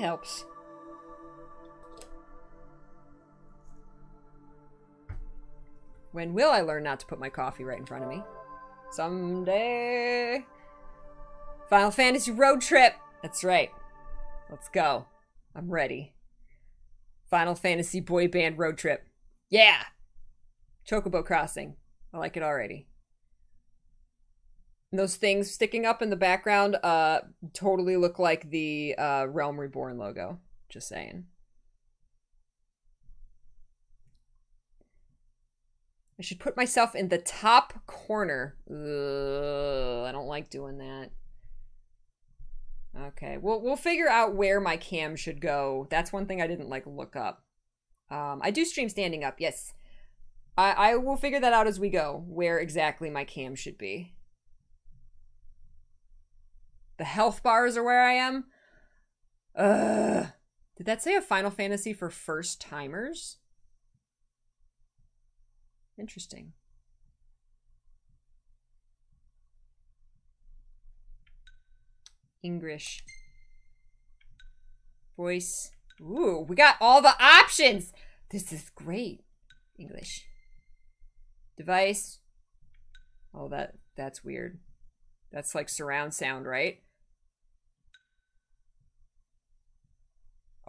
helps. When will I learn not to put my coffee right in front of me? Someday. Final Fantasy Road Trip! That's right. Let's go. I'm ready. Final Fantasy Boy Band Road Trip. Yeah! Chocobo Crossing. I like it already. Those things sticking up in the background uh totally look like the uh Realm Reborn logo. Just saying. I should put myself in the top corner. Ugh, I don't like doing that. Okay, we'll we'll figure out where my cam should go. That's one thing I didn't like look up. Um, I do stream standing up. Yes, I I will figure that out as we go. Where exactly my cam should be. The health bars are where I am. Ugh. Did that say a Final Fantasy for first timers? Interesting. English. Voice. Ooh, we got all the options. This is great. English. Device. Oh, that that's weird. That's like surround sound, right?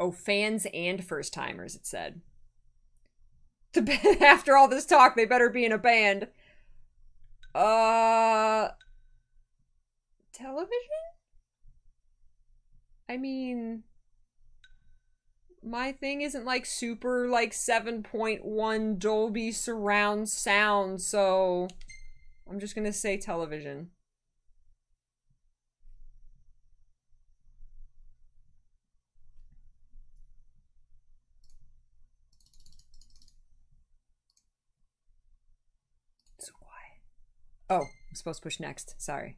Oh, fans and first timers, it said. After all this talk, they better be in a band. Uh. Television? I mean. My thing isn't like super like 7.1 Dolby surround sound, so. I'm just gonna say television. Oh, I'm supposed to push next. Sorry.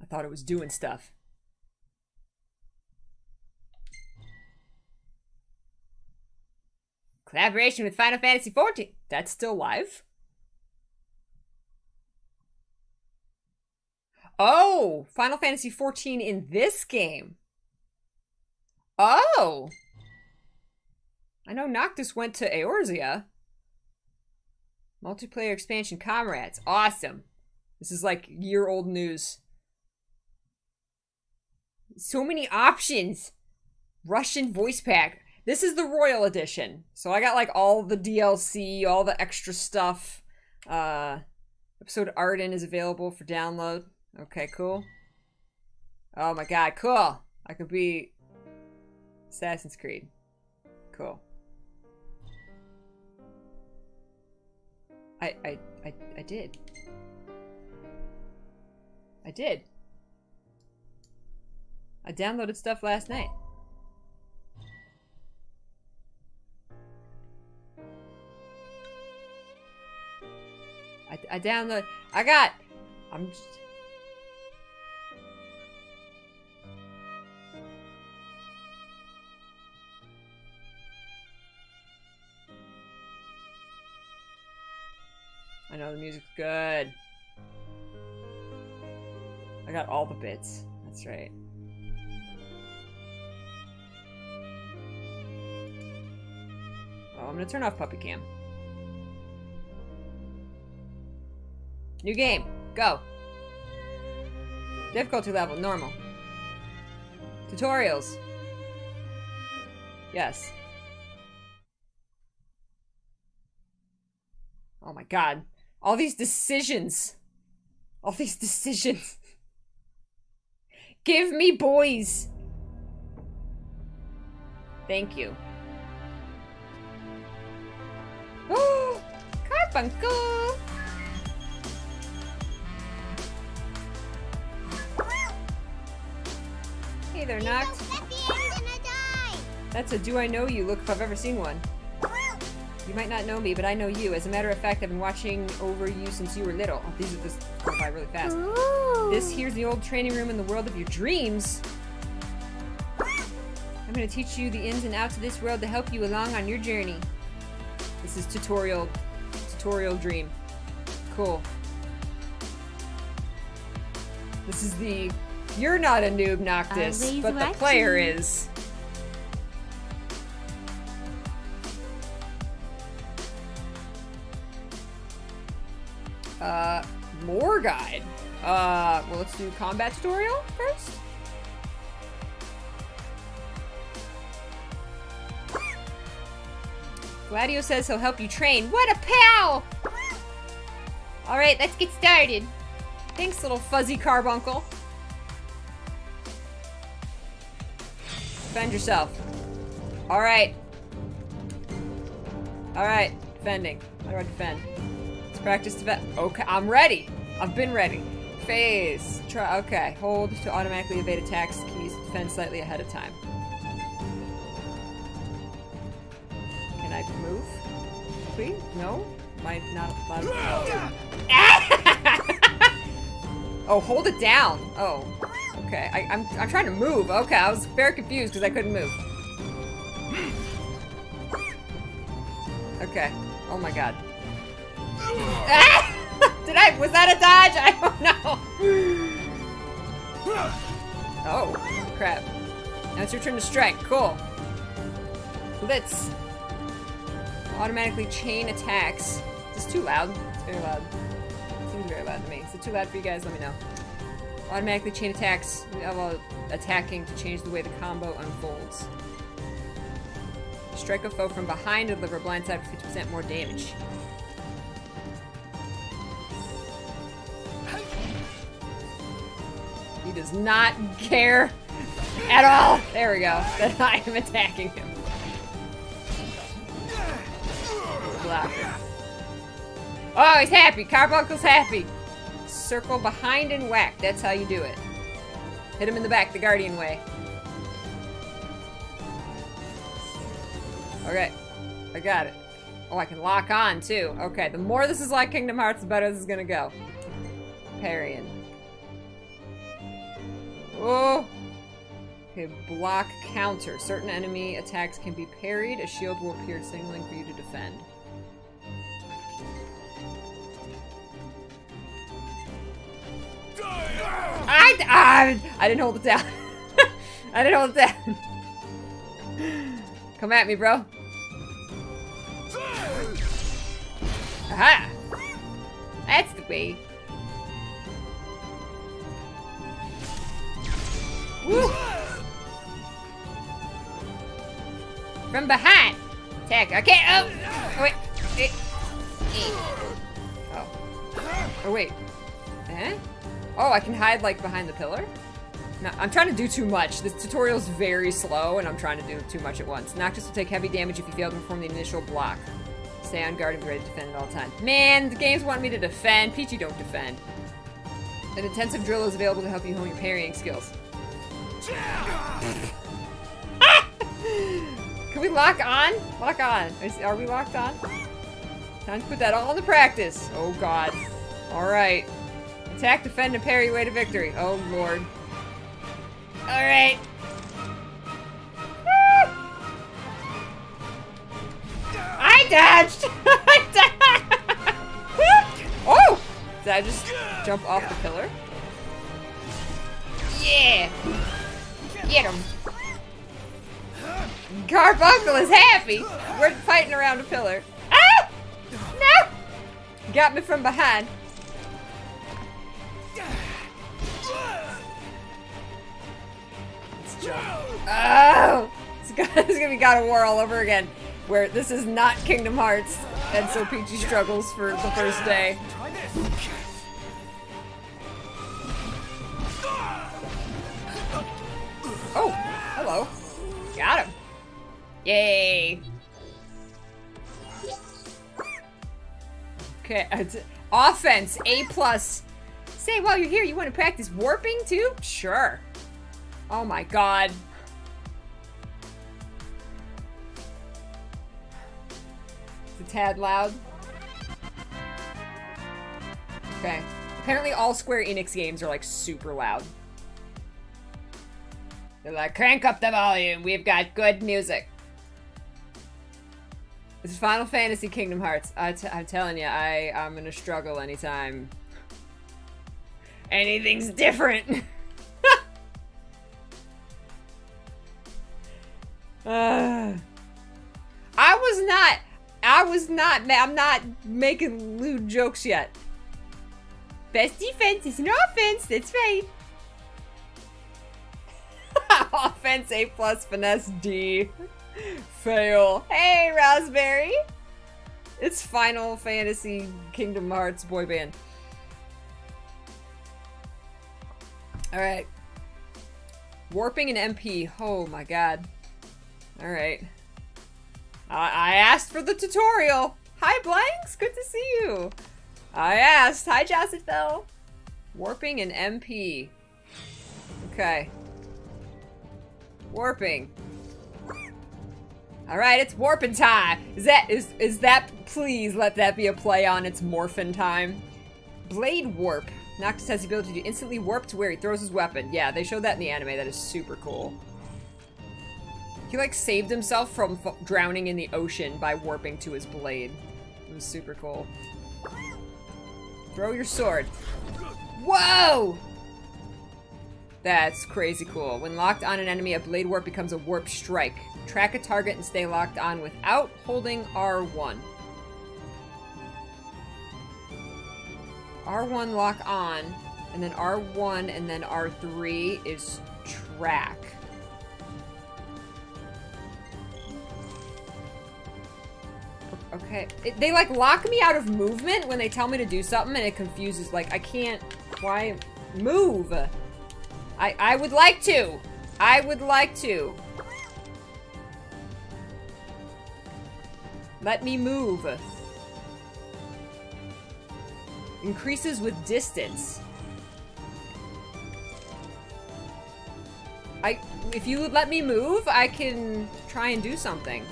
I thought it was doing stuff. Collaboration with Final Fantasy XIV. That's still live? Oh, Final Fantasy XIV in this game. Oh. I know Noctis went to Eorzea. Multiplayer expansion comrades. Awesome. This is like year old news. So many options. Russian voice pack. This is the Royal Edition. So I got like all the DLC, all the extra stuff. Uh episode Ardyn is available for download. Okay, cool. Oh my god, cool. I could be Assassin's Creed. Cool. I, I, I, I did. I did. I downloaded stuff last night. I, I download. I got. I'm just. I know the music's good. I got all the bits. That's right. Oh, I'm gonna turn off puppy cam. New game. Go. Difficulty level, normal. Tutorials. Yes. Oh my god. All these decisions. All these decisions. Give me boys. Thank you. Oh, Carbuncle. Hey there, Noct. That's a do I know you look if I've ever seen one. You might not know me, but I know you. As a matter of fact, I've been watching over you since you were little. Oh, these are this go by really fast. Ooh. This here's the old training room in the world of your dreams. I'm gonna teach you the ins and outs of this world to help you along on your journey. This is tutorial, tutorial dream. Cool. This is the You're not a noob, Noctis, but the player is. Uh, more guide. Uh, well, let's do combat tutorial first. Gladio says he'll help you train. What a pal! Alright, let's get started. Thanks, little fuzzy carbuncle. Defend yourself. Alright. Alright, defending. How do I defend? Practice defend. Okay, I'm ready. I've been ready. Phase. Try. Okay, hold to automatically evade attacks. Keys defend slightly ahead of time. Can I move? Please? No? I not oh, hold it down. Oh, okay. I, I'm I'm trying to move. Okay, I was very confused because I couldn't move. Okay. Oh my god. Did I? Was that a dodge? I don't know. Oh, crap. Now it's your turn to strike. Cool. Blitz. Automatically chain attacks. Is this too loud? It's very loud. It Seems very loud to me. Is it too loud for you guys? Let me know. Automatically chain attacks uh, while attacking to change the way the combo unfolds. Strike a foe from behind to deliver blindside for 50% more damage. He does not care at all. There we go. That I am attacking him. Oh, he's happy. Carbuncle's happy. Circle behind and whack. That's how you do it. Hit him in the back the Guardian way. Okay. I got it. Oh, I can lock on too. Okay, the more this is like Kingdom Hearts, the better this is gonna go. Parrying. Oh! Okay, block counter. Certain enemy attacks can be parried. A shield will appear signaling for you to defend. I, I, I didn't hold it down. I didn't hold it down. Come at me, bro. Aha! That's the way. Woo! From behind! Attack. I can't. Oh! Wait. Eh. Eh. Oh. Oh, wait. Eh? Oh, I can hide, like, behind the pillar? No, I'm trying to do too much. This tutorial is very slow, and I'm trying to do too much at once. Noctis will take heavy damage if you fail to perform the initial block. Stay on guard and be ready to defend at all times. Man, the games want me to defend. Peachy don't defend. An intensive drill is available to help you hone your parrying skills. Can we lock on? Lock on. Is, are we locked on? Time to put that all into practice. Oh god. Alright. Attack, defend, and parry way to victory. Oh lord. Alright. I dodged! I dodged! oh! Did I just jump off the pillar? Yeah! Get him! Carbuncle is happy! We're fighting around a pillar. Ah! No! Got me from behind. Oh! It's gonna, it's gonna be God of War all over again. Where this is not Kingdom Hearts, and so Peachy struggles for the first day. Yay. Okay, offense, A plus. Say, while you're here, you want to practice warping too? Sure. Oh my god. It's a tad loud. Okay. Apparently all Square Enix games are like super loud. They're like, crank up the volume. We've got good music. It's Final Fantasy Kingdom Hearts. i t I'm telling you, I, I'm gonna struggle anytime. Anything's different. uh, I was not, I was not, I'm not making lewd jokes yet. Best defense is no offense, that's right. offense A plus, finesse D. Fail. Hey, Raspberry. It's Final Fantasy Kingdom Hearts boy band. Alright. Warping an MP. Oh my god. Alright. I, I asked for the tutorial. Hi, Blanks. Good to see you. I asked. Hi, Josephel. Warping an MP. Okay. Warping. Alright, it's warping time. Is that is is that please let that be a play on its morphin time. Blade warp. Noctis has the ability to instantly warp to where he throws his weapon. Yeah, they showed that in the anime. That is super cool. He like saved himself from drowning in the ocean by warping to his blade. It was super cool. Throw your sword. Whoa! That's crazy cool. When locked on an enemy, a blade warp becomes a warp strike. Track a target and stay locked on without holding R1. R1 lock on, and then R1 and then R3 is track. Okay. It, they, like, lock me out of movement when they tell me to do something, and it confuses, like, I can't... Why move? I, I would like to. I would like to. Let me move. Increases with distance. I, if you let me move, I can try and do something.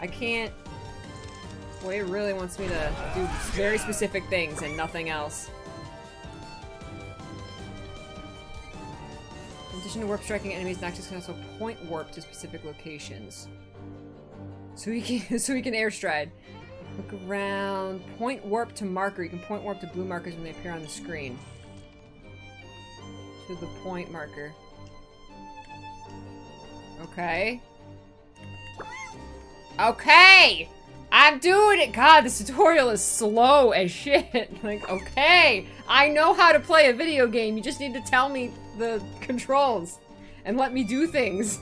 I can't... Boy, it really wants me to do very specific things and nothing else. In addition to warp striking enemies, Noctis can also point warp to specific locations. So we can so he can air stride. Look around. Point warp to marker. You can point warp to blue markers when they appear on the screen. To the point marker. Okay. Okay! I'm doing it! God, this tutorial is slow as shit. like, okay. I know how to play a video game. You just need to tell me the controls. And let me do things.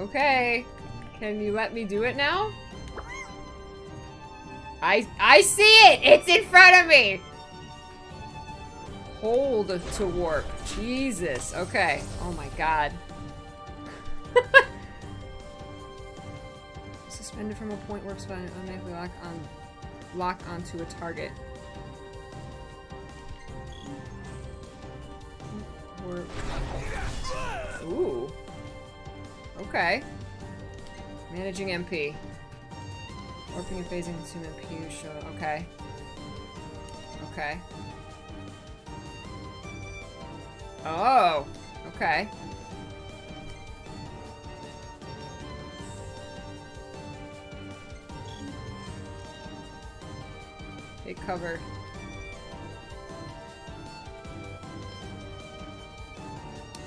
Okay. Can you let me do it now? I I see it! It's in front of me! Hold to warp. Jesus. Okay. Oh my god. Suspended from a point warp spot and automatically lock on lock onto a target. Warp. Ooh. Okay. Managing MP. Warping and phasing consume MP show. Okay. Okay. Oh. Okay. Take cover.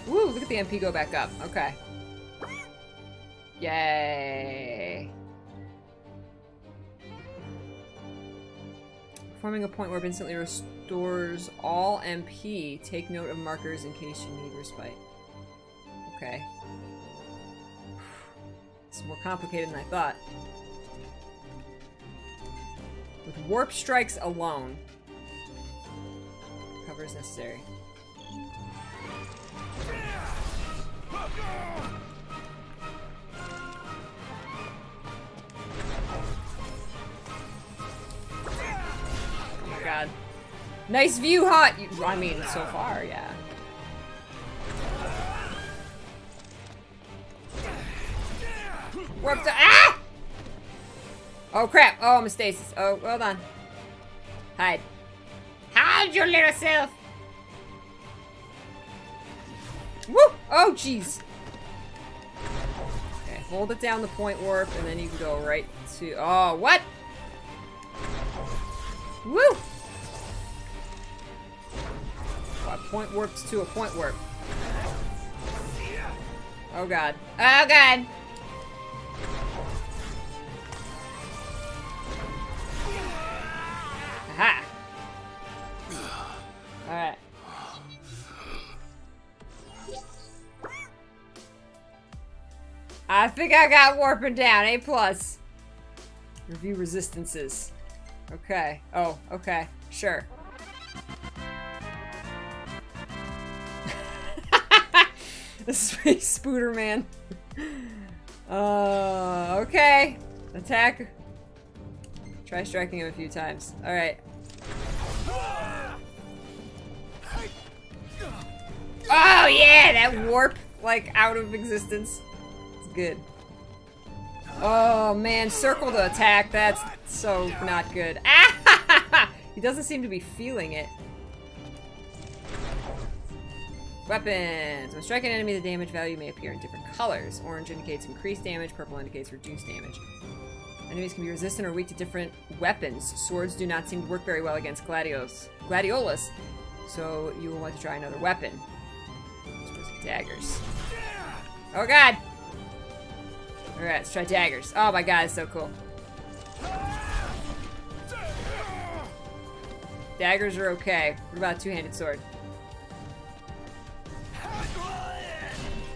Woo, look at the MP go back up. Okay. Yay. Forming a point warp instantly restores all MP. Take note of markers in case you need respite. Okay. It's more complicated than I thought. With warp strikes alone, cover is necessary. God. Nice view, huh? I mean, so far, yeah. We're up to- Ah! Oh crap, oh I'm a stasis. Oh, hold on. Hide. Hide your little self! Woo! Oh jeez! Okay, hold it down the point warp and then you can go right to- Oh, what? Woo! A point warped to a point warp. Oh god. Oh god! Aha! Alright. I think I got warping down. A plus. Review resistances. Okay. Oh, okay. Sure. the space spooter man. Uh, okay. Attack. Try striking him a few times. Alright. Oh yeah, that warp, like, out of existence. It's good. Oh man, circle to attack. That's so not good. Ah! he doesn't seem to be feeling it. Weapons. When striking an enemy, the damage value may appear in different colors. Orange indicates increased damage, purple indicates reduced damage. Enemies can be resistant or weak to different weapons. Swords do not seem to work very well against gladios, gladiolus, so you will want to try another weapon. Daggers. Oh god! Alright, let's try daggers. Oh my god, it's so cool. Daggers are okay. What about two-handed sword?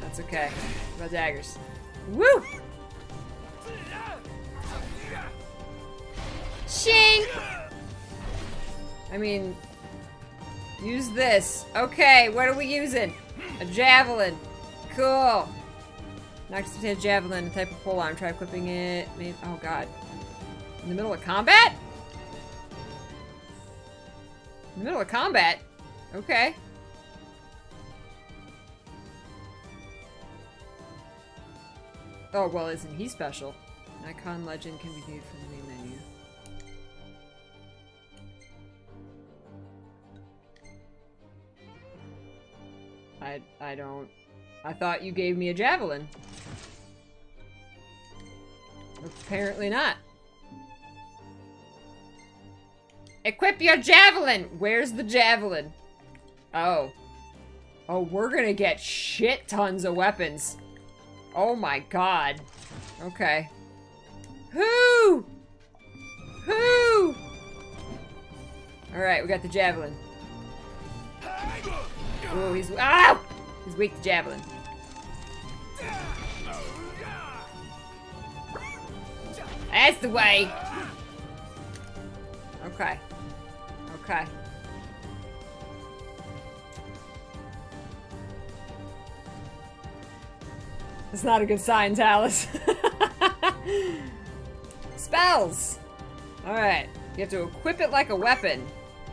That's okay. About daggers? Woo! Shing! I mean, use this. Okay, what are we using? A javelin. Cool. Knox a javelin, type of pole arm. Try equipping it. Maybe, oh god. In the middle of combat? In the middle of combat? Okay. Oh, well, isn't he special? An Icon legend can be viewed from the main menu. I, I don't... I thought you gave me a javelin. Apparently not. Equip your javelin! Where's the javelin? Oh. Oh, we're gonna get shit tons of weapons. Oh my god. Okay. Who? Who? Alright, we got the javelin. Oh, he's- Ow! He's weak to javelin. That's the way! Okay. Okay. It's not a good sign, Talus. Spells! Alright. You have to equip it like a weapon.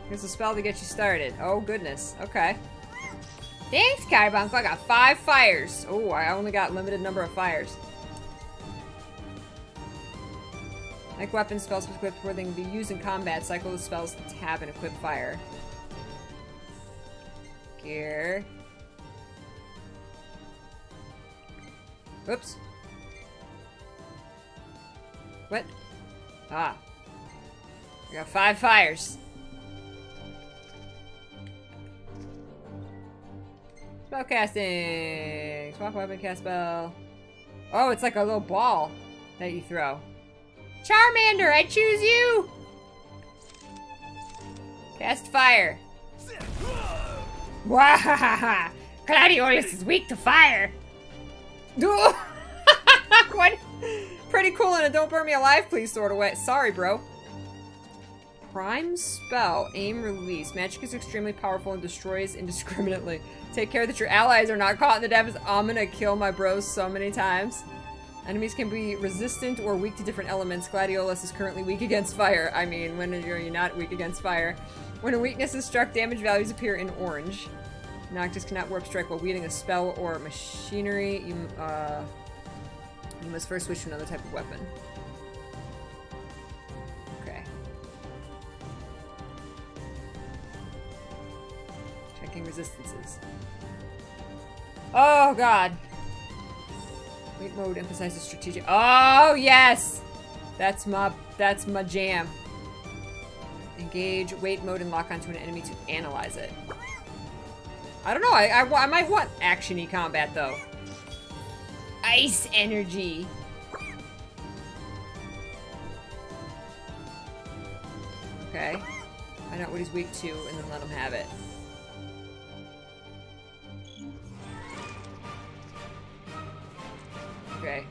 Here's a spell to get you started. Oh, goodness. Okay. Thanks, Carbuncle. I got five fires. Oh, I only got limited number of fires. Like weapon spells equipped where they can be used in combat, cycle the spells to tab and equip fire. Gear. Whoops. What? Ah. I got five fires. Spellcasting! Swap weapon, cast spell. Oh, it's like a little ball that you throw. Charmander, I choose you! Cast fire. Wahahaha! Gladiolus is weak to fire! what? Pretty cool in a don't burn me alive please sort of way. Sorry, bro. Prime spell, aim release. Magic is extremely powerful and destroys indiscriminately. Take care that your allies are not caught in the depths. I'm gonna kill my bros so many times. Enemies can be resistant or weak to different elements. Gladiolus is currently weak against fire. I mean, when are you not weak against fire? When a weakness is struck, damage values appear in orange. Noctis cannot warp strike while wielding a spell or machinery. You, uh, you must first switch to another type of weapon. Okay. Checking resistances. Oh, God. Wait mode emphasizes strategic. Oh, yes! That's my, that's my jam. Engage wait mode and lock onto an enemy to analyze it. I don't know. I, I, I might want actiony combat, though. Ice energy. Okay. Find out what he's weak to and then let him have it. Okay.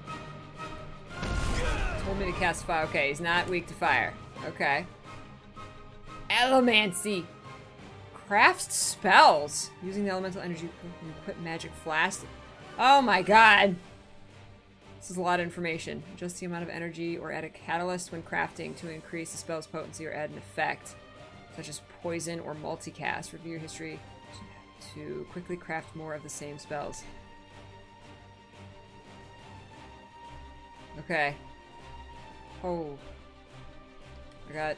Told me to cast fire. Okay, he's not weak to fire. Okay. Elemancy. Craft spells. Using the elemental energy to equip magic flask. Oh my god. This is a lot of information. Adjust the amount of energy or add a catalyst when crafting to increase the spell's potency or add an effect, such as poison or multicast. Review your history to quickly craft more of the same spells. Okay. Oh. I got...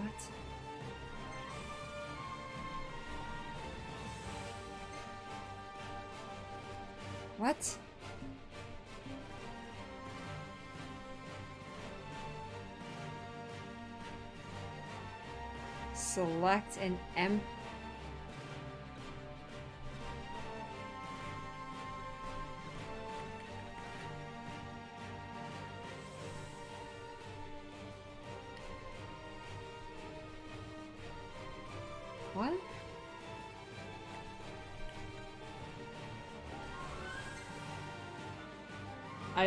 What? What? Select an M.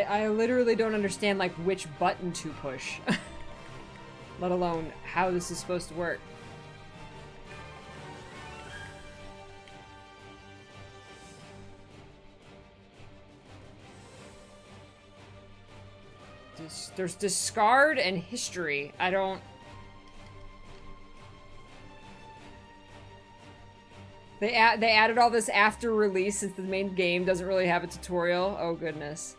I, literally don't understand like which button to push. Let alone how this is supposed to work. There's discard and history. I don't... They, they added all this after release since the main game doesn't really have a tutorial. Oh goodness.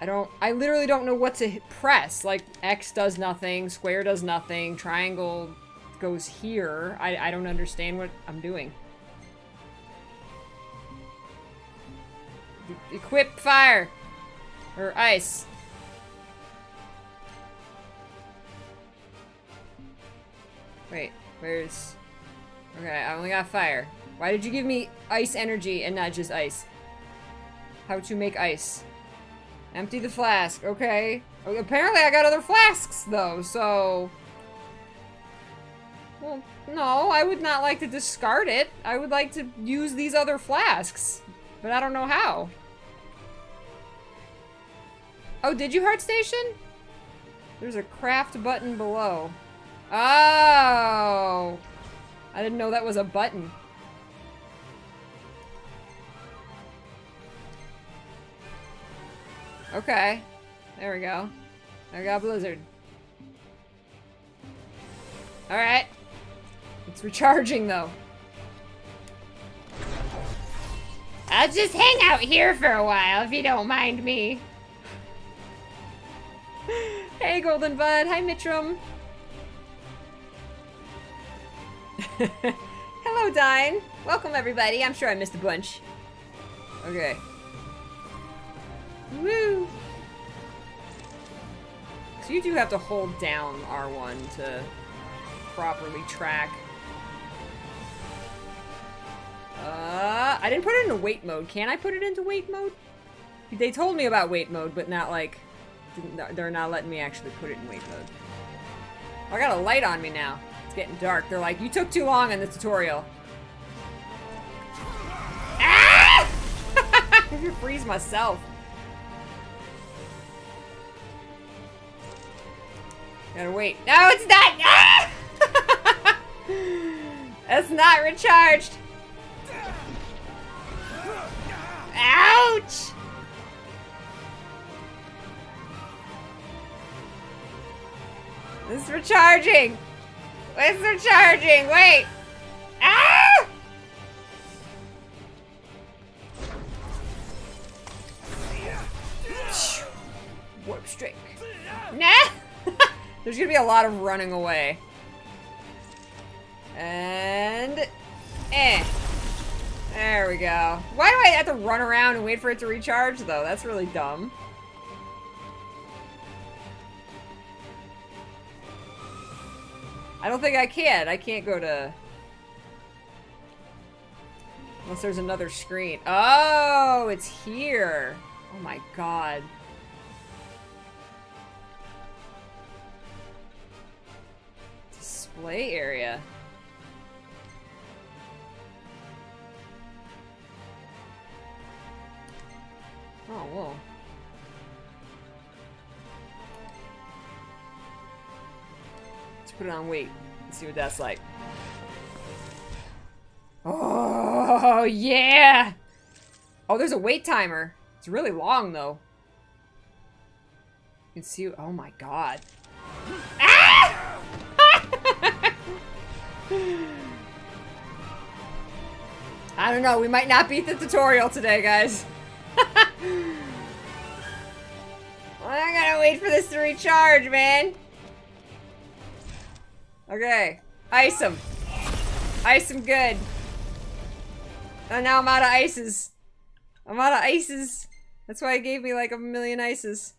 I don't- I literally don't know what to press. Like, X does nothing, square does nothing, triangle goes here. I, I don't understand what I'm doing. Equip fire! Or ice. Wait, where's... Okay, I only got fire. Why did you give me ice energy and not just ice? How to make ice. Empty the flask, okay. Apparently I got other flasks, though, so... Well, no, I would not like to discard it. I would like to use these other flasks. But I don't know how. Oh, did you, Heart Station? There's a craft button below. Oh! I didn't know that was a button. Okay. There we go. I got Blizzard. Alright. It's recharging, though. I'll just hang out here for a while, if you don't mind me. hey, Golden Bud. Hi, Mitram. Hello, Dine. Welcome, everybody. I'm sure I missed a bunch. Okay. Woo! So you do have to hold down R1 to properly track. Uh, I didn't put it into wait mode. Can I put it into wait mode? They told me about wait mode, but not like... They're not letting me actually put it in wait mode. I got a light on me now. It's getting dark. They're like, you took too long in the tutorial. Ah! I freeze myself. Gotta wait. No, it's not! Ah! it's not recharged! Ouch! It's recharging! It's recharging! Wait! Ah! Warp strike. Nah! There's gonna be a lot of running away. And... Eh. There we go. Why do I have to run around and wait for it to recharge, though? That's really dumb. I don't think I can. I can't go to... Unless there's another screen. Oh, it's here. Oh my god. Display area. Oh, whoa. Let's put it on wait and see what that's like. Oh, yeah! Oh, there's a wait timer. It's really long, though. You can see... Oh, my God. I don't know. We might not beat the tutorial today, guys. I gotta wait for this to recharge, man. Okay. Ice him. Ice him good. And now I'm out of ices. I'm out of ices. That's why it gave me like a million ices.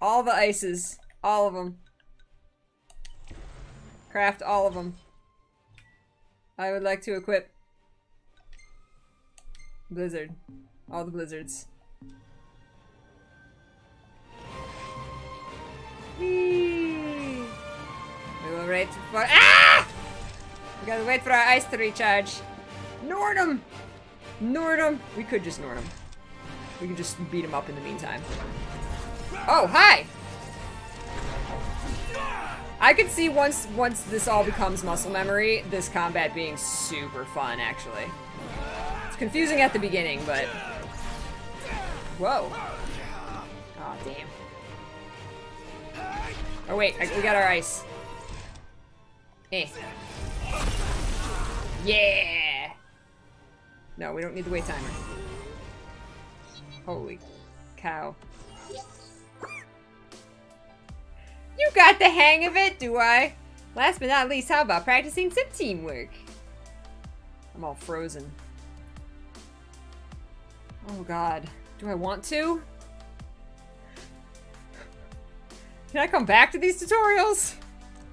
All the ices. All of them. Craft all of them. I would like to equip Blizzard. All the blizzards. Whee! We will wait for- Ah! We gotta wait for our ice to recharge. Nordum! Nordum! We could just Nordum. We can just beat him up in the meantime. Oh, hi! I could see once once this all becomes muscle memory, this combat being super fun, actually. It's confusing at the beginning, but... Whoa. oh, damn. Oh, wait. I, we got our ice. Eh. Yeah! No, we don't need the wait timer. Holy cow. You got the hang of it, do I? Last but not least, how about practicing some teamwork? I'm all frozen. Oh god. Do I want to? Can I come back to these tutorials?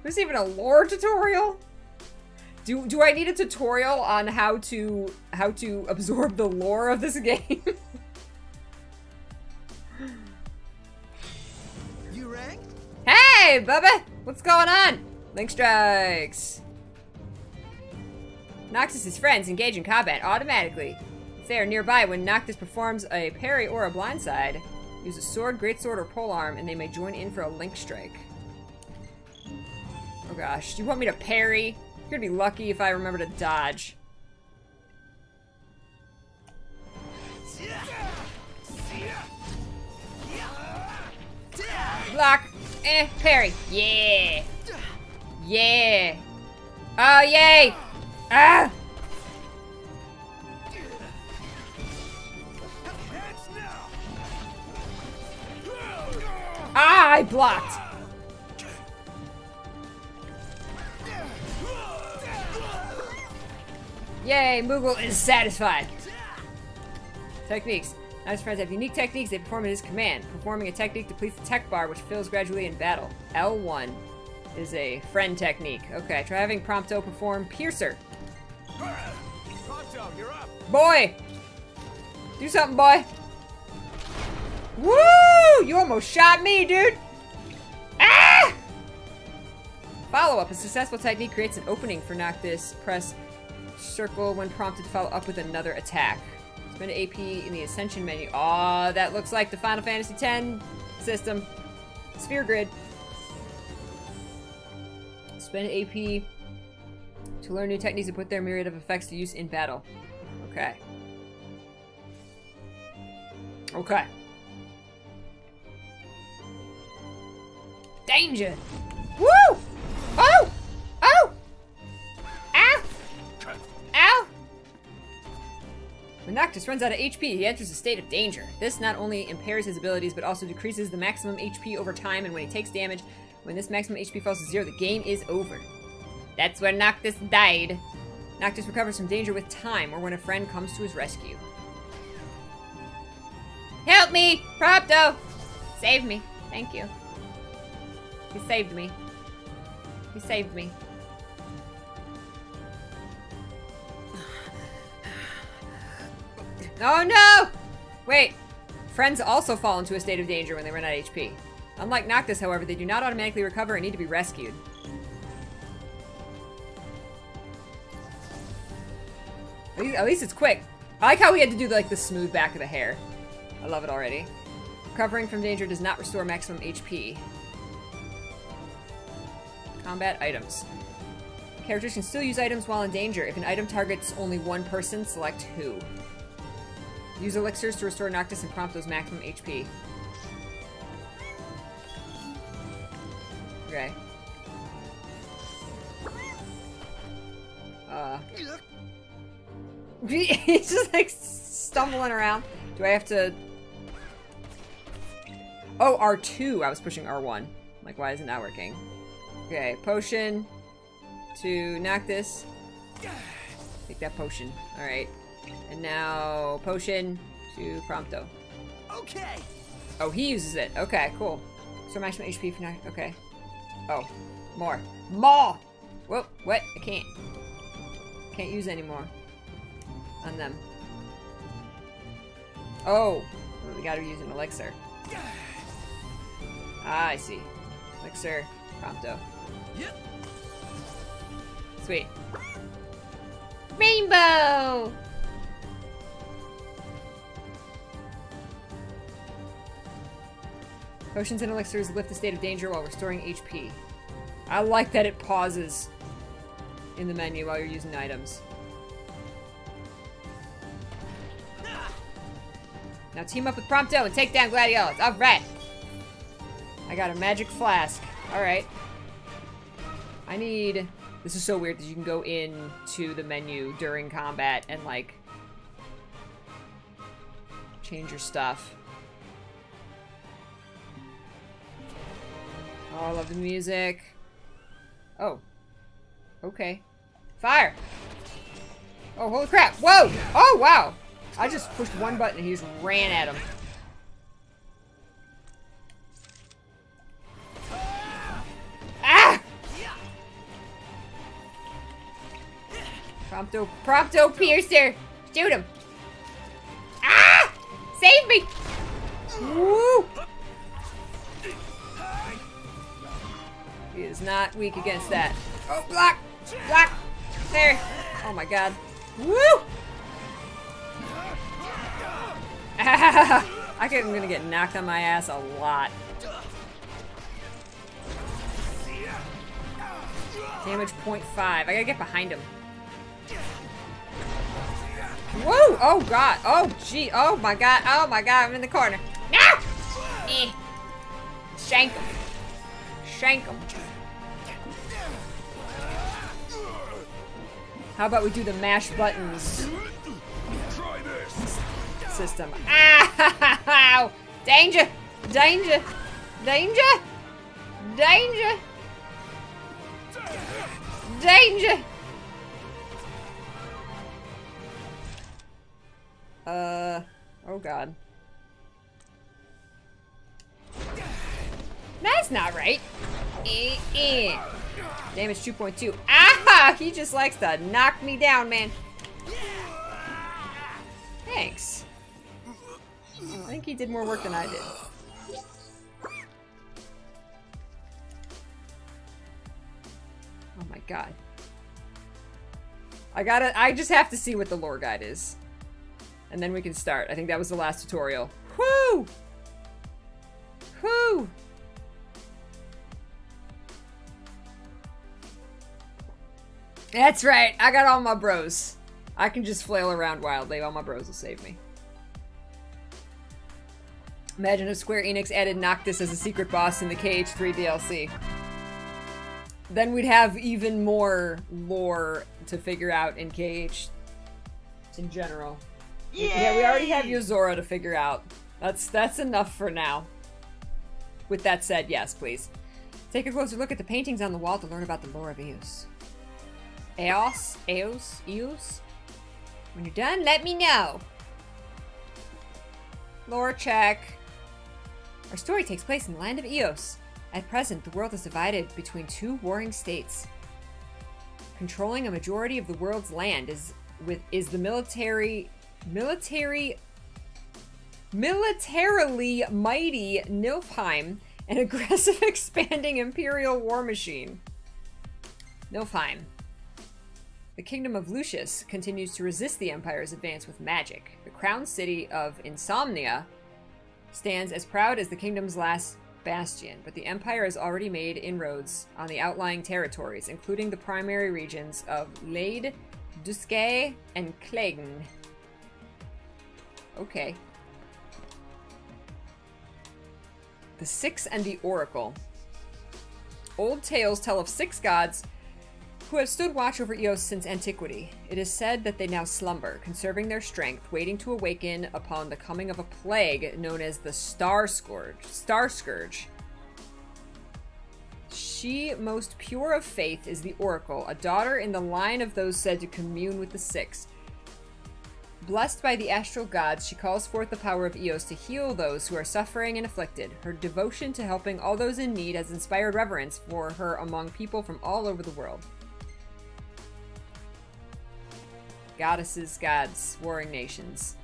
There's even a lore tutorial? Do do I need a tutorial on how to how to absorb the lore of this game? Hey, Bubba! What's going on? Link strikes. Noctis' friends engage in combat automatically. If they are nearby when Noctis performs a parry or a blindside, use a sword, greatsword, or polearm, and they may join in for a link strike. Oh gosh, do you want me to parry? You're gonna be lucky if I remember to dodge. Block. Eh, parry. Yeah. Yeah. Oh, yay. Ah! Ah, I blocked. Yay, Moogle is satisfied. Techniques. Nice friends have unique techniques they perform at his command. Performing a technique depletes the tech bar, which fills gradually in battle. L1 is a friend technique. Okay, try having Prompto perform Piercer. Prompto, you're up. Boy! Do something, boy! Woo! You almost shot me, dude! Ah! Follow-up. A successful technique creates an opening for Noctis. Press circle when prompted to follow up with another attack. Spend AP in the Ascension menu. Aw, oh, that looks like the Final Fantasy X system. Sphere grid. Spend AP to learn new techniques and put their myriad of effects to use in battle. Okay. Okay. Danger! Woo! Oh! Oh! When Noctis runs out of HP, he enters a state of danger. This not only impairs his abilities, but also decreases the maximum HP over time, and when he takes damage, when this maximum HP falls to zero, the game is over. That's where Noctis died. Noctis recovers from danger with time, or when a friend comes to his rescue. Help me! Prompto! Save me. Thank you. He saved me. He saved me. Oh no! Wait. Friends also fall into a state of danger when they run out of HP. Unlike Noctis, however, they do not automatically recover and need to be rescued. At least, it's quick. I like how we had to do like the smooth back of the hair. I love it already. Recovering from danger does not restore maximum HP. Combat items. Characters can still use items while in danger. If an item targets only one person, select who. Use elixirs to restore Noctis and Prompto's maximum HP. Okay. Uh. He's just like stumbling around. Do I have to... Oh, R2. I was pushing R1. Like, why is it not working? Okay, potion to Noctis. Take that potion. Alright. And now, potion to Prompto. Okay. Oh, he uses it. Okay, cool. So maximum HP for now. Okay. Oh, more. More! Whoa, what? I can't. Can't use anymore. On them. Oh, well, we gotta use an elixir. Ah, I see. Elixir, Prompto. Yep. Sweet. Rainbow! Potions and elixirs lift the state of danger while restoring HP. I like that it pauses in the menu while you're using items. Now team up with Prompto and take down Gladiolus. Alright! I got a magic flask. Alright. I need... This is so weird that you can go in to the menu during combat and, like, change your stuff. Oh, I love the music. Oh. Okay. Fire! Oh, holy crap! Whoa! Oh, wow! I just pushed one button and he just ran at him. Ah! Prompto, Prompto Piercer! Shoot him! Ah! Save me! Woo! He is not weak against that. Oh, block! Block! There! Oh my god. Woo! I think I'm gonna get knocked on my ass a lot. Damage 0.5. I gotta get behind him. Whoa! Oh god! Oh gee! Oh my god! Oh my god! I'm in the corner. No! Eh. Shank him. Shank him. How about we do the mash buttons system? Ow! Danger! Danger! Danger! Danger! Danger! Uh, oh god. That's not right. Eh, eh. Damage 2.2. Ah! He just likes to knock me down, man. Thanks. I think he did more work than I did. Oh my god. I gotta- I just have to see what the lore guide is. And then we can start. I think that was the last tutorial. Whoo! Whoo! That's right. I got all my bros. I can just flail around wildly. All my bros will save me. Imagine if Square Enix added Noctis as a secret boss in the KH3 DLC. Then we'd have even more lore to figure out in KH in general. Yeah, we already have Yozora to figure out. That's that's enough for now. With that said, yes, please. Take a closer look at the paintings on the wall to learn about the lore of Eos. Eos? Eos? Eos? When you're done, let me know. Lore check. Our story takes place in the land of Eos. At present, the world is divided between two warring states. Controlling a majority of the world's land is with is the military military militarily mighty Niflheim, an aggressive expanding imperial war machine. Niflheim. The kingdom of Lucis continues to resist the Empire's advance with magic. The crown city of Insomnia stands as proud as the kingdom's last bastion, but the Empire has already made inroads on the outlying territories, including the primary regions of Leide, Duscae, and Cleigne. Okay. The Six and the Oracle. Old tales tell of six gods who have stood watch over Eos since antiquity. It is said that they now slumber, conserving their strength, waiting to awaken upon the coming of a plague known as the Star Scourge. Star Scourge. She, most pure of faith, is the Oracle, a daughter in the line of those said to commune with the Six. Blessed by the astral gods, she calls forth the power of Eos to heal those who are suffering and afflicted. Her devotion to helping all those in need has inspired reverence for her among people from all over the world. Goddesses, gods, warring nations.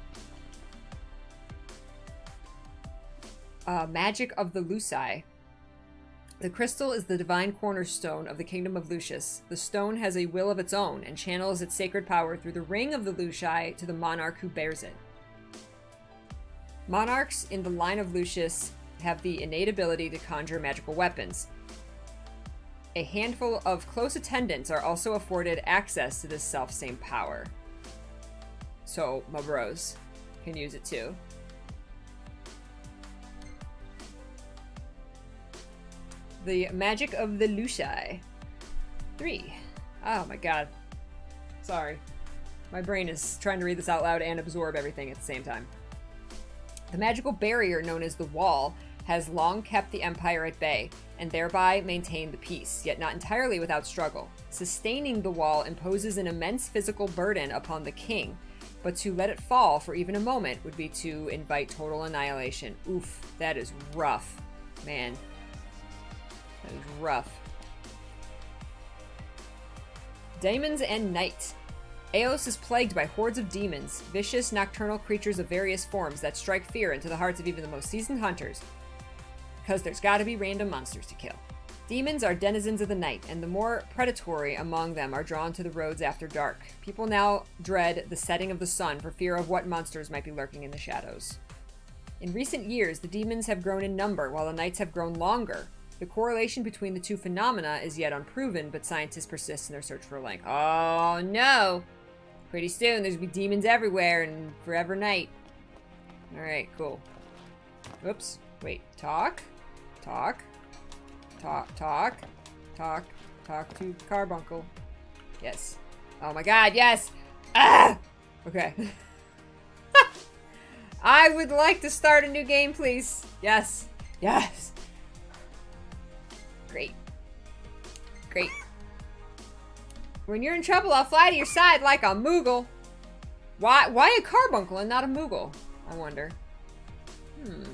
Uh, magic of the Lucii. The crystal is the divine cornerstone of the kingdom of Lucis. The stone has a will of its own and channels its sacred power through the ring of the Lucii to the monarch who bears it. Monarchs in the line of Lucis have the innate ability to conjure magical weapons. A handful of close attendants are also afforded access to this self same power. So, my bros can use it too. The Magic of the Lucii. Three. Oh my god. Sorry. My brain is trying to read this out loud and absorb everything at the same time. The magical barrier known as the Wall has long kept the Empire at bay, and thereby maintained the peace, yet not entirely without struggle. Sustaining the wall imposes an immense physical burden upon the king, but to let it fall for even a moment would be to invite total annihilation. Oof, that is rough. Man, that is rough. Demons and Night. Eos is plagued by hordes of demons, vicious nocturnal creatures of various forms that strike fear into the hearts of even the most seasoned hunters. Because there's gotta be random monsters to kill. Demons are denizens of the night, and the more predatory among them are drawn to the roads after dark. People now dread the setting of the sun for fear of what monsters might be lurking in the shadows. In recent years, the demons have grown in number while the nights have grown longer, the correlation between the two phenomena is yet unproven, but scientists persist in their search for a link. Oh no! Pretty soon there's gonna be demons everywhere and forever night. Alright, cool. Oops. Wait. Talk? Talk? Talk, talk, talk, talk to Carbuncle. Yes. Oh my god, yes! Ah! Okay. I would like to start a new game, please. Yes. Yes. Great. Great. When you're in trouble, I'll fly to your side like a Moogle. Why why a carbuncle and not a Moogle? I wonder. Hmm.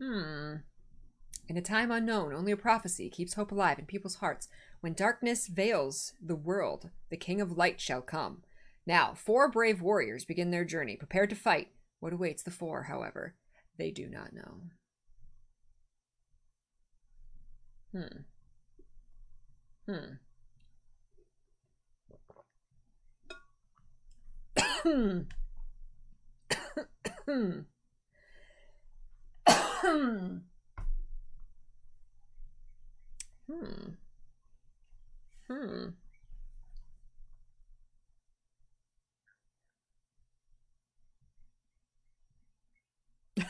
Hmm. In a time unknown, only a prophecy keeps hope alive in people's hearts. When darkness veils the world, the King of Light shall come. Now, four brave warriors begin their journey, prepared to fight. What awaits the four, however, they do not know. Hmm. Hmm. Hmm. Hmm. Hmm. Hmm.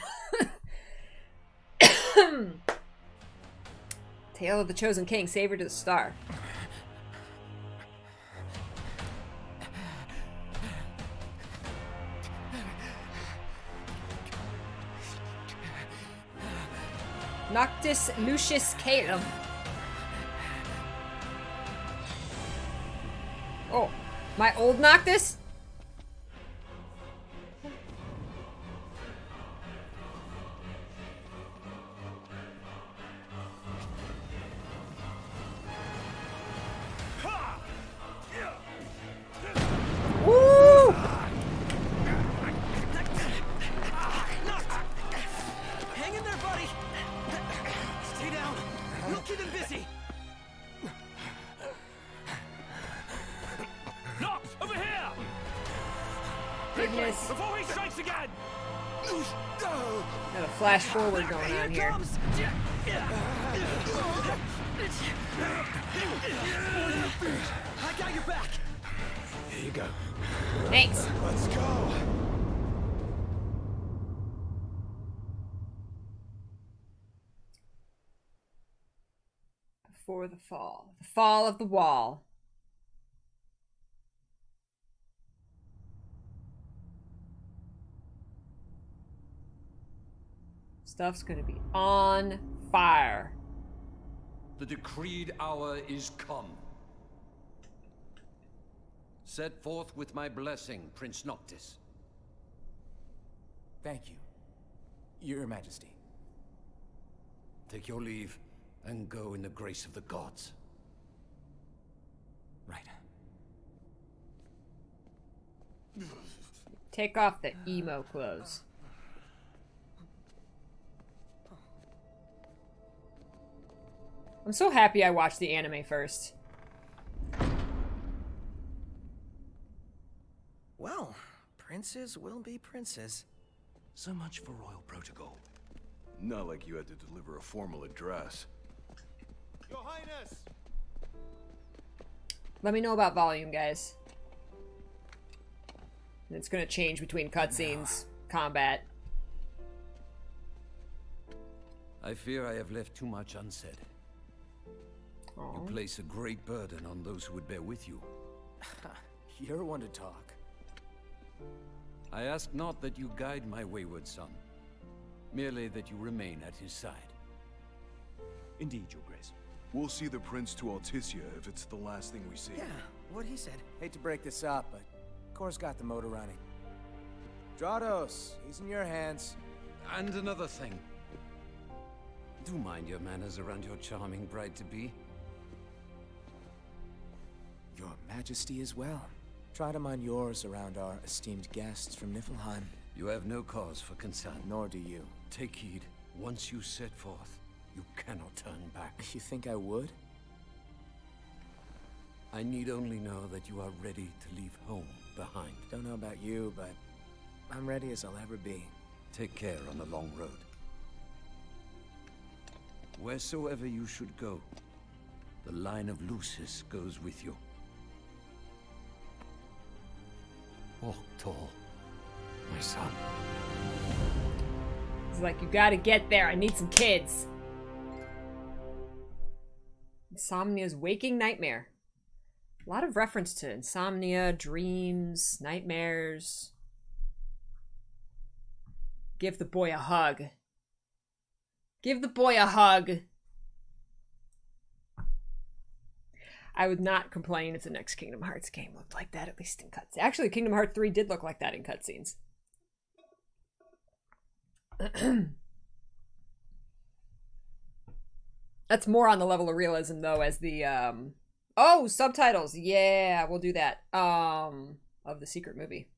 Tale of the Chosen King, Savior to the Star. Noctis Lucis Caelum. Oh, my old Noctis? On here. I got your back! Here you go. Thanks. Let's go. Before the fall. The fall of the wall. Stuff's gonna be on fire. The decreed hour is come. Set forth with my blessing, Prince Noctis. Thank you, Your Majesty. Take your leave and go in the grace of the gods. Right. Take off the emo clothes. I'm so happy I watched the anime first. Well, princes will be princes. So much for royal protocol. Not like you had to deliver a formal address. Your Highness! Let me know about volume, guys. And It's gonna change between cutscenes, combat. I fear I have left too much unsaid. You place a great burden on those who would bear with you. You're one to talk. I ask not that you guide my wayward son, merely that you remain at his side. Indeed, Your Grace. We'll see the prince to Altissia if it's the last thing we see. Yeah, what he said. Hate to break this up, but Cor's got the motor running. Drados, he's in your hands. And another thing. Do mind your manners around your charming bride-to-be. Majesty as well. Try to mind yours around our esteemed guests from Niflheim. You have no cause for concern. Nor do you. Take heed. Once you set forth, you cannot turn back. You think I would? I need only know that you are ready to leave home behind. Don't know about you, but I'm ready as I'll ever be. Take care on the long road. Wheresoever you should go, the line of Lucis goes with you. Walk tall, my son. He's like, you gotta get there. I need some kids. Insomnia's waking nightmare. A lot of reference to insomnia, dreams, nightmares. Give the boy a hug. Give the boy a hug. I would not complain if the next Kingdom Hearts game looked like that, at least in cutscenes. Actually, Kingdom Hearts 3 did look like that in cutscenes. That's more on the level of realism though as the um Oh, subtitles. Yeah, we'll do that. Um of the secret movie.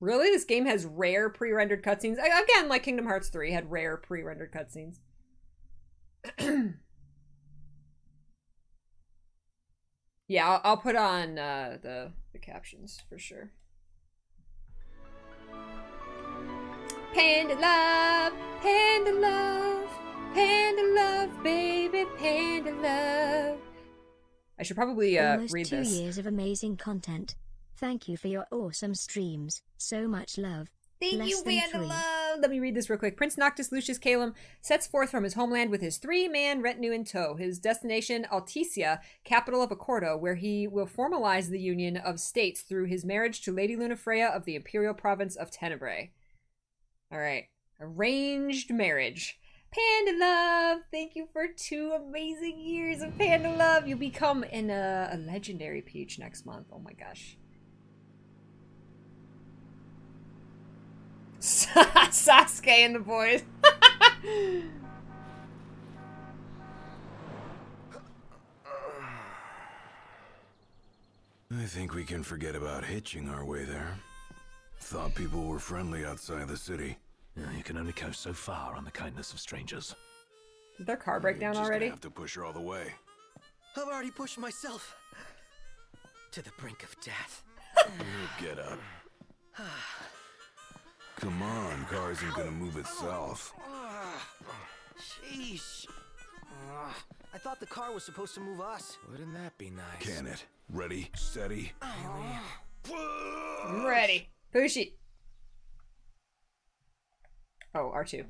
Really? This game has rare pre-rendered cutscenes? Again, like Kingdom Hearts 3 had rare pre-rendered cutscenes. yeah, I'll, I'll put on uh, the the captions for sure. Panda love, panda love, panda love, baby, panda love. I should probably uh, Almost read two this. years of amazing content. Thank you for your awesome streams. So much love. Thank Less you, than Panda. Love. Let me read this real quick. Prince Noctis Lucis Caelum sets forth from his homeland with his three-man retinue in tow. His destination, Altissia, capital of Accordo, where he will formalize the union of states through his marriage to Lady Lunafreya of the imperial province of Tenebrae. All right, arranged marriage. Panda Love, thank you for two amazing years of Panda Love. You'll become an, uh, a legendary peach next month. Oh my gosh. Sasuke and the boys. I think we can forget about hitching our way there. Thought people were friendly outside the city. Yeah, you can only go so far on the kindness of strangers. Did their car break down Just gonna already? have to push her all the way. I've already pushed myself to the brink of death. Get up. Come on, car isn't gonna move itself. Sheesh. Ugh, I thought the car was supposed to move us. Wouldn't that be nice? Can it? Ready, steady. I'm ready. Push it. Oh, R2.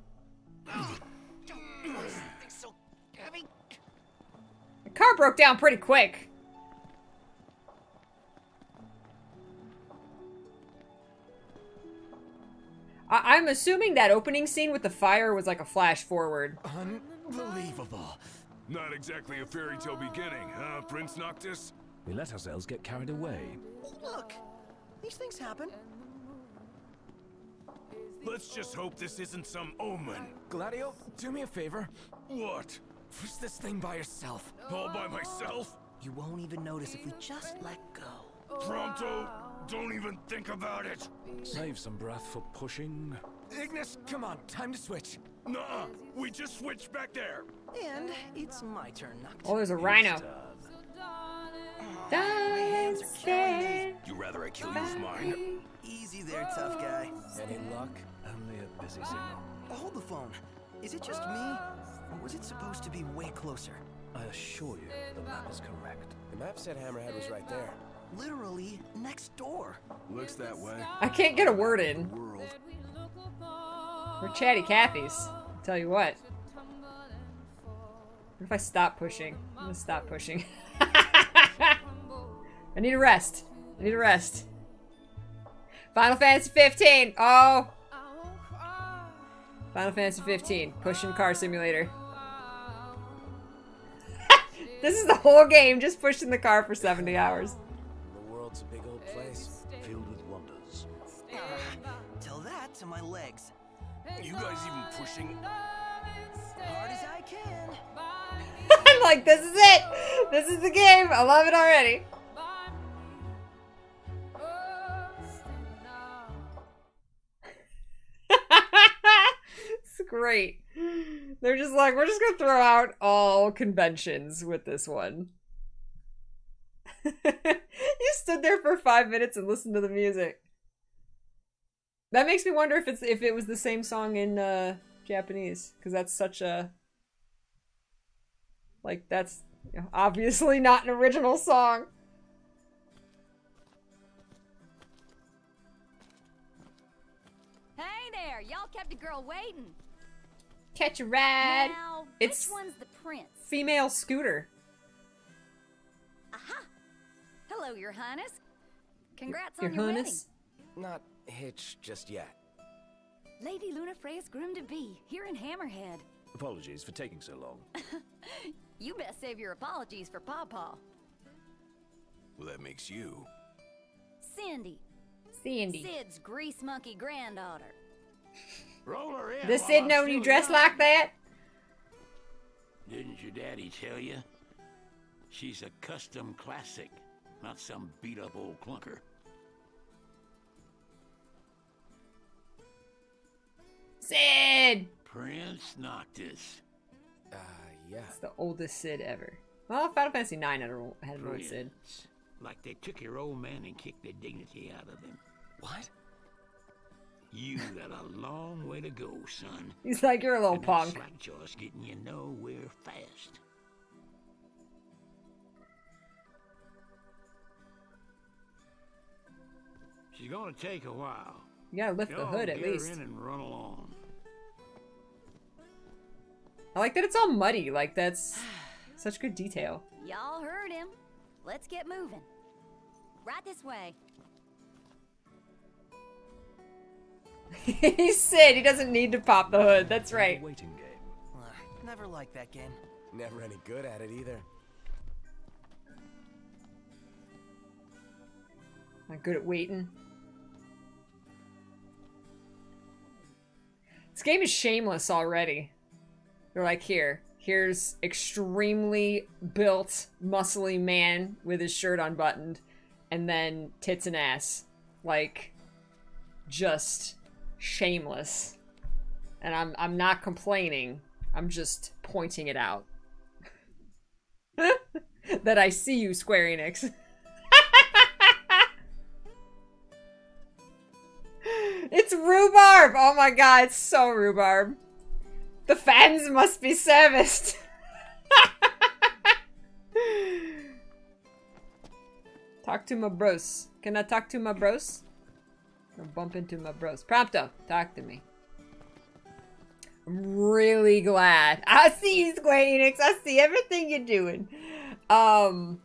The car broke down pretty quick. I- I'm assuming that opening scene with the fire was like a flash forward. Unbelievable. Not exactly a fairy tale beginning, huh, Prince Noctis? We let ourselves get carried away. Look, these things happen. Let's just hope this isn't some omen. Gladio, do me a favor. What? Push this thing by yourself. All by myself? You won't even notice if we just let go. Prompto? Don't even think about it. Save some breath for pushing. Ignis, come on, time to switch. Nuh-uh. We just switched back there. And it's my turn, Noctis. Oh, there's a rhino. hands are killing me. You rather I kill you with mine? Easy there, tough guy. Any luck? Only a busy signal. Oh, hold the phone. Is it just me? Or was it supposed to be way closer? I assure you, the map is correct. The map said Hammerhead was right there. Literally next door. Looks that way. I can't get a word in. We're chatty Cathy's. I'll tell you what. What if I stop pushing? I'm gonna stop pushing. I need a rest. I need a rest. Final Fantasy 15. Oh. Final Fantasy 15. Pushing car simulator. this is the whole game, just pushing the car for 70 hours. To my legs. You guys even pushing? Hard as I can. I'm like, this is it. This is the game. I love it already. it's great. They're just like, we're just gonna throw out all conventions with this one. you stood there for five minutes and listened to the music. That makes me wonder if it's if it was the same song in uh, Japanese, because that's such a like that's you know, obviously not an original song. Hey there, y'all kept a girl waiting. Catch a ride. Now, It's- which one's the prince? Female scooter. Aha! Hello, Your Highness. Congrats Your on your Highness. Not hitched just yet. Lady Lunafreya's groom to be here in Hammerhead. Apologies for taking so long. You best save your apologies for Pawpaw. Well, that makes you. Cindy, Sandy. Cid's grease monkey granddaughter. Roll her in. Does Cid I'm know you dress like that? Didn't your daddy tell you? She's a custom classic, not some beat up old clunker. Cid! Prince Noctis. Uh, yeah. It's the oldest Cid ever. Well, Final Fantasy IX had, a, had an old Cid. Like they took your old man and kicked the dignity out of him. What? You got a long way to go, son. He's like, you're a little and that punk. slack jaw's getting you nowhere fast. She's gonna take a while. You gotta lift the hood at get least. in and run along. I like that it's all muddy. Like, that's such good detail. Y'all heard him. Let's get moving. Right this way. he said he doesn't need to pop the hood. That's right. Waiting game. Uh, never liked that game. Never any good at it either. Not good at waiting. This game is shameless already. They're like, here, here's extremely built, muscly man with his shirt unbuttoned, and then tits and ass. Like, just shameless. And I'm I'm not complaining. I'm just pointing it out. that I see you, Square Enix. rhubarb! Oh my god, it's so rhubarb. The fans must be serviced. talk to my bros. Can I talk to my bros? I'll bump into my bros. Prompto, talk to me. I'm really glad. I see you, Square Enix. I see everything you're doing. Um,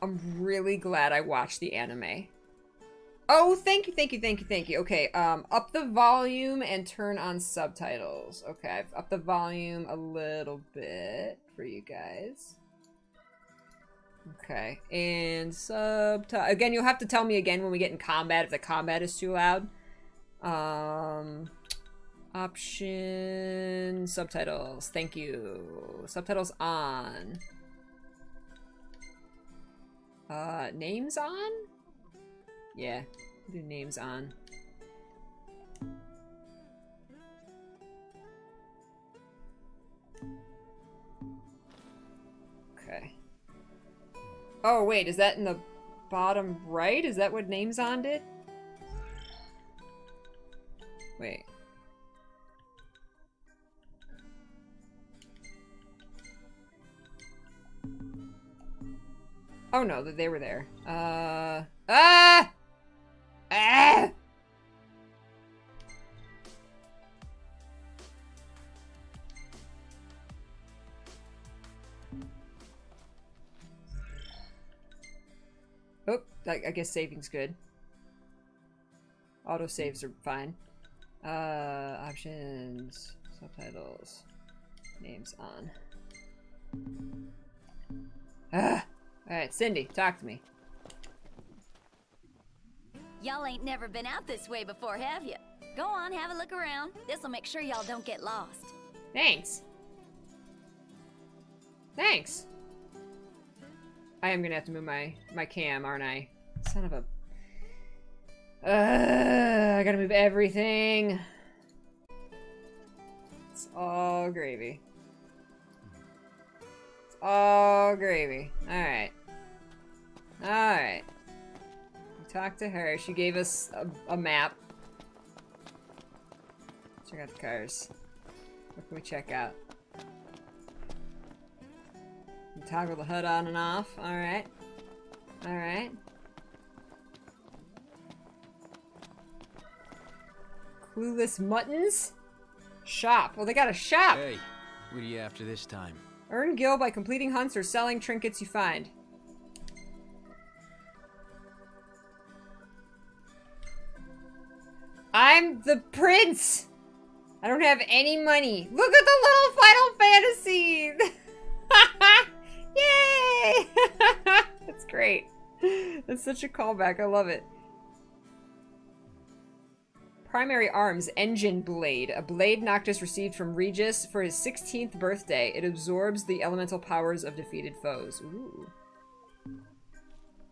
I'm really glad I watched the anime. Oh, thank you, thank you, thank you, thank you. Okay, um, up the volume and turn on subtitles. Okay, I've upped the volume a little bit for you guys. Okay, and subtitle. Again, you'll have to tell me again when we get in combat if the combat is too loud. Um, option subtitles. Thank you. Subtitles on. Uh, names on? Yeah, do names on. Okay. Oh, wait, is that in the bottom right? Is that what names on did? Wait. Oh no, that they were there. Uh. Ah! Ah! Oh, I, I guess saving's good. Auto saves are fine. Uh, options, subtitles, names on. Ah! Alright, Cindy, talk to me. Y'all ain't never been out this way before, have you? Go on, have a look around. This'll make sure y'all don't get lost. Thanks. Thanks. I am gonna have to move my my cam, aren't I? Son of a. Uh, I gotta move everything. It's all gravy. It's all gravy. Alright. All right. All right. We talked to her. She gave us a, a map. Check out the cars. What can we check out? Toggle the HUD on and off. Alright. Alright. Clueless Muttons? Shop. Well, they got a shop! Hey, what are you after this time? Earn gil by completing hunts or selling trinkets you find. I'm the prince! I don't have any money. Look at the little Final Fantasy! Yay! That's great. That's such a callback. I love it. Primary arms, engine blade. A blade Noctis received from Regis for his 16th birthday. It absorbs the elemental powers of defeated foes. Ooh.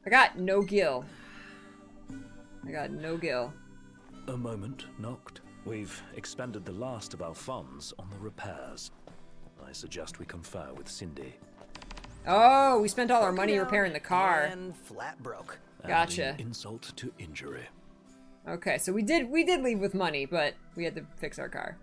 I got no gil. I got no gil. A moment, Noct. We've expended the last of our funds on the repairs. I suggest we confer with Cindy. Oh, we spent all our money repairing the car. And flat broke. Gotcha. Insult to injury. Okay, so we did we did leave with money, but we had to fix our car.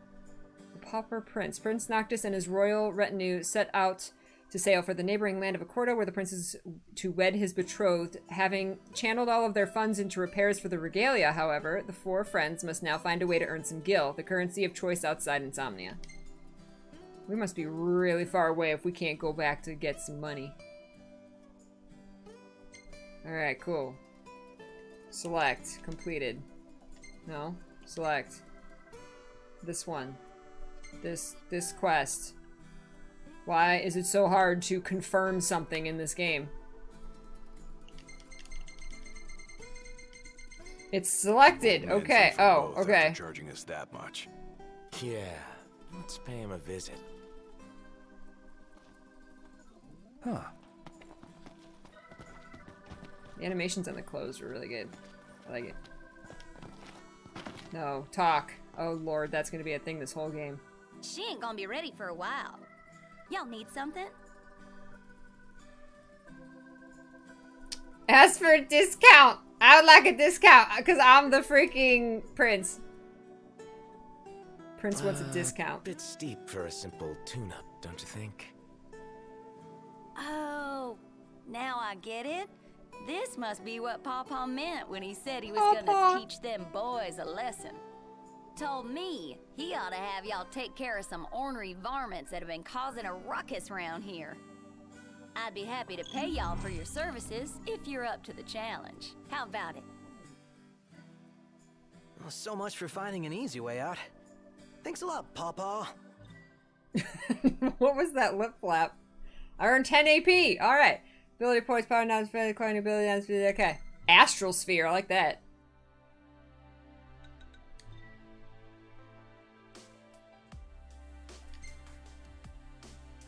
The Pauper Prince. Prince Noctis and his royal retinue set out to sail for the neighboring land of Accordo, where the prince is to wed his betrothed. Having channeled all of their funds into repairs for the regalia, however, the four friends must now find a way to earn some gil, the currency of choice outside Insomnia. We must be really far away if we can't go back to get some money. Alright, cool. Select. Completed. No. Select. This one. This this quest. Why is it so hard to confirm something in this game? It's selected. Okay. Oh, okay. charging us that much. Yeah, let's pay him a visit. Huh. The animations on the clothes are really good. I like it. No, talk. Oh lord, that's gonna be a thing this whole game. She ain't gonna be ready for a while. Y'all need something? Ask for a discount. I would like a discount because I'm the freaking prince. Prince wants a Uh, discount. Bit steep for a simple tune-up, don't you think? Oh, now I get it. This must be what Pawpaw meant when he said he was Pawpaw. gonna teach them boys a lesson. Told me he ought to have y'all take care of some ornery varmints that have been causing a ruckus round here. I'd be happy to pay y'all for your services if you're up to the challenge. How about it? Well, so much for finding an easy way out. Thanks a lot, Papa. what was that lip flap? I earned 10 AP. All right. Ability points, power knowledge, failure, climbing ability, knowledge, ability. Okay. Astral sphere. I like that.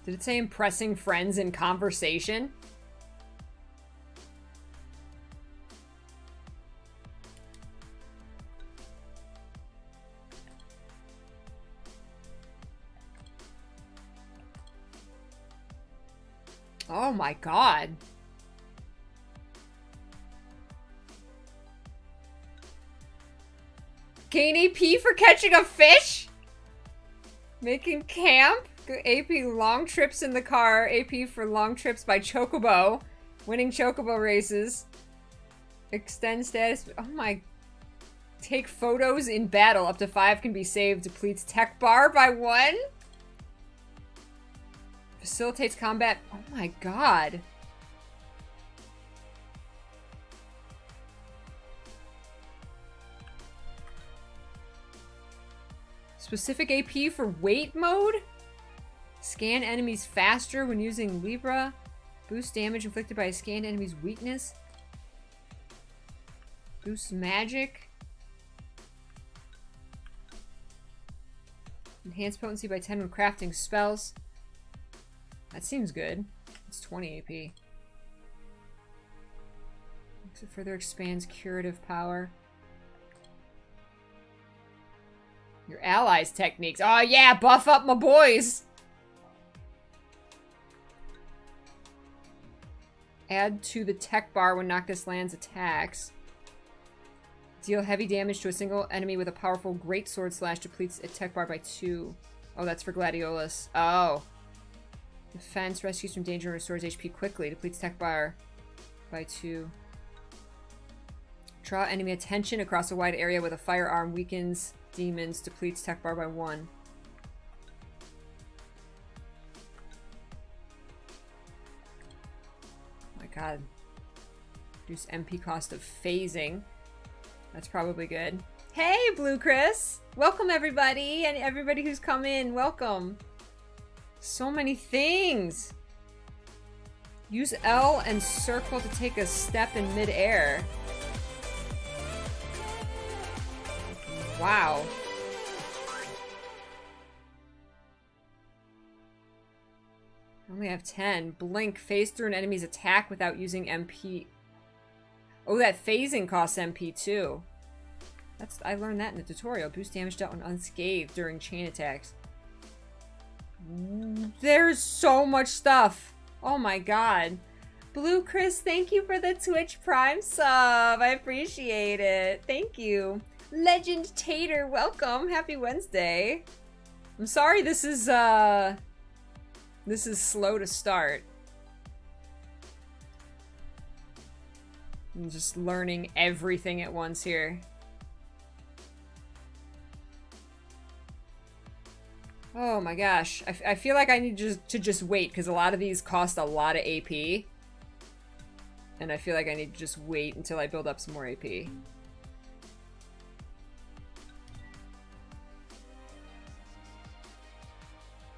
Did it say impressing friends in conversation? Oh my god. Gain AP for catching a fish? Making camp? AP long trips in the car. AP for long trips by Chocobo. Winning Chocobo races. Extend status. Oh my. Take photos in battle. Up to five can be saved. Depletes tech bar by one. Facilitates combat. Oh my god. Specific AP for wait mode? Scan enemies faster when using Libra. Boost damage inflicted by a scanned enemy's weakness. Boost magic. Enhance potency by 10 when crafting spells. That seems good. It's 20 AP. It further expands curative power. Your allies' techniques. Oh yeah, buff up my boys! Add to the tech bar when Noctis lands attacks. Deal heavy damage to a single enemy with a powerful greatsword slash depletes a tech bar by two. Oh, that's for Gladiolus. Oh. Defense rescues from danger and restores HP quickly. Depletes tech bar by two. Draw enemy attention across a wide area with a firearm. Weakens demons. Depletes tech bar by one. God. Reduce MP cost of phasing. That's probably good. Hey, Blue Chris! Welcome, everybody, and everybody who's come in. Welcome. So many things. Use L and circle to take a step in midair. Wow. Only have 10. Blink. Phase through an enemy's attack without using MP. Oh, that phasing costs MP too. That's I learned that in the tutorial. Boost damage dealt when unscathed during chain attacks. There's so much stuff. Oh my god. Blue Chris, thank you for the Twitch Prime sub. I appreciate it. Thank you. Legend Tater, welcome. Happy Wednesday. I'm sorry this is uh this is slow to start. I'm just learning everything at once here. Oh my gosh. I, I feel like I need just, to just wait because a lot of these cost a lot of AP. And I feel like I need to just wait until I build up some more AP.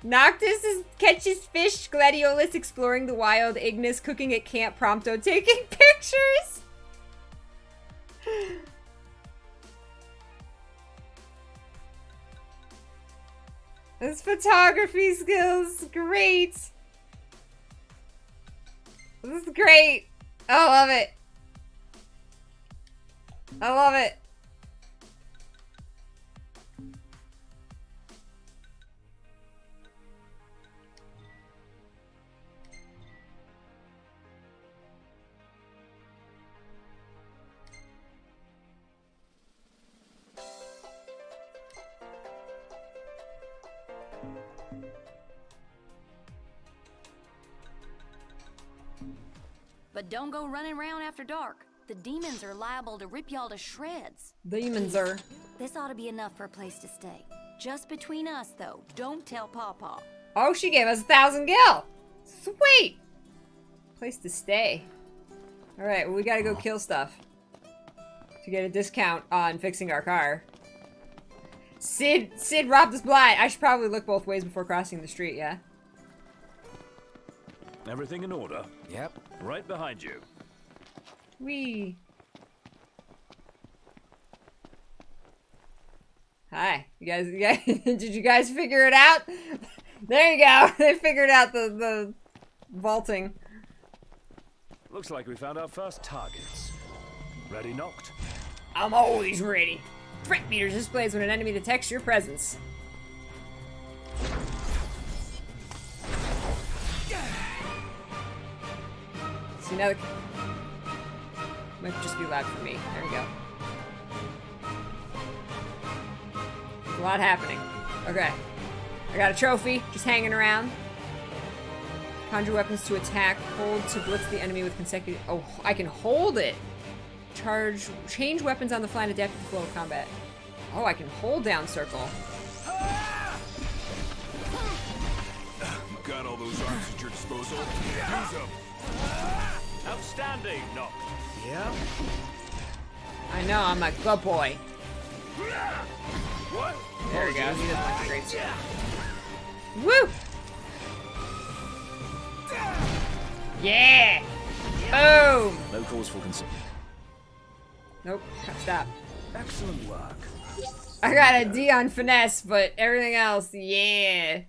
Noctis is, catches fish, Gladiolus exploring the wild, Ignis cooking at Camp Prompto taking pictures. His photography skills, great. This is great. I love it. I love it. Don't go running around after dark. The demons are liable to rip y'all to shreds. Demons are. This ought to be enough for a place to stay. Just between us, though. Don't tell Papa. Oh, she gave us a thousand gil. Sweet. Place to stay. All right, well, we gotta go kill stuff to get a discount on fixing our car. Cid, Cid robbed us blind. I should probably look both ways before crossing the street. Yeah. Everything in order? Yep. Right behind you. Wee. Hi, you guys. You guys did you guys figure it out? there you go. They figured out the the vaulting. Looks like we found our first targets. Ready, Noct? I'm always ready. Threat meter displays when an enemy detects your presence. See now the might just be loud for me. There we go. There's a lot happening. Okay. I got a trophy, just hanging around. Conjure weapons to attack. Hold to blitz the enemy with consecutive. Oh, I can hold it. Charge. Change weapons on the fly and adapt to the flow of combat. Oh, I can hold down circle. Got all those arms at your disposal? Use them. Outstanding, Noct. Yep. I know, I'm a good boy. What? There we go. He doesn't like the great stuff. Woo! Yeah! Boom! No cause for concern. Nope. Stop. Excellent work. I got a D on finesse, but everything else, yeah.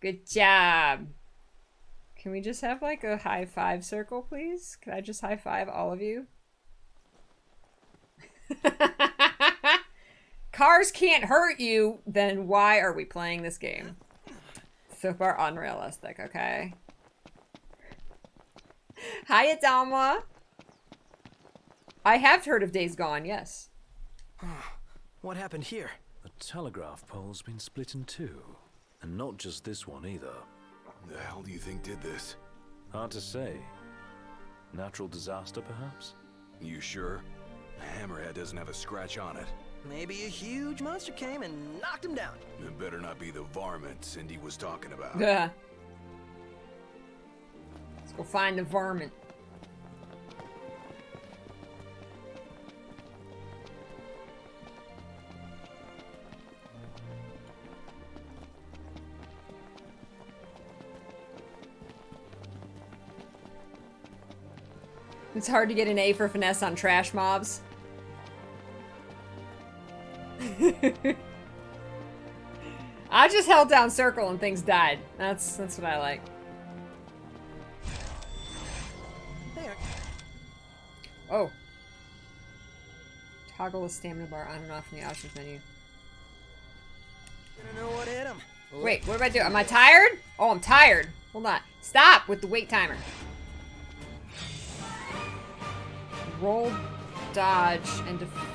Good job. Can we just have like a high five circle, please? Can I just high five all of you? Cars can't hurt you, then why are we playing this game? So far unrealistic, okay? Hi, Adama. I have heard of Days Gone, yes. What happened here? The telegraph pole's been split in two. And not just this one either. The hell do you think did this? Hard to say. Natural disaster, perhaps? You sure? Hammerhead doesn't have a scratch on it. Maybe a huge monster came and knocked him down. It better not be the varmint Cindy was talking about. Yeah. Let's go find the varmint. It's hard to get an A for finesse on trash mobs. I just held down circle and things died. That's that's what I like. There. Oh. Toggle the stamina bar on and off in the options menu. I don't know what hit him. Wait, what do I do? Am I tired? Oh, I'm tired. Hold on. Stop with the wait timer. Roll, dodge, and defend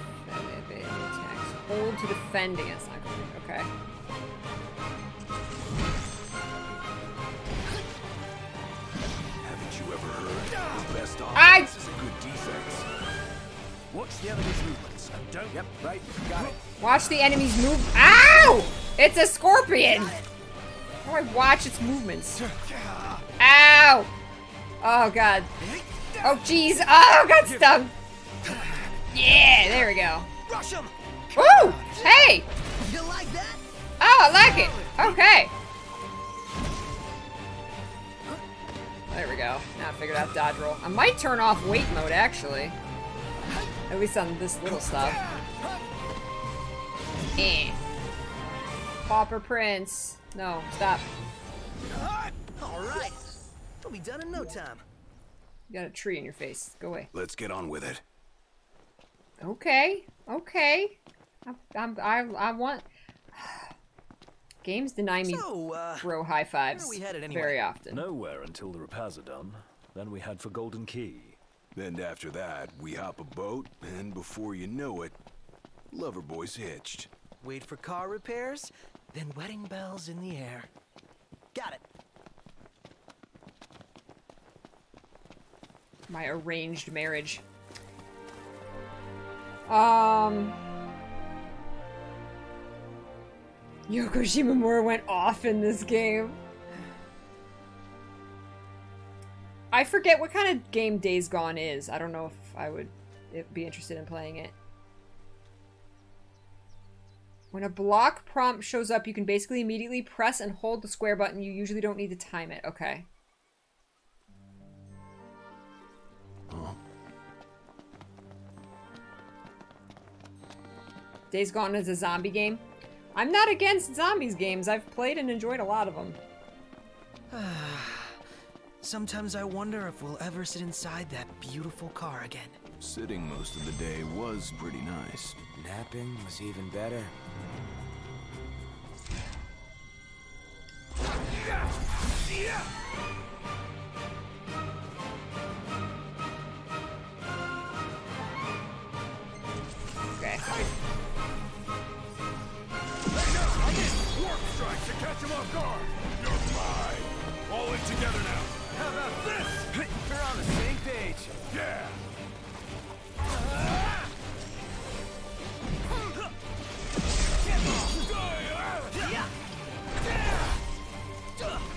attacks. Hold to defend against non Okay. Haven't you ever heard? The best I- offense is a good defense. Watch the enemy's movements and don't. Yep, right. Got it. Watch the enemies move. Ow! It's a scorpion! How do I watch its movements? Ow! Oh, God. Oh, jeez. Oh, got stung. Yeah, there we go. Rush! Woo! Hey! You like that? Oh, I like it. Okay. There we go. Now I figured out dodge roll. I might turn off wait mode, actually. At least on this little stuff. Eh. Pauper Prince. No, stop. All right. We'll be done in no time. You got a tree in your face. Go away. Let's get on with it. Okay. Okay. I'm, I'm, I, I want... Games deny me So, uh, bro high fives we headed anyway? very often. Nowhere until the repairs are done. Then we head for Galdin Quay. Then after that, we hop a boat, and before you know it, Loverboy's hitched. wait for car repairs, then wedding bells in the air. Got it. My arranged marriage. Um. Yoko Shimomura went off in this game. I forget what kind of game Days Gone is. I don't know if I would be interested in playing it. When a block prompt shows up, you can basically immediately press and hold the square button. You usually don't need to time it. Okay. Days Gone is a zombie game. I'm not against zombies games. I've played and enjoyed a lot of them. Sometimes I wonder if we'll ever sit inside that beautiful car again. Sitting most of the day was pretty nice. Napping was even better. Okay. Warp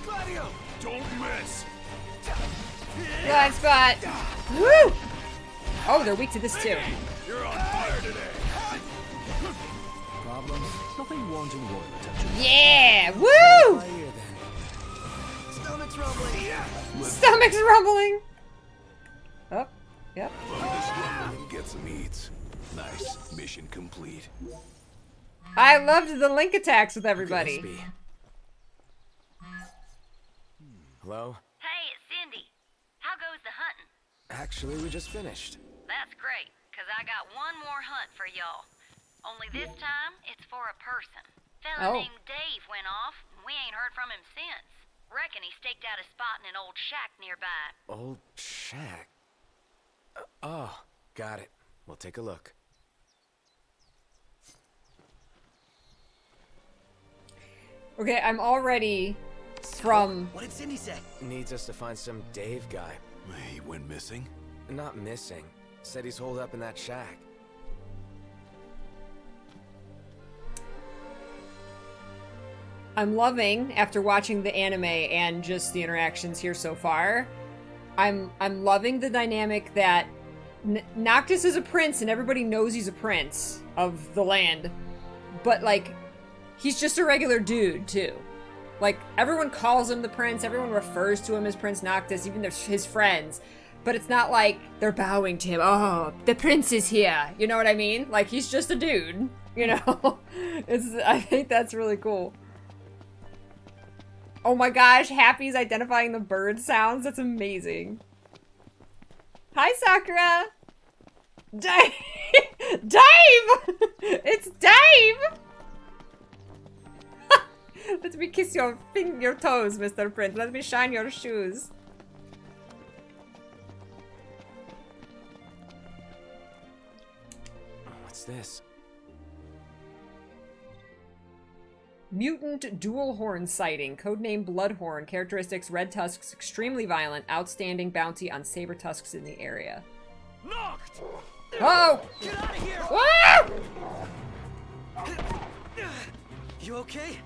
Gladio! Don't miss! Blind spot! Woo! Oh, they're weak to this too. You're on Nothing wanting royal attention. Yeah! Woo! My ear then. Stomach's rumbling. Stomach's rumbling. Oh, yep. Load this rumbling and get some eats. Nice. Mission complete. I loved the link attacks with everybody. Could this be? Hello? Hey, it's Cindy. How goes the hunting? Actually, we just finished. That's great, because I got one more hunt for y'all. Only this time, it's for a person. Fella Oh. named Dave went off, and we ain't heard from him since. Reckon he staked out a spot in an old shack nearby. Old shack. Uh, oh, got it. We'll take a look. Okay, I'm already from. What did Cindy say? Needs us to find some Dave guy. He went missing? Not missing. Said he's holed up in that shack. I'm loving after watching the anime and just the interactions here so far. I'm I'm loving the dynamic that N- Noctis is a prince and everybody knows he's a prince of the land, but like he's just a regular dude too. Like everyone calls him the prince, everyone refers to him as Prince Noctis, even his friends. But it's not like they're bowing to him. Oh, the prince is here. You know what I mean? Like he's just a dude. You know, it's. I think that's really cool. Oh my gosh, Happy's identifying the bird sounds. That's amazing. Hi, Sakura. Dave. Dave. It's Dave. Let me kiss your fing- your toes, Mr. Print. Let me shine your shoes. What's this? Mutant dual horn sighting, codename Bloodhorn. Characteristics: red tusks, extremely violent, outstanding bounty on saber tusks in the area. Noct! Oh! Get out of here! Ah! You okay?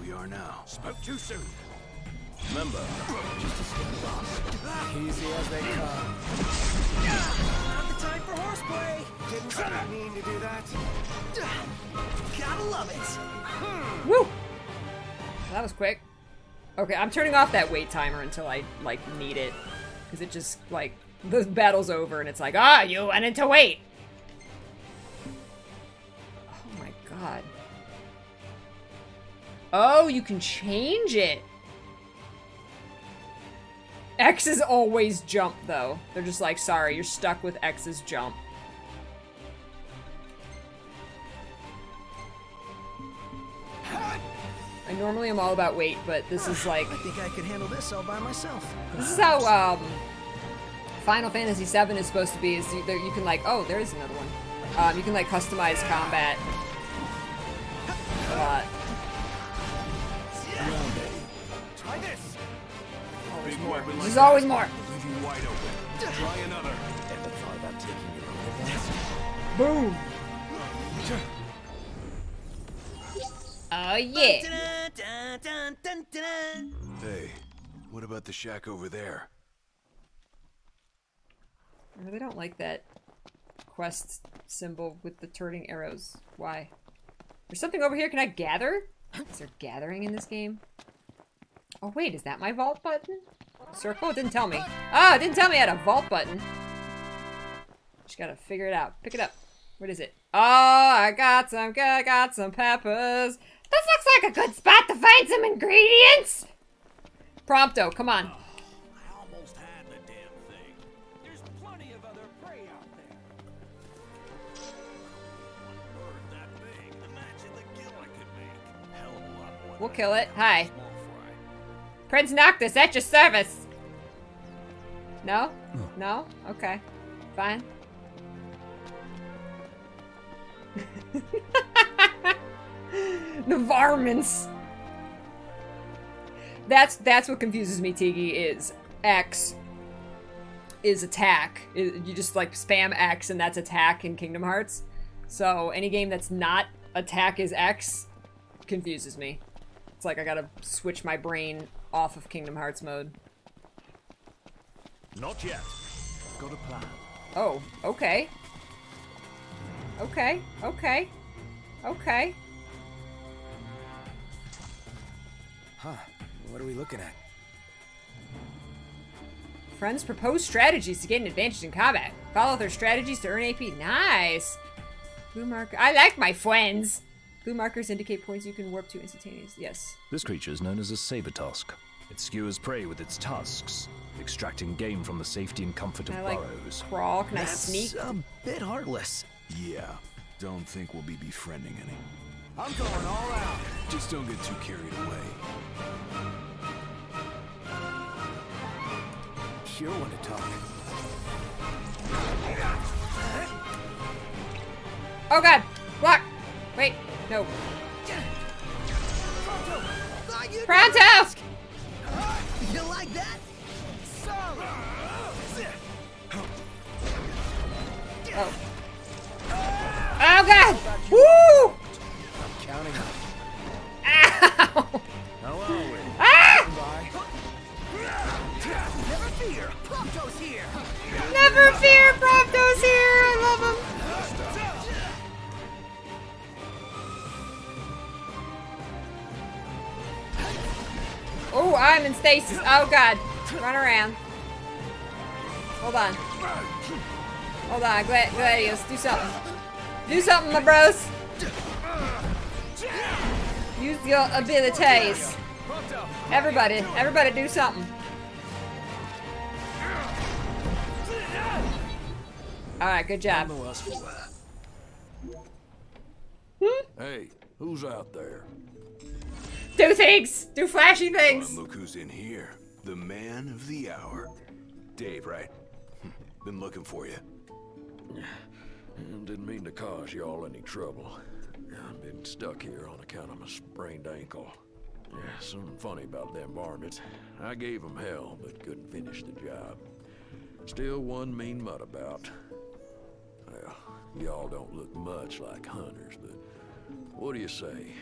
We are now. Spoke too soon. Remember, Easy as they come. Time for horseplay. Didn't really mean to do that. Gotta love it. Woo! That was quick. Okay, I'm turning off that wait timer until I, like, need it. Because it just, like, the battle's over and it's like, ah, you went into wait! Oh my god. Oh, you can change it! X is always jump, though. They're just like, sorry, you're stuck with X's jump. I normally am all about wait, but this is like I think I can handle this all by myself. this is how um Final Fantasy VII is supposed to be. Is you, you can like oh there is another one. Um, you can like customize combat a lot. Try this. Big weapon like There's always more. leave you wide open. Try another. Ever thought about taking your own? Boom. Oh yeah. Hey, what about the shack over there? I really don't like that quest symbol with the turning arrows. Why? There's something over here. Can I gather? Is there gathering in this game? Oh wait, is that my vault button? Circle? It didn't tell me. Oh, it didn't tell me I had a vault button. Just gotta figure it out. Pick it up. What is it? Oh, I got some, I got some peppers. This looks like a good spot to find some ingredients. Prompto, come on. I almost had the damn thing. There's plenty of other prey out there. Bird that big. Imagine the kill I could make. Hell of a lot more We'll kill it. Hi. Prince Noctis at your service. No? Oh. No? Okay. Fine. the varmints. That's that's what confuses me, Tigi, is X is attack. You just like spam X and that's attack in Kingdom Hearts. So any game that's not attack is X confuses me. It's like I gotta switch my brain off of Kingdom Hearts mode. Not yet. Got a plan. Oh, okay. Okay, okay. Okay. Huh. What are we looking at? Friends propose strategies to gain an advantage in combat. Follow their strategies to earn AP. Nice. Blue marker. I like my friends. Blue markers indicate points you can warp to instantaneously. Yes. This creature is known as a saber tusk. It skewers prey with its tusks, extracting game from the safety and comfort of Can I like burrows. crawl? Can I sneak? a bit heartless. Yeah, don't think we'll be befriending any. I'm going all out. Just don't get too carried away. Sure want to talk. Oh god! Block! Wait, no. You'd Prompto! You like that? Oh. Oh god! Woo! Counting up. Ow! How are we? Ah! Never fear. Prompto's here. Never fear, Prompto's here! I love him! Oh, I'm in stasis. Oh god. Run around. Hold on. Hold on, Glad Gladius, do something. Do something, my bros. Use your abilities. Everybody, everybody do something. Alright, good job. No else for wear. Hmm? Hey, who's out there? Do things! Do flashy things! And look who's in here. The man of the hour. Dave, right? Been looking for you. Didn't mean to cause y'all any trouble. I've been stuck here on account of my sprained ankle. Yeah, something funny about them varmints. I gave them hell, but couldn't finish the job. Still one mean mutt about. Well, y'all don't look much like hunters, but what do you say?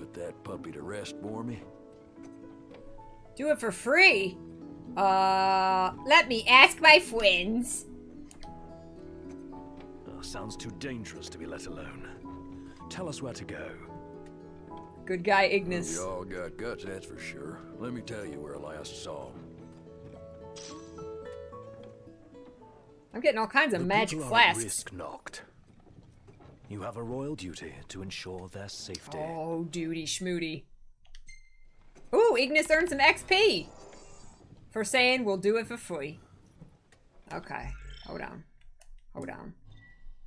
Put that puppy to rest for me? Do it for free? Uh, let me ask my friends. Oh, sounds too dangerous to be let alone. Tell us where to go. Good guy Ignis. Y'all got guts, that's for sure. Let me tell you where I last saw 'em. I'm getting all kinds of The magic people are at flasks. risk Noct. You have a royal duty to ensure their safety. Oh, duty schmooty. Ooh, Ignis earned some XP for saying we'll do it for free. Okay, hold on, hold on,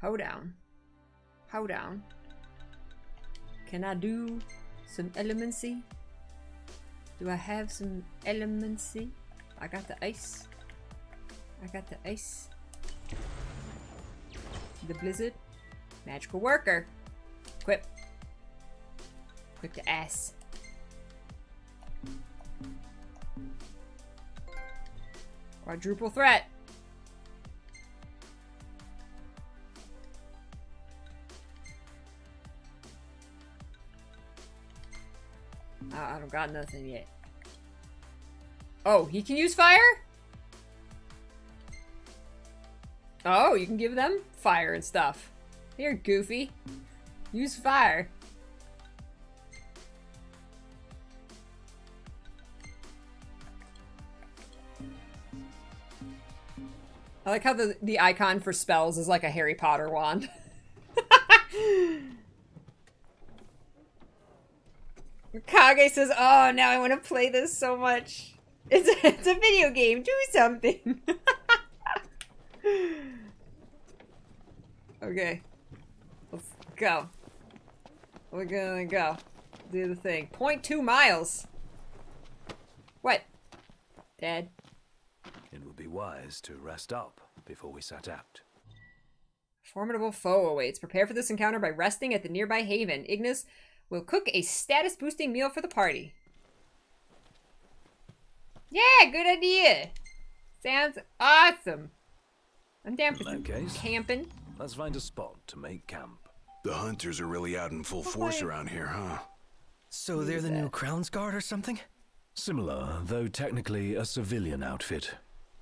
hold on, hold on. Can I do some elemancy? Do I have some elemancy? I got the ice. I got the ice. The blizzard. Magical worker. Equip. Equip to S. Quadruple threat. I I don't got nothing yet. Oh, he can use fire? Oh, you can give them fire and stuff. Here, Goofy. Use fire. I like how the, the icon for spells is like a Harry Potter wand. Kage says, Oh, now I want to play this so much. It's it's a video game. Do something. okay. Go. We're gonna go. Do the thing. Point two miles. What? Dad? It would be wise to rest up before we set out. Formidable foe awaits. Prepare for this encounter by resting at the nearby haven. Ignis will cook a status boosting meal for the party. Yeah, good idea. Sounds awesome. I'm down for some that case, camping. let's find a spot to make camp. The hunters are really out in full force around here, huh? So they're the new Crownsguard or something? Similar, though technically a civilian outfit.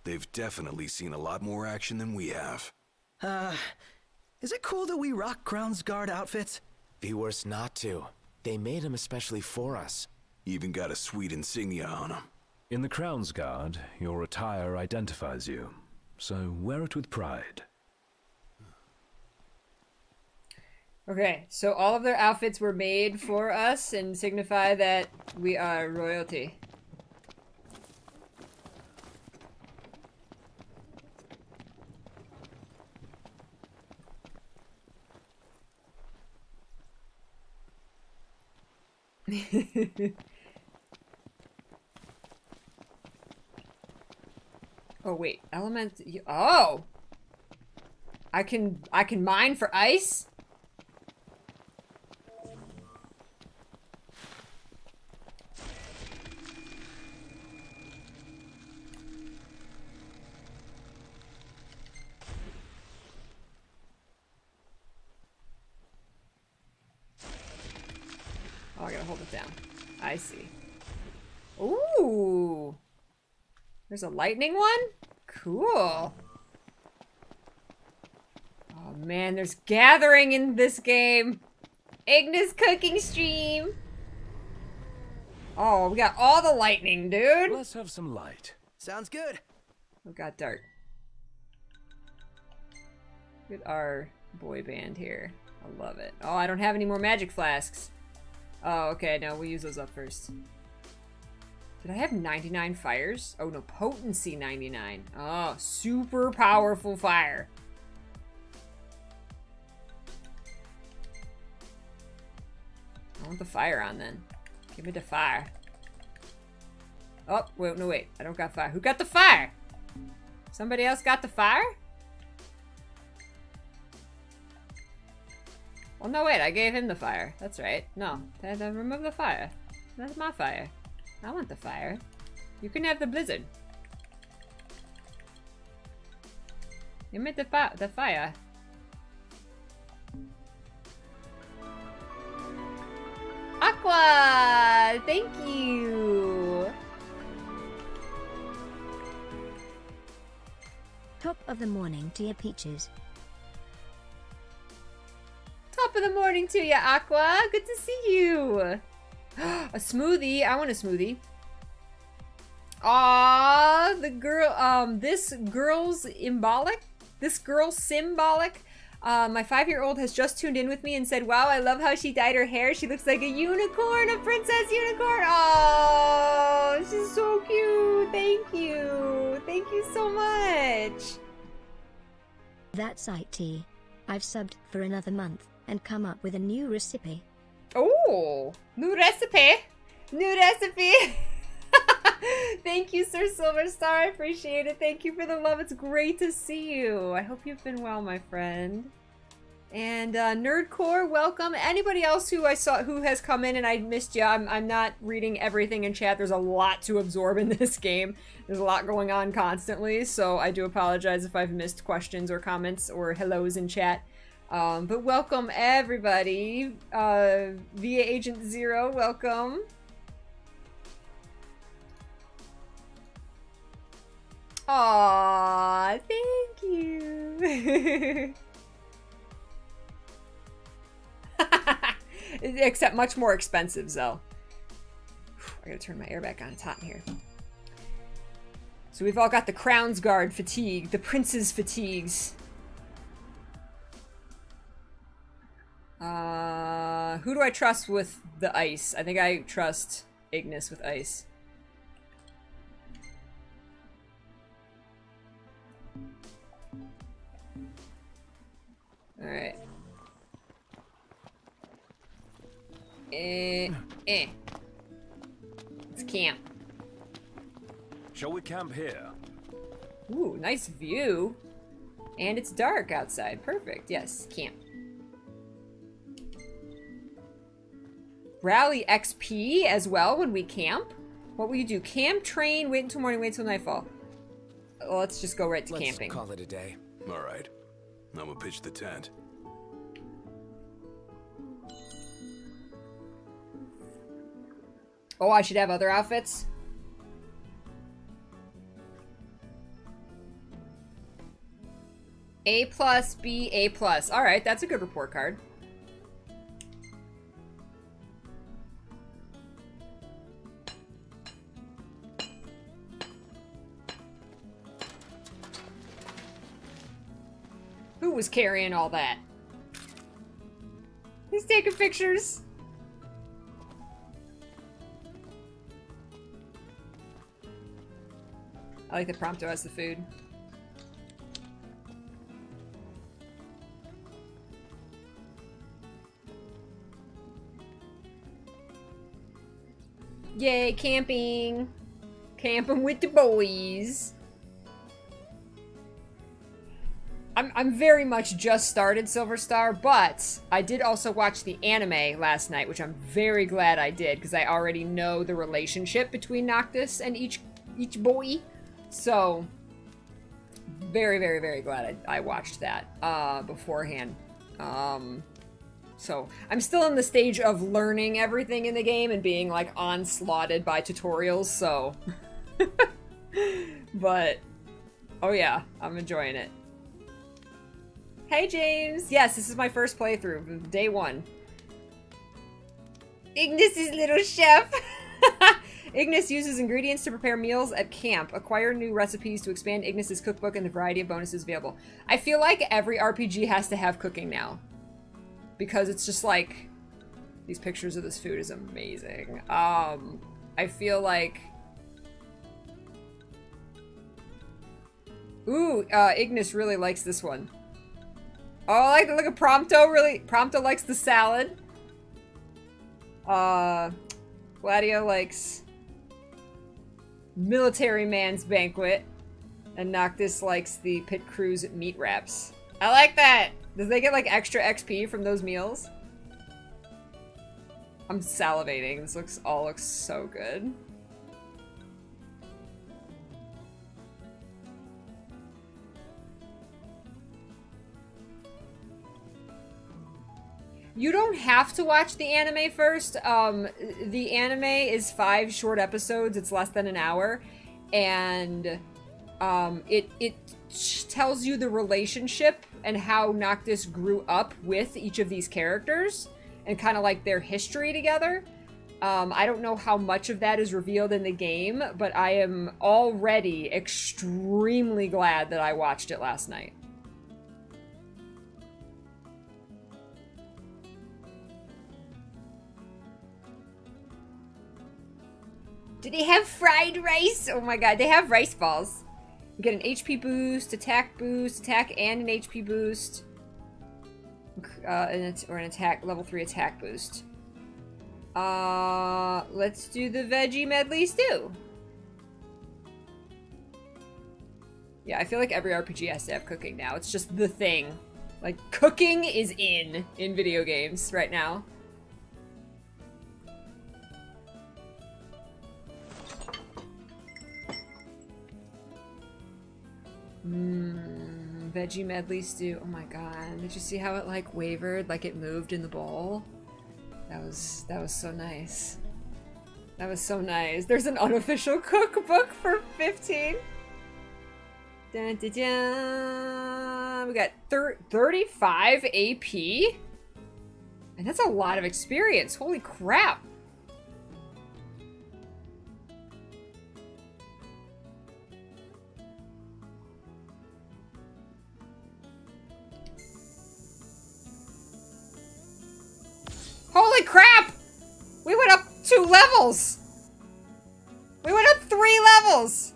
They've definitely seen a lot more action than we have. Uh, is it cool that we rock Crownsguard outfits? Be worse not to. They made them especially for us. Even got a sweet insignia on them. In the Crownsguard, your attire identifies you, so wear it with pride. Okay, so all of their outfits were made for us and signify that we are royalty. oh wait, element. Oh, I can I can mine for ice. Oh, I gotta hold it down. I see. Ooh. There's a lightning one? Cool. Oh man, there's gathering in this game. Ignis cooking stream. Oh, we got all the lightning, dude. Let's have some light. Sounds good. We got dark. Look at our boy band here. I love it. Oh, I don't have any more magic flasks. Oh, okay, no, we'll use those up first. Did I have 99 fires? Oh, no, potency 99. Oh, super powerful fire. I want the fire on then. Give me the fire. Oh, wait, no, wait. I don't got fire. Who got the fire? Somebody else got the fire? Well, no, wait. I gave him the fire. That's right. No, then then remove the fire. That's my fire. I want the fire. You can have the blizzard. You made the, fi the fire. Aqua! Thank you! Top of the morning to your peaches. Top of the morning to you, Aqua. Good to see you. a smoothie. I want a smoothie. Ah, the girl. Um, this girl's symbolic. This girl's symbolic. Uh, my five-year-old has just tuned in with me and said, "Wow, I love how she dyed her hair. She looks like a unicorn, a princess unicorn. Oh, she's so cute. Thank you. Thank you so much." That's IT. I've subbed for another month and come up with a new recipe. Oh, new recipe. New recipe. Thank you, Sir Silverstar. I appreciate it. Thank you for the love. It's great to see you. I hope you've been well, my friend. And uh, Nerdcore, welcome. Anybody else who I saw who has come in and I missed you, I'm, I'm not reading everything in chat. There's a lot to absorb in this game. There's a lot going on constantly, so I do apologize if I've missed questions or comments or hellos in chat. Um, but welcome everybody. Uh, via Agent Zero, welcome. Aw, thank you. Except much more expensive, Zell. I gotta turn my air back on. It's hot in here. So we've all got the Crownsguard fatigue, the Prince's fatigues. Uh, who do I trust with the ice? I think I trust Ignis with ice. Alright. Eh, eh. Let's camp. Shall we camp here? Ooh, nice view. And it's dark outside. Perfect. Yes, camp. Rally XP as well when we camp? What will you do? Camp, train, wait until morning, wait until nightfall. Let's just go right to Let's camping. call it a day. All right. I'm gonna pitch the tent. Oh, I should have other outfits? A plus, B, A plus. Alright, that's a good report card. Who was carrying all that? He's taking pictures. I like the Prompto has the food. Yay, camping! Camping with the boys! I'm, I'm very much just started Silver Star, but I did also watch the anime last night, which I'm very glad I did, because I already know the relationship between Noctis and each each boy. So, very, very, very glad I, I watched that uh, beforehand. Um, so, I'm still in the stage of learning everything in the game and being like onslaughted by tutorials, so. but, oh yeah, I'm enjoying it. Hey, James! Yes, this is my first playthrough, day one. Ignis's little chef! Ignis uses ingredients to prepare meals at camp. Acquire new recipes to expand Ignis's cookbook and the variety of bonuses available. I feel like every RPG has to have cooking now. Because it's just like... These pictures of this food is amazing. Um, I feel like... Ooh, uh, Ignis really likes this one. Oh, I like the look of Prompto. Really, Prompto likes the salad. Uh, Gladio likes Military Man's Banquet. And Noctis likes the Pit Crew's meat wraps. I like that! Does they get like extra XP from those meals? I'm salivating. This looks all looks so good. You don't have to watch the anime first. Um, the anime is five short episodes. It's less than an hour, and um, it it tells you the relationship and how Noctis grew up with each of these characters and kind of like their history together. Um, I don't know how much of that is revealed in the game, but I am already extremely glad that I watched it last night. Do they have fried rice? Oh my god, they have rice balls. You get an HP boost, attack boost, attack and an HP boost. Uh, an, or an attack, level 3 attack boost. Uh, let's do the veggie medley stew. Yeah, I feel like every RPG has to have cooking now. It's just the thing. Like, cooking is in in video games right now. Mmm, veggie medley stew. Oh my god. Did you see how it like wavered, like it moved in the bowl? That was that was so nice. That was so nice. There's an unofficial cookbook for 15. Dun, dun, dun. We got thir 35 AP? And that's a lot of experience. Holy crap. Holy crap! We went up two levels! We went up three levels!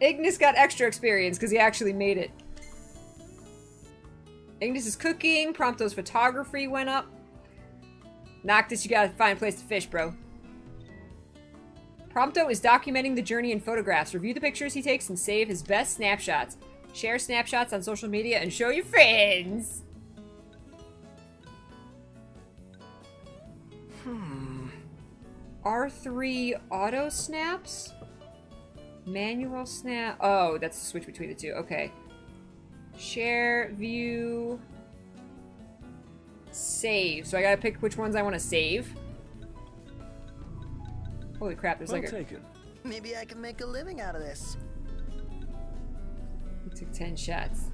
Ignis got extra experience because he actually made it. Ignis is cooking, Prompto's photography went up. Noctis, you gotta find a place to fish, bro. Prompto is documenting the journey in photographs. Review the pictures he takes and save his best snapshots. Share snapshots on social media and show your friends. R3 auto snaps? Manual snap. Oh, that's the switch between the two. Okay. Share, view, save. So I gotta pick which ones I want to save. Holy crap, there's Well like a... taken. Maybe I can make a living out of this. We took 10 shots.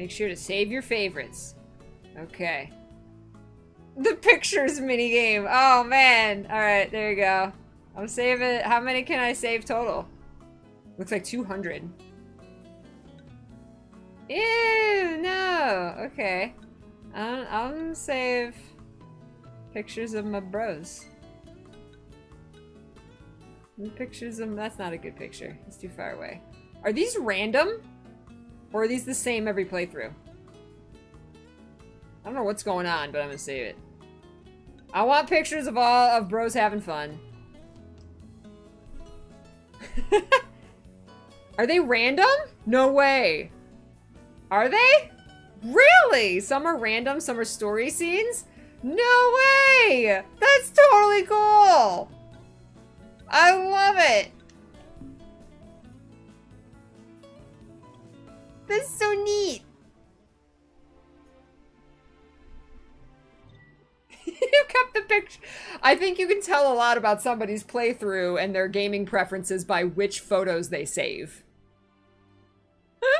Make sure to save your favorites. Okay. The pictures minigame. Oh man. Alright, there you go. I'm saving. How many can I save total? Looks like 200. Ew, no. Okay. I'll, I'll save pictures of my bros. Pictures of that's not a good picture. It's too far away. Are these random? Or are these the same every playthrough? I don't know what's going on, but I'm gonna save it. I want pictures of all of bros having fun. are they random? No way. Are they? Really? Some are random, some are story scenes? No way! That's totally cool! I love it! That's so neat! you kept the picture. I think you can tell a lot about somebody's playthrough and their gaming preferences by which photos they save.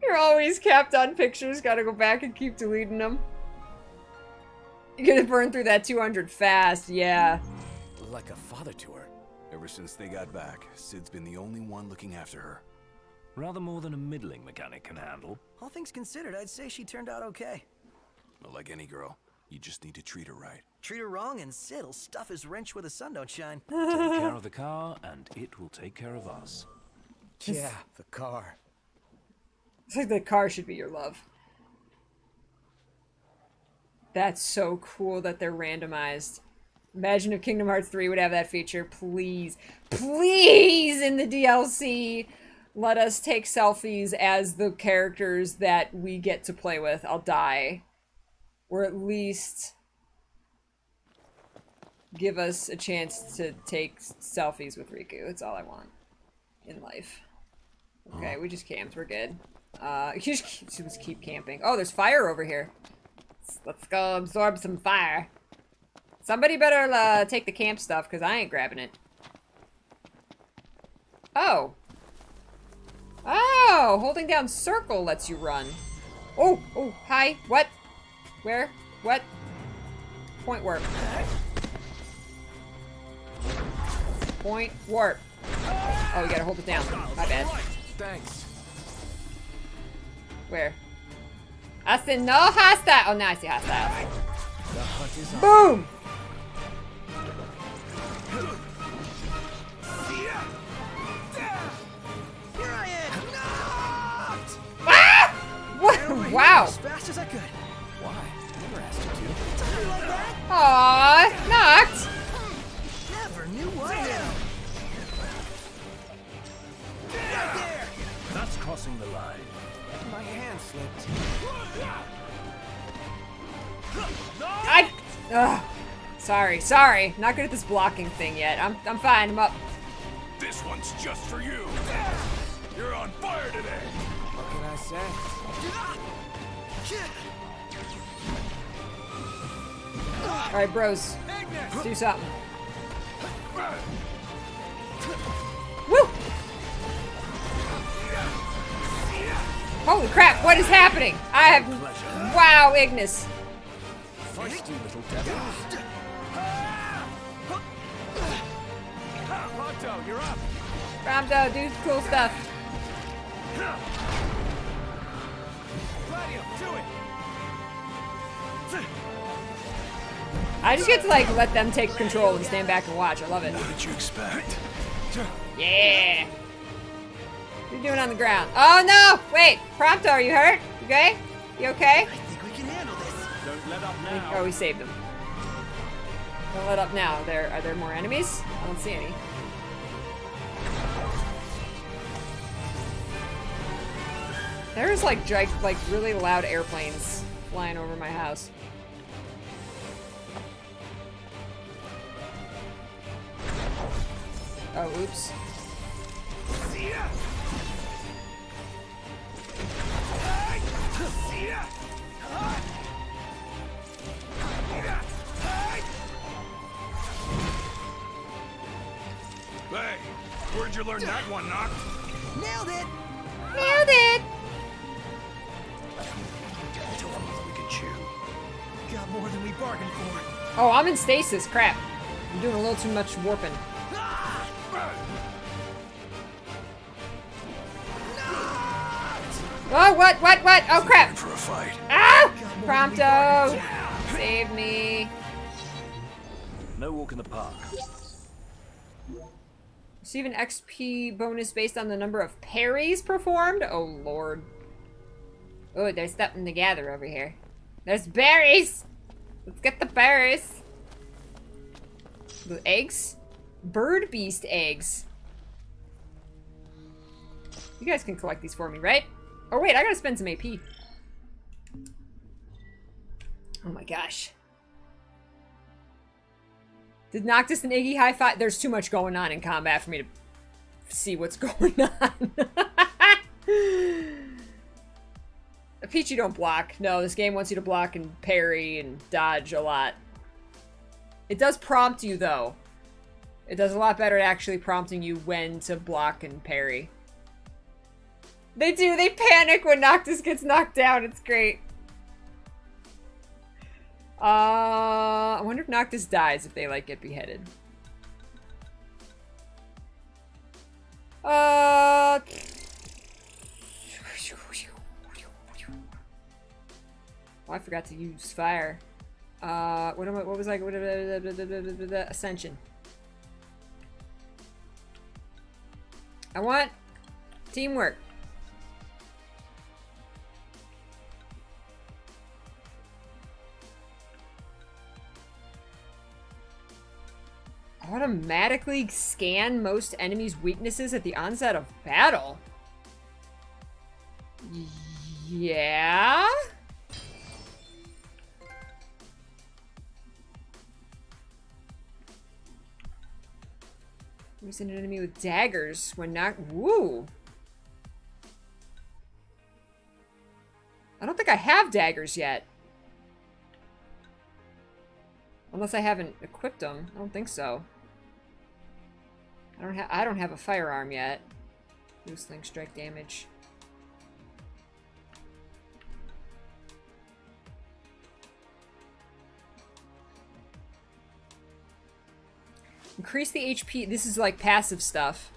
You're always capped on pictures, gotta go back and keep deleting them. You're gonna burn through that 200 fast, yeah. Like a father to her. Ever since they got back, Cid's been the only one looking after her. Rather more than a middling mechanic can handle. All things considered, I'd say she turned out okay. But like any girl, you just need to treat her right. Treat her wrong and Cid'll stuff his wrench where the sun don't shine. Take care of the car, and it will take care of us. Yeah, the car. It's like the car should be your love. That's so cool that they're randomized. Imagine if Kingdom Hearts 3 would have that feature. Please, please, in the DLC, let us take selfies as the characters that we get to play with. I'll die. Or at least give us a chance to take selfies with Riku. That's all I want in life. Okay, we just camped. We're good. Uh, you just keep, just keep camping. Oh, there's fire over here. Let's, let's go absorb some fire. Somebody better uh, take the camp stuff, because I ain't grabbing it. Oh. Oh, holding down circle lets you run. Oh, oh, hi. What? Where? What? Point warp. Point warp. Oh, you gotta hold it down. My bad. Thanks. Where? I said no hostile. Oh, now I see hostile. Boom! Wow. As fast as I could. Why? Aww, knocked. Never knew what. Right there. That's crossing the line. My hand slipped. I. Ugh. Sorry, sorry. Not good at this blocking thing yet. I'm, I'm fine. I'm up. This one's just for you. You're on fire today. What can I say? All right, bros. Let's do something. Woo! Holy crap! What is happening? I have. Wow, Ignis. Feisty little devil. Prompto, you're up. Ramdo, do cool stuff. Gladio, do it. I just get to like let them take control and stand back and watch. I love it. What did you expect? Yeah. What are you doing on the ground? Oh no! Wait, Prompto, are you hurt? You okay? You okay? I think we can handle this. Don't let up now. Oh, we saved them. Don't let up now. There are there more enemies? I don't see any. There's like gi- like really loud airplanes flying over my house. Oh, oops. See ya. Hey, where'd you learn that one, Noct? Nailed it. Bargained for. Oh, I'm in stasis. Crap. I'm doing a little too much warping. Oh, what, what, what? Oh, crap. For a fight. Ah! Ow! Prompto! Save me. No walk in the park. Receive an XP bonus based on the number of parries performed? Oh, lord. Oh, there's something to gather over here. There's berries! Let's get the berries. The eggs? Bird beast eggs. You guys can collect these for me, right? Oh, wait, I gotta spend some AP. Oh my gosh. Did Noctis and Iggy high five? There's too much going on in combat for me to see what's going on. Peachy don't block. No, this game wants you to block and parry and dodge a lot. It does prompt you though. It does a lot better at actually prompting you when to block and parry. They do. They panic when Noctis gets knocked down. It's great. Uh, I wonder if Noctis dies if they like get beheaded. Uh. Oh, I forgot to use fire. Uh, what am I? What was I? Ascension. I want teamwork. Automatically scan most enemies' weaknesses at the onset of battle. Yeah? Use an enemy with daggers when not. Woo! I don't think I have daggers yet. Unless I haven't equipped them. I don't think so. I don't have I don't have a firearm yet. Loose link strike damage. Increase the HP. This is like passive stuff.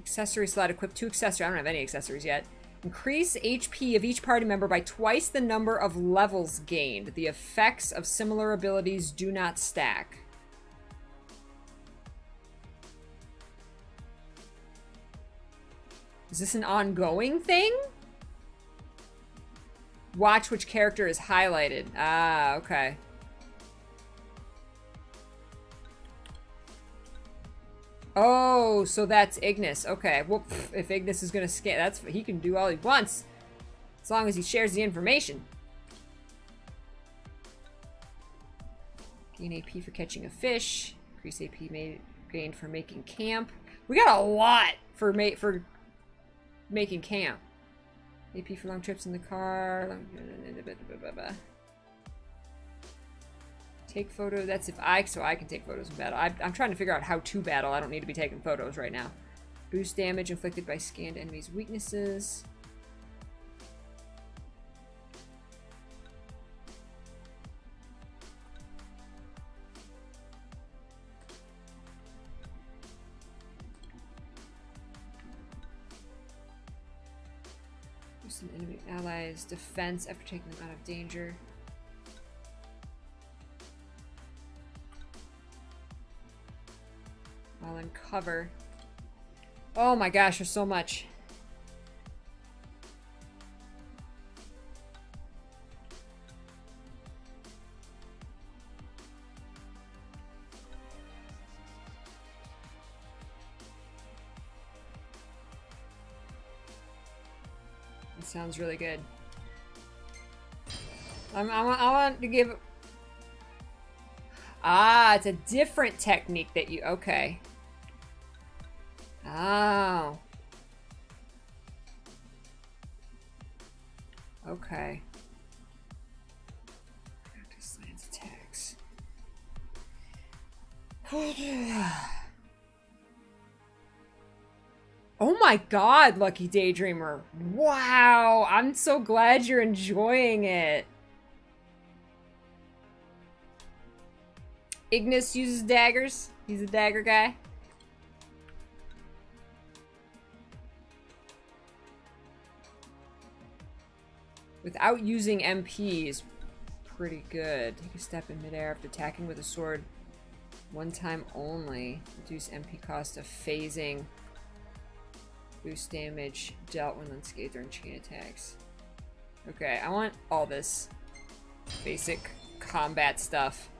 Accessory slot. Equip two accessories. I don't have any accessories yet. Increase HP of each party member by twice the number of levels gained. The effects of similar abilities do not stack. Is this an ongoing thing? watch which character is highlighted. Ah, okay. Oh, so that's Ignis. Okay. Well, pff, if Ignis is gonna scan, that's he can do all he wants, as long as he shares the information. Gain AP for catching a fish. Increase AP made, gained for making camp. We got a lot for ma for making camp. AP for long trips in the car. Take photo. That's if I, so I can take photos in battle. I, I'm trying to figure out how to battle. I don't need to be taking photos right now. Boost damage inflicted by scanned enemies' weaknesses. Boost enemy allies' defense after taking them out of danger. While in cover. Oh my gosh, there's so much. It sounds really good. I'm, I, want, I want to give... Ah, it's a different technique that you... Okay. Oh. Okay. Practice attacks. Oh my god, Lucky Daydreamer. Wow, I'm so glad you're enjoying it. Ignis uses daggers. He's a dagger guy. Without using MP is pretty good. Take a step in midair after attacking with a sword. One time only. Reduce MP cost of phasing. Boost damage dealt when unscathed during chain attacks. Okay, I want all this basic combat stuff.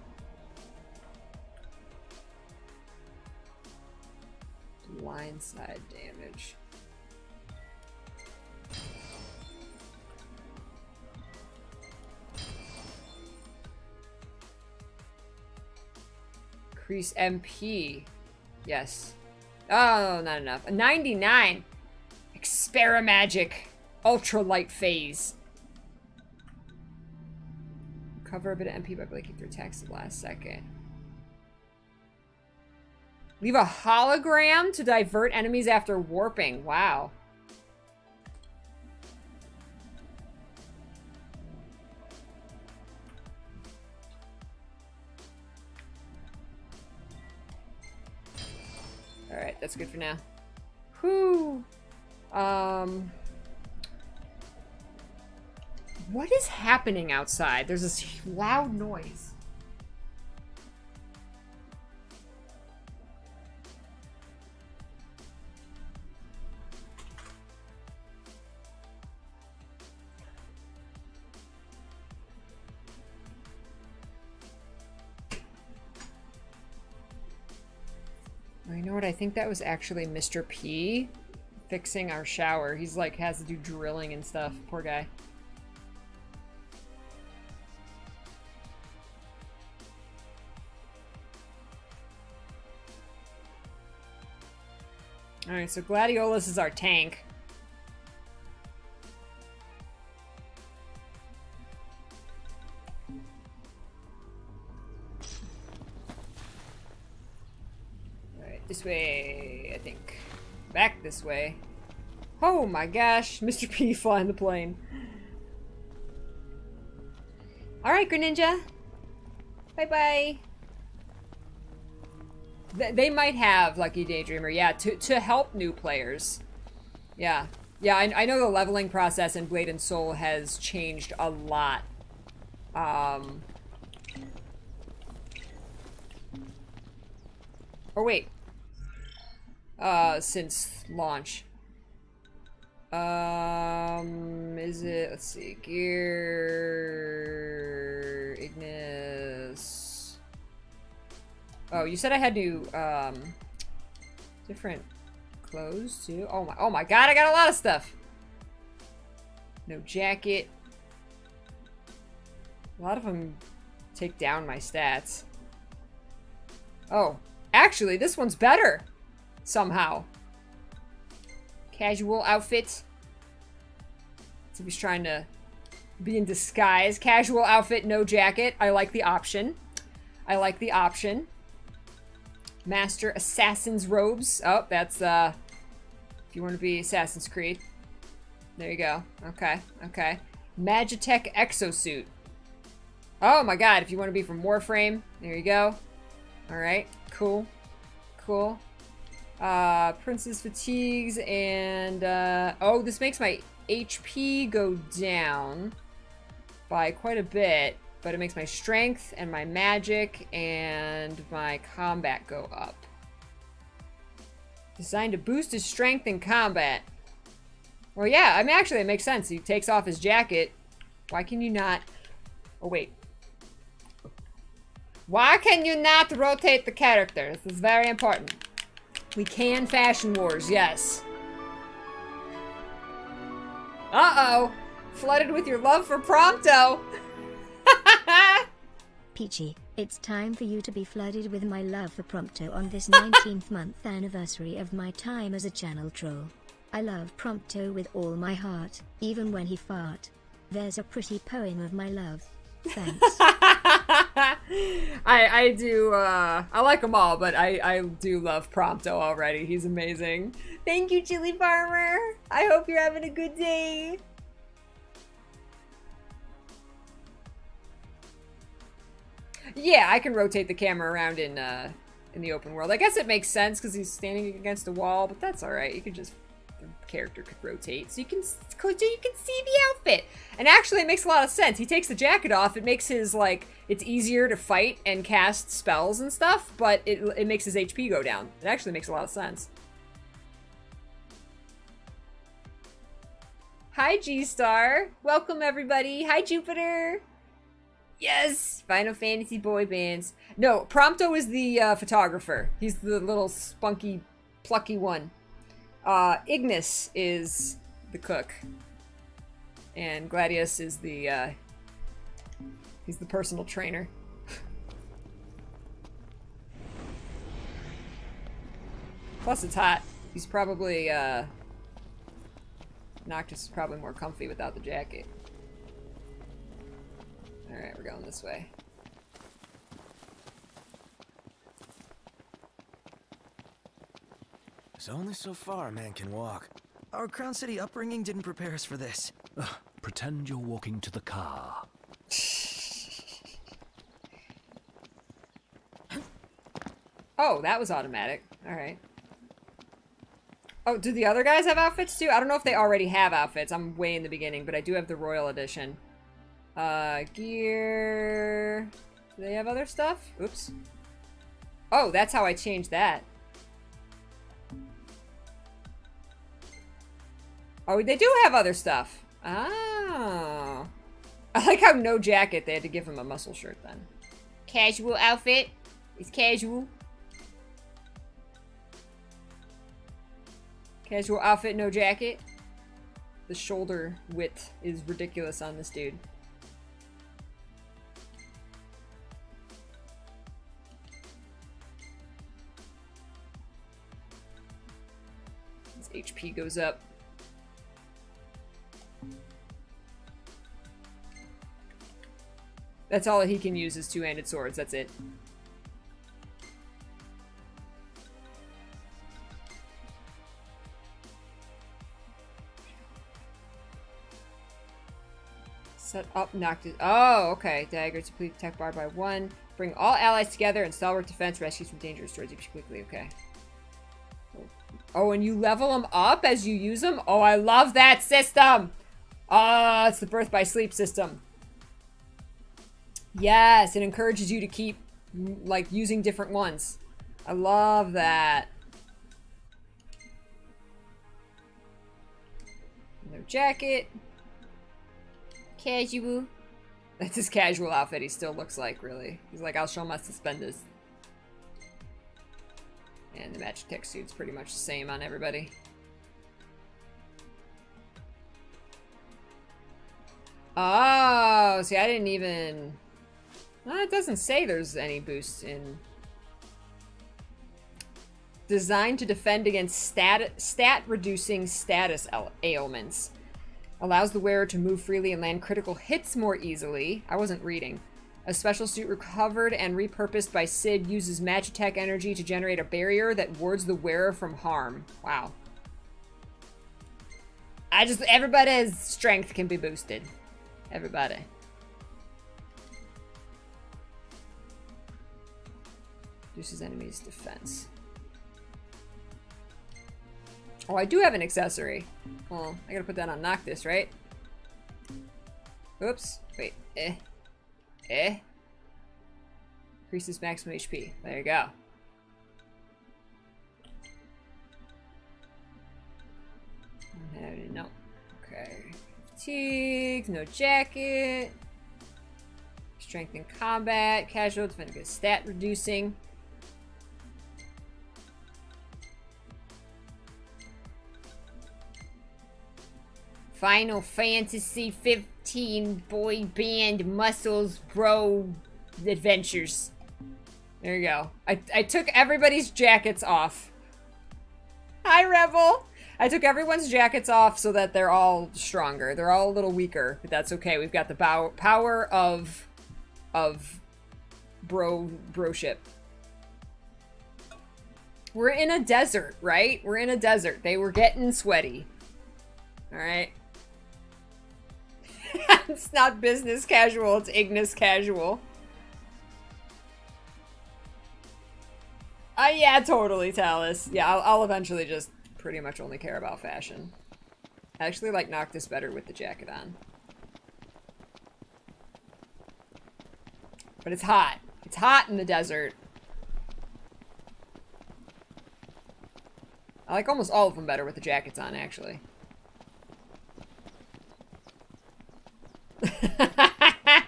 Blindside damage. Increase MP. Yes. Oh, not enough. A 99. Experamagic. Ultra light phase. Cover a bit of MP by blinking through text last second. Leave a hologram to divert enemies after warping. Wow. Alright, that's good for now. Whew. Um... What is happening outside? There's this loud noise. You know what? I think that was actually Mr. P fixing our shower. He's like has to do drilling and stuff. Poor guy. Alright, so Gladiolus is our tank. This way, I think. Back this way. Oh my gosh, Mr. P flying the plane. Alright, Greninja. Bye-bye. Th they might have Lucky Daydreamer, yeah, to, to help new players. Yeah. Yeah, I, I know the leveling process in Blade and Soul has changed a lot. Um... Or wait. Uh, since launch. Um, is it? Let's see. Gear. Ignis. Oh, you said I had to, um, different clothes too. Oh my, oh my god, I got a lot of stuff. No jacket. A lot of them take down my stats. Oh, actually, this one's better. Somehow. Casual outfit. So he's trying to be in disguise. Casual outfit, no jacket. I like the option. I like the option. Master Assassin's robes. Oh, that's, uh, if you want to be Assassin's Creed. There you go. Okay, okay. Magitech exosuit. Oh my god, if you want to be from Warframe, there you go. Alright, cool. Cool. Uh, Prince's Fatigues and, uh, oh, this makes my HP go down by quite a bit, but it makes my strength and my magic and my combat go up. Designed to boost his strength in combat. Well, yeah, I mean, actually, it makes sense. He takes off his jacket. Why can you not... Oh, wait. Why can you not rotate the characters? This is very important. We can Fashion Wars, yes. Uh-oh. Flooded with your love for Prompto. Peachy, it's time for you to be flooded with my love for Prompto on this 19th month anniversary of my time as a channel troll. I love Prompto with all my heart, even when he fart. There's a pretty poem of my love. Thanks. I I do uh I like them all, but I I do love Prompto already. He's amazing. Thank you, Chili Farmer. I hope you're having a good day. Yeah, I can rotate the camera around in uh in the open world. I guess it makes sense because he's standing against a wall, but that's all right. You can just character could rotate, so you can so you can see the outfit. And actually, it makes a lot of sense. He takes the jacket off. It makes his like it's easier to fight and cast spells and stuff, but it it makes his HP go down. It actually makes a lot of sense. Hi, G Star. Welcome everybody. Hi, Jupiter. Yes, Final Fantasy boy bands. No, Prompto is the uh, photographer. He's the little spunky, plucky one. Uh, Ignis is the cook, and Gladius is the uh, he's the personal trainer. Plus, it's hot. He's probably uh, Noctis is probably more comfy without the jacket. Alright, we're going this way. There's only so far a man can walk. Our Crown City upbringing didn't prepare us for this. Ugh, pretend you're walking to the car. Oh, that was automatic. Alright. Oh, do the other guys have outfits too? I don't know if they already have outfits. I'm way in the beginning, but I do have the Royal Edition. Uh, gear... Do they have other stuff? Oops. Oh, that's how I changed that. Oh, they do have other stuff. Oh. I like how no jacket, they had to give him a muscle shirt then. Casual outfit. It's casual. Casual outfit, no jacket. The shoulder width is ridiculous on this dude. His HP goes up. That's all he can use is two-handed swords, that's it. Set up Noctis. Oh, okay. Dagger to complete attack bar by one. Bring all allies together and stalwart defense rescues from dangerous you quickly. Okay. Oh, and you level them up as you use them? Oh, I love that system! Ah, it's the birth by sleep system. Yes, it encourages you to keep, like, using different ones. I love that. No jacket. Casual. That's his casual outfit he still looks like, really. He's like, I'll show my suspenders. And the Magitech suit's pretty much the same on everybody. Oh, see, I didn't even... Well, it doesn't say there's any boosts in... Designed to defend against stat stat-reducing status ailments. Allows the wearer to move freely and land critical hits more easily. I wasn't reading. A special suit recovered and repurposed by Cid uses Magitech energy to generate a barrier that wards the wearer from harm. Wow. I just, everybody's strength can be boosted. Everybody. Reduces enemy's defense. Oh, I do have an accessory. Well, I gotta put that on Noctis, right? Oops. Wait. Eh. Eh. Increases maximum HP. There you go. No. Okay. Fatigue, no jacket. Strength in combat, casual, defend against stat reducing. Final Fantasy 15 boy band muscles bro adventures. There you go. I, I took everybody's jackets off. Hi, Rebel! I took everyone's jackets off so that they're all stronger. They're all a little weaker, but that's okay. We've got the bow power of of bro broship. We're in a desert, right? We're in a desert. They were getting sweaty. All right. it's not business casual, it's Ignis casual. Uh, yeah, totally, Talus. Yeah, I'll, I'll eventually just pretty much only care about fashion. I actually like Noctis better with the jacket on. But it's hot. It's hot in the desert. I like almost all of them better with the jackets on, actually.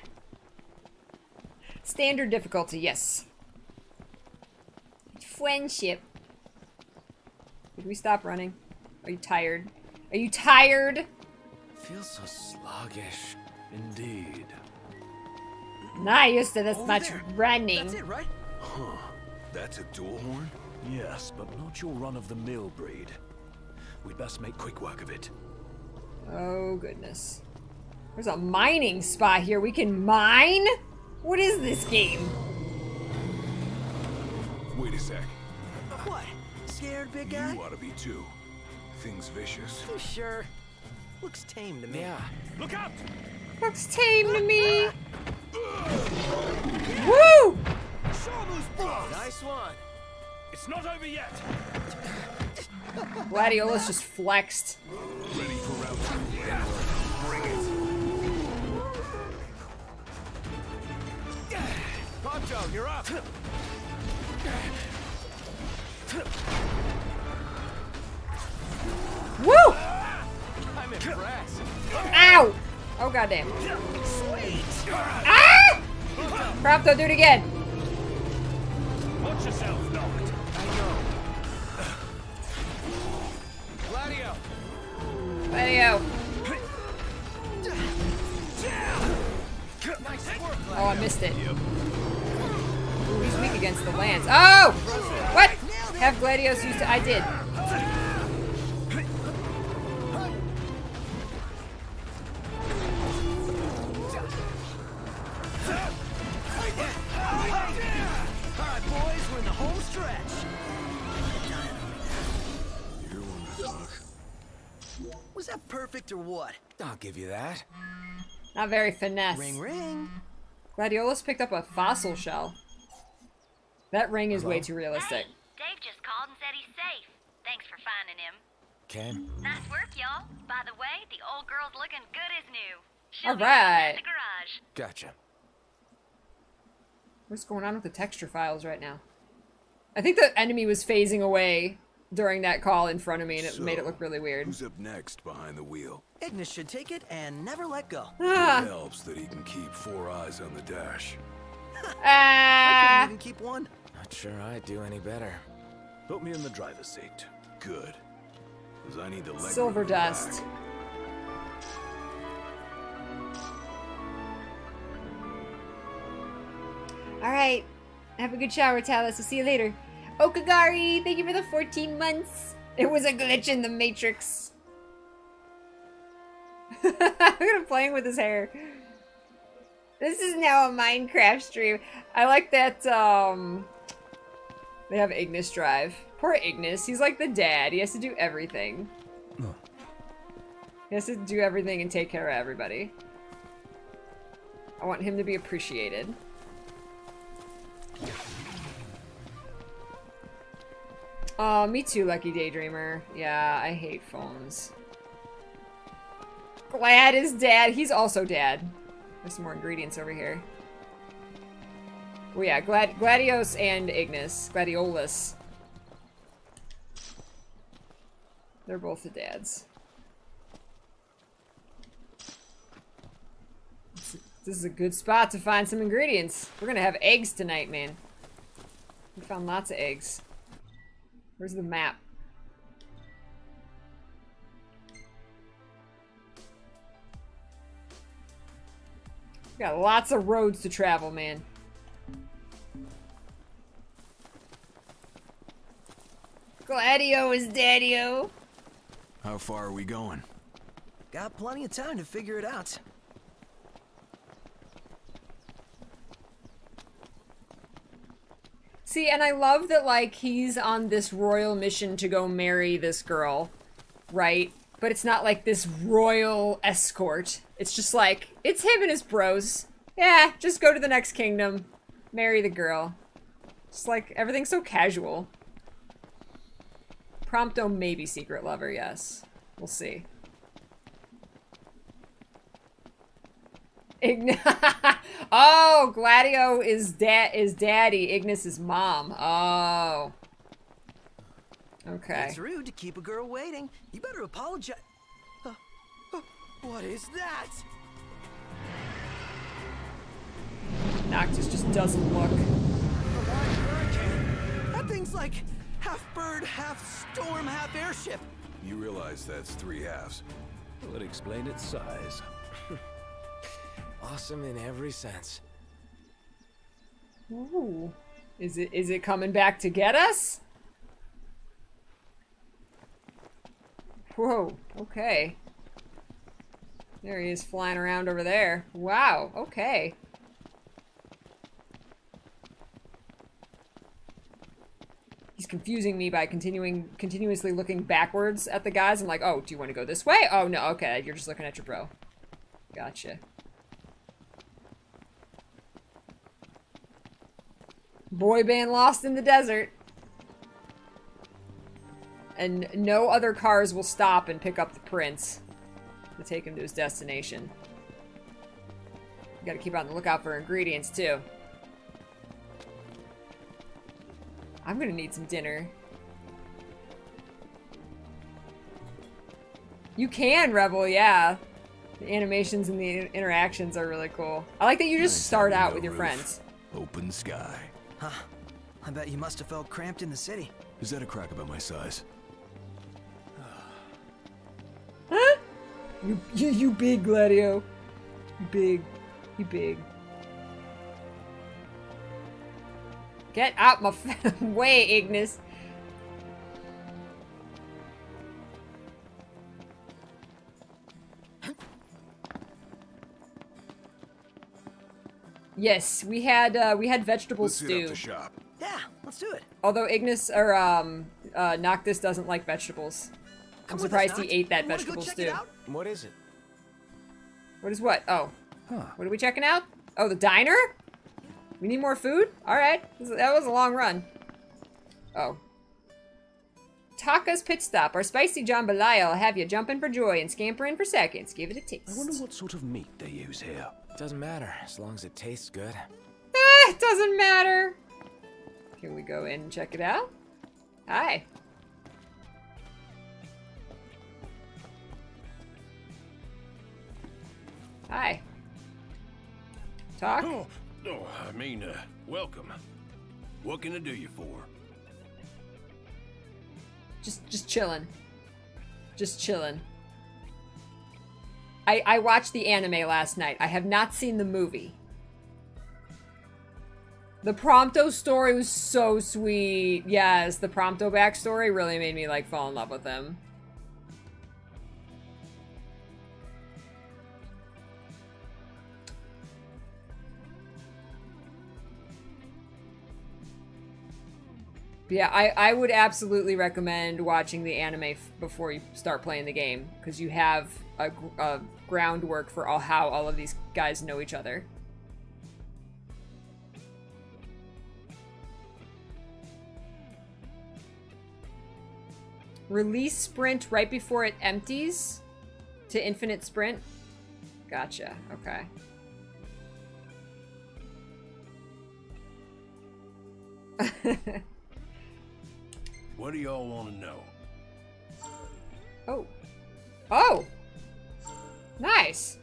Standard difficulty, yes. Friendship. Did we stop running? Are you tired? Are you tired? Feels so sluggish. Indeed. Oh, not used to this Over much there. running. That's it, right? Huh. That's a dual horn? Yes, but not your run-of-the-mill breed. We'd best make quick work of it. Oh, goodness. There's a mining spot here. We can mine? What is this game? Wait a sec. What? Scared, big guy? You ought to be too. Thing's vicious. You sure? Looks tame to me. Yeah. Look out! Looks tame to me. Woo! Shamu's boss! Nice one. It's not over yet! Gladiolus just flexed. Ready for round two. Poncho, you're up. Woo! I'm impressed. Ow! Oh, goddamn. Sweet. Ah! Prompto, do it again. Watch yourself, Noct. I know. Gladio. Video. Nice work, Oh, I missed it. Ooh, he's weak against the lance. Oh! What? Have Gladios used it? I did. All right, boys, we're in the home stretch. You're one to talk. Was that perfect or what? I'll give you that. Not very finesse. Ring, ring. Gladiolus picked up a fossil shell. That ring is way too realistic. Hey, Dave just called and said he's safe. Thanks for finding him. Ken? Nice work, y'all. By the way, the old girl's looking good as new. She'll All be running the garage. Gotcha. What's going on with the texture files right now? I think the enemy was phasing away during that call in front of me, and it So, made it look really weird. Who's up next behind the wheel? Ignis should take it and never let go. Ah. It helps that he can keep four eyes on the dash. I Ah. couldn't even keep one. Not sure I'd do any better. Put me in the driver's seat. Good. Because I need the leg Silver dust. back. All right. Have a good shower, Talis. We'll see you later. Okagari, thank you for the 14 months. It was a glitch in the Matrix. Look at him playing with his hair. This is now a Minecraft stream. I like that, um... They have Ignis Drive. Poor Ignis. He's like the dad. He has to do everything. He has to do everything and take care of everybody. I want him to be appreciated. Oh, me too, Lucky Daydreamer. Yeah, I hate phones. Glad is dad. He's also dad. There's some more ingredients over here. Oh yeah, Glad Gladios and Ignis. Gladiolus. They're both the dads. This this is a good spot to find some ingredients. We're gonna have eggs tonight, man. We found lots of eggs. Where's the map? We got lots of roads to travel, man. Gladio is daddy-o. How far are we going? Got plenty of time to figure it out. See, and I love that, like, he's on this royal mission to go marry this girl, right? But it's not like this royal escort. It's just like, it's him and his bros. Yeah, just go to the next kingdom, marry the girl. Just like, everything's so casual. Prompto maybe secret lover, yes. We'll see. Ign- oh, Gladio is dad is daddy. Ignis is mom. Oh. Okay. It's rude to keep a girl waiting. You better apologize. Uh, uh, what is that? Noctis just doesn't look. That thing's like half bird, half storm, half airship. You realize that's three halves. Would explain its size. Awesome in every sense. Ooh. Is it is it coming back to get us? Whoa, okay. There he is flying around over there. Wow, okay. He's confusing me by continuing continuously looking backwards at the guys. I'm like, oh, do you want to go this way? Oh no, okay, you're just looking at your bro. Gotcha. Boy band lost in the desert. And no other cars will stop and pick up the prince to take him to his destination. You gotta keep on the lookout for ingredients too. I'm gonna need some dinner. You can, Rebel, yeah. The animations and the interactions are really cool. I like that you just Nice start out with your roof. friends. Open sky. Huh. I bet you must have felt cramped in the city. Is that a crack about my size? Huh? You, you, you big, Gladio. You big. You big. Get out my f- way, Ignis. Yes, we had uh, we had vegetable Let's hit up stew. the shop. Yeah, let's do it. Although Ignis or um uh, Noctis doesn't like vegetables. I'm Come surprised he ate that You wanna go vegetable check stew. it out? What is it? What is what? Oh. Huh. What are we checking out? Oh, the diner? We need more food? Alright. That was a long run. Oh. Takka's Pit Stop Our Spicy Jambalaya will have you jumping for joy and scampering for seconds. Give it a taste. I wonder what sort of meat they use here. It doesn't matter, as long as it tastes good. Ah, it doesn't matter. Can we go in and check it out? Hi. Hi. Talk? Oh, oh, I mean, uh, welcome. What can I do you for? Just just chilling. Just chilling. I I watched the anime last night. I have not seen the movie. The Prompto story was so sweet. Yes, the Prompto backstory really made me like fall in love with him. Yeah, I, I would absolutely recommend watching the anime before you start playing the game because you have a, a groundwork for all how all of these guys know each other. Release sprint right before it empties to infinite sprint. Gotcha. Okay. What do y'all want to know? Oh. Oh! Nice!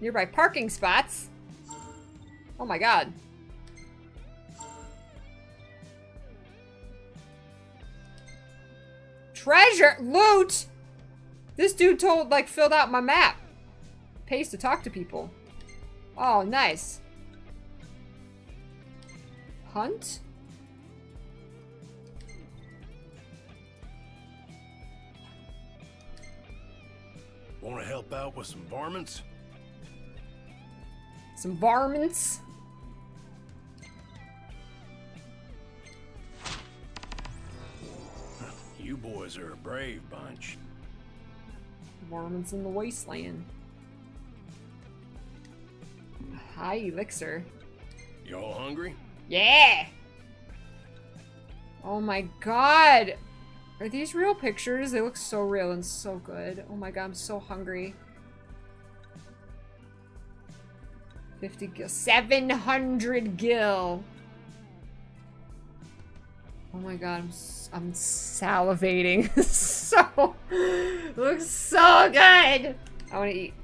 Nearby parking spots. Oh my god. Treasure! Loot! This dude told, like, filled out my map. Pays to talk to people. Oh, nice. Hunt? Want to help out with some varmints? Some varmints? You boys are a brave bunch. Varmints in the wasteland. Hi, Elixir. Y'all hungry? Yeah! Oh my god! Are these real pictures? They look so real and so good. Oh my god, I'm so hungry. 50 gil. 700 gil! Oh my god, I'm, I'm salivating. so. looks so good! I wanna eat.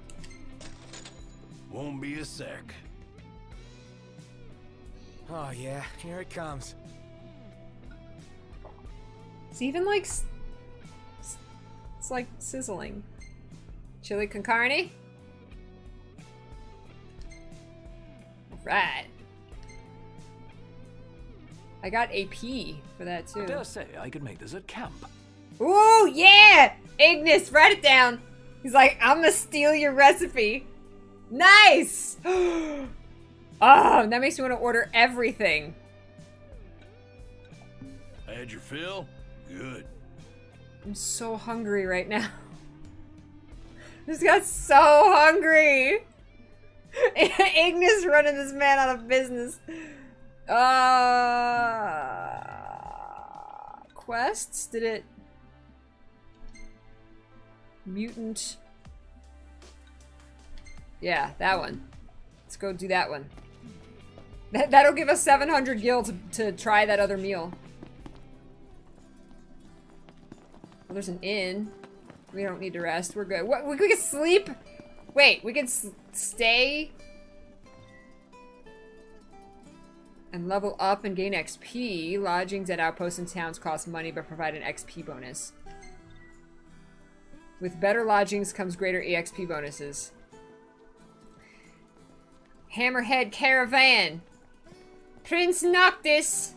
Won't be a sec. Oh yeah, here it comes. It's even like. s- s- It's like sizzling. Chili con carne? Right. I got AP for that too. I too. dare say I could make this at camp. Ooh, yeah! Ignis, write it down. He's like, I'm gonna steal your recipe. Nice! oh, that makes me want to order everything. I had your fill? Good. I'm so hungry right now. Just got so hungry. Ignis running this man out of business. Uh, quests? Did it? Mutant. Yeah, that one. Let's go do that one. That, that'll give us 700 gil to, to try that other meal. There's an inn. We don't need to rest. We're good. What? We, can sleep? Wait, we can stay and level up and gain XP. Lodgings at outposts and towns cost money but provide an XP bonus. With better lodgings comes greater EXP bonuses. Hammerhead Caravan. Prince Noctis.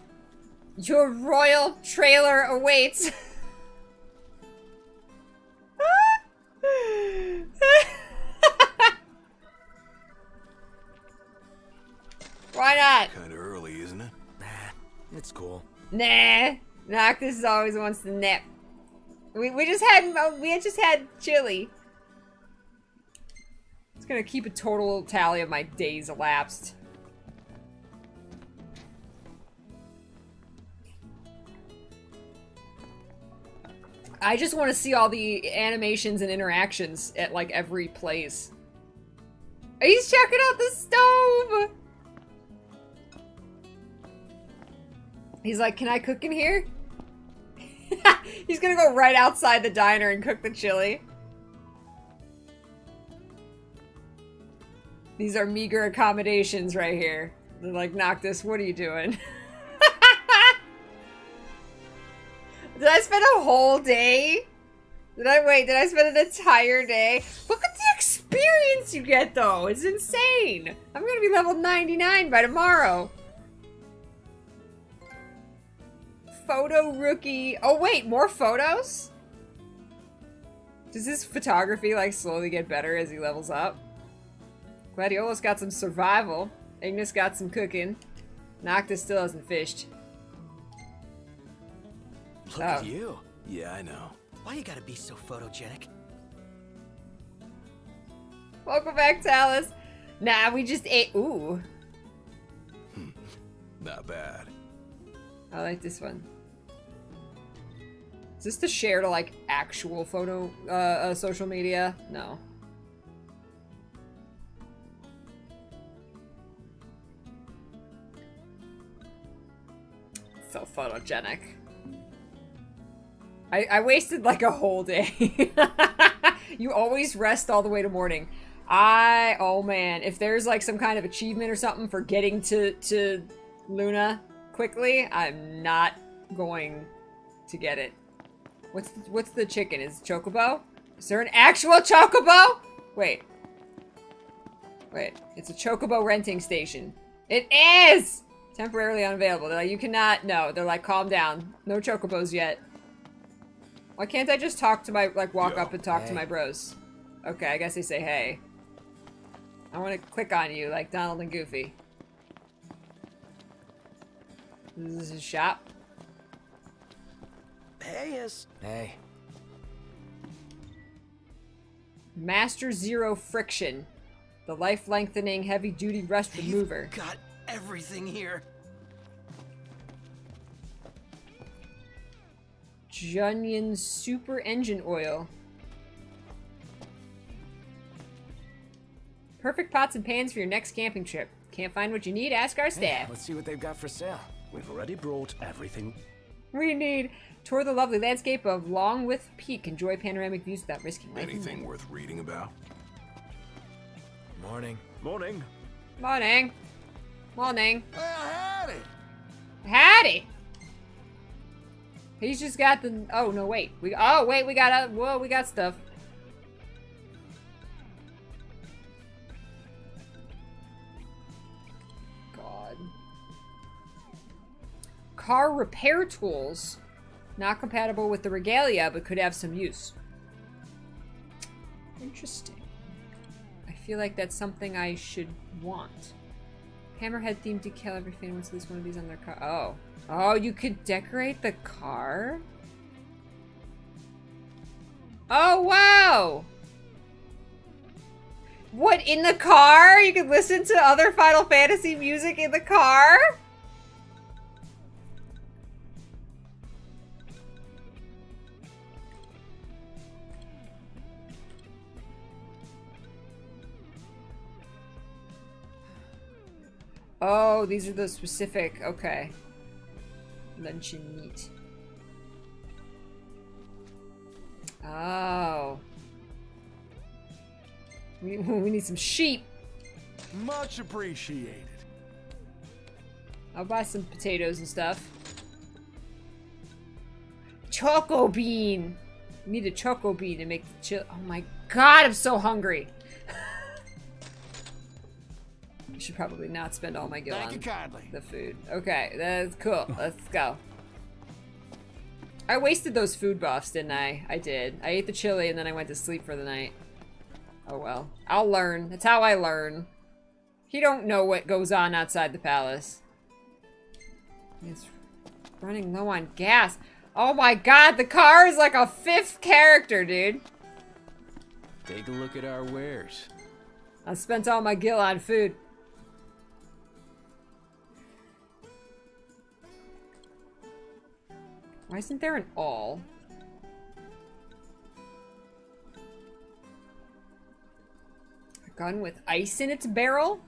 Your royal trailer awaits. Why not? Kinda early, isn't it? Nah, it's cool. Nah. Noctis always wants to nap. We, we just had we had just had chili. It's gonna keep a total tally of my days elapsed. I just want to see all the animations and interactions at like every place. He's checking out the stove. He's like, "Can I cook in here?" He's gonna go right outside the diner and cook the chili. These are meager accommodations right here. They're like, Noctis, what are you doing? did I spend a whole day? Did I wait? Did I spend an entire day? Look at the experience you get, though. It's insane. I'm gonna be level 99 by tomorrow. Photo rookie. Oh wait, more photos? Does his photography like slowly get better as he levels up? Gladiolus got some survival. Ignis got some cooking. Noctis still hasn't fished. Look Oh. at you. Yeah, I know. Why you gotta be so photogenic? Welcome back, Talus. Nah, we just ate. Ooh, Not bad. I like this one. Is this to share to like actual photo, uh, uh social media? No. So photogenic. I, I wasted like a whole day. you always rest all the way to morning. I oh man, if there's like some kind of achievement or something for getting to to Luna quickly, I'm not going to get it. What's the, what's the chicken? Is Chocobo? Is there an actual Chocobo? Wait. Wait, it's a Chocobo renting station. It is! Temporarily unavailable. They're like, you cannot, no. They're like, calm down. No Chocobos yet. Why can't I just talk to my, like, walk Yo, up and talk to my bros? Okay, I guess they say hey. I want to click on you like Donald and Goofy. This is a shop. Hey, is Hey, Master Zero Friction. The life lengthening heavy duty rust remover. got everything here. Junyan Super Engine Oil. Perfect pots and pans for your next camping trip. Can't find what you need? Ask our hey, staff. let's see what they've got for sale. We've already brought everything. We need tour the lovely landscape of Longwythe Peak. Enjoy panoramic views without risking life. Anything worth reading about? Morning. Morning. Morning. Morning. Well, howdy. Hattie. He's just got the. Oh no! Wait. We. Oh wait. We got. Uh, whoa. We got stuff. God. Car repair tools. Not compatible with the regalia, but could have some use. Interesting. I feel like that's something I should want. Hammerhead themed decal. Every fan wants at least one of these on their car. Oh. Oh, you could decorate the car? Oh, wow! What, in the car? You can listen to other Final Fantasy music in the car? Oh, these are the specific. Okay. Luncheon meat. Oh. We, we need some sheep. Much appreciated. I'll buy some potatoes and stuff. Choco bean. We need a choco bean to make the chill. Oh my god, I'm so hungry. Should probably not spend all my gil Thank on you kindly. the food. Okay, that's cool. Let's go. I wasted those food buffs, didn't I? I did. I ate the chili and then I went to sleep for the night. Oh well. I'll learn. That's how I learn. He don't know what goes on outside the palace. It's running low on gas. Oh my god, the car is like a fifth character, dude. Take a look at our wares. I spent all my gil on food. Why isn't there an all? A gun with ice in its barrel?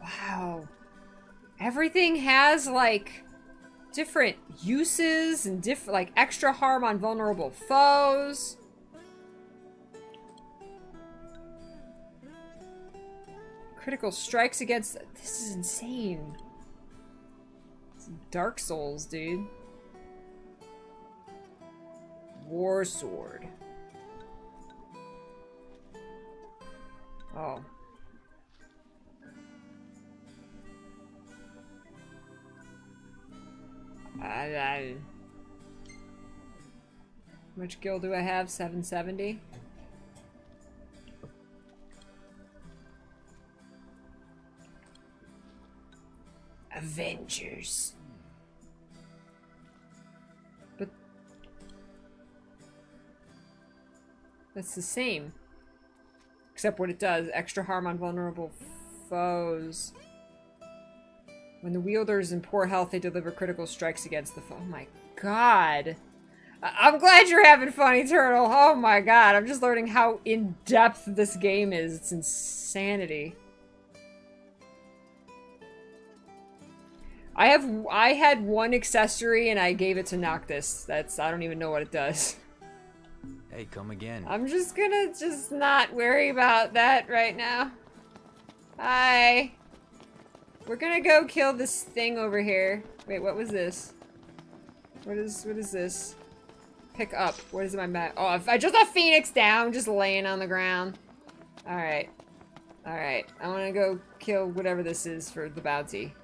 Wow. everything has like different uses and different like extra harm on vulnerable foes. Critical strikes against this is insane. It's Dark Souls, dude. War sword. Oh. I, I, much gil do I have? 770? But that's the same. Except what it does, extra harm on vulnerable foes. When the wielder is in poor health, they deliver critical strikes against the foe. Oh my god. I I'm glad you're having fun, Eternal. Oh my god, I'm just learning how in-depth this game is. It's insanity. I have I had one accessory and I gave it to Noctis. That's I don't even know what it does. Hey, come again. I'm just gonna just not worry about that right now. Hi. We're gonna go kill this thing over here. Wait, what was this? What is what is this? Pick up. What is my map? Oh, I just a phoenix down, just laying on the ground. All right, all right. I want to go kill whatever this is for the bounty.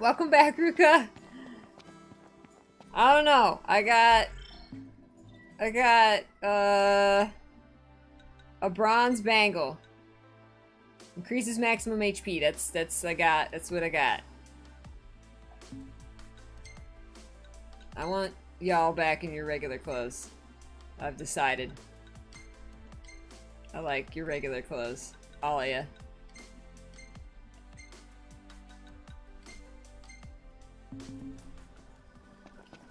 Welcome back, Ruka. I don't know. I got I got, uh, a bronze bangle. Increases maximum HP. That's, that's, I got, that's what I got. I want y'all back in your regular clothes. I've decided. I like your regular clothes. All of ya.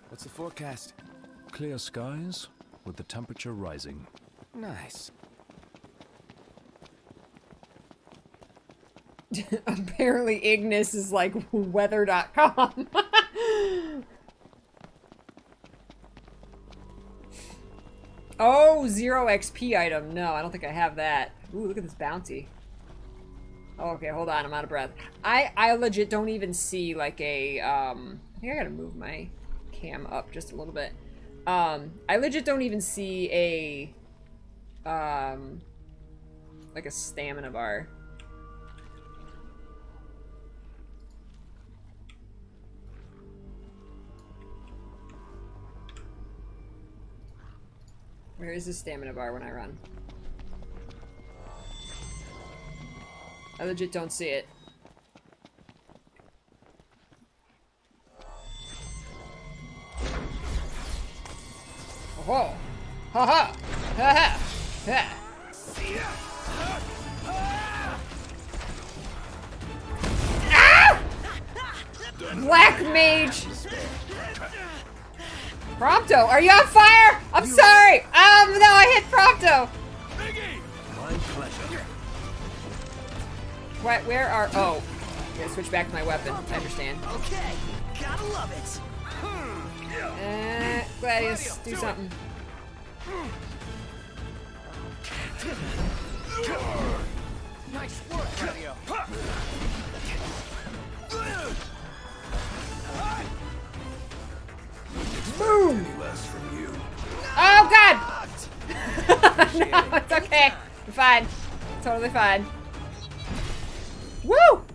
What's the forecast? Clear skies, with the temperature rising. Nice. Apparently Ignis is like weather.com. oh, zero XP item. No, I don't think I have that. Ooh, look at this bounty. Okay, hold on. I'm out of breath. I, I legit don't even see like a, um, I think I gotta move my cam up just a little bit. Um, I legit don't even see a, um, like a stamina bar. Where is the stamina bar when I run? I legit don't see it. Oh! Ha ha! Ha ha! Ha! Ah! Black mage! Prompto, are you on fire? I'm sorry! Um, no, I hit Prompto! My pleasure. What, where are, oh. I gotta switch back to my weapon, I understand. Okay, gotta love it. Uh, Gladius, do something. Nice work, Gladio. Boom! Less from you. Oh god! no, it's okay. I'm fine. Totally fine. Woo!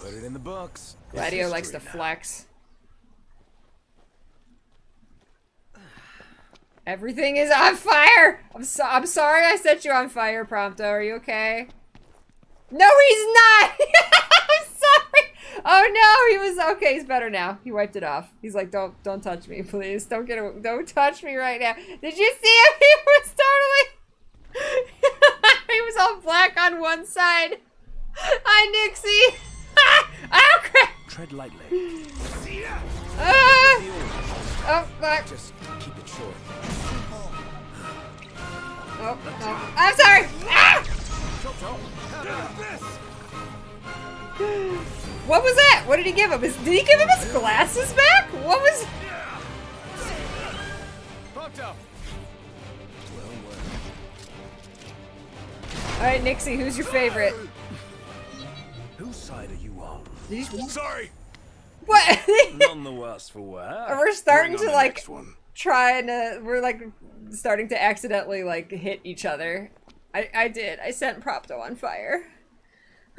Put it in the books. Gladio likes to now. flex. Everything is on fire! I'm so I'm sorry I set you on fire, Prompto. Are you okay? No, he's not! I'm sorry! Oh no, he was okay, he's better now. He wiped it off. He's like, don't don't touch me, please. Don't get a, don't touch me right now. Did you see him? He was totally He was all black on one side. Hi Nixie! oh crap! Tread lightly. Ah! Oh fuck. Just keep it short. Oh, oh. I'm sorry! Ah! What was that? What did he give him? His, did he give him his glasses back? What was? All right, Nixie, who's your favorite? Whose side are you on? Sorry! What? None the worse for wear. We're starting to like next one. try and uh, we're like starting to accidentally like hit each other. I I did. I sent Prompto on fire.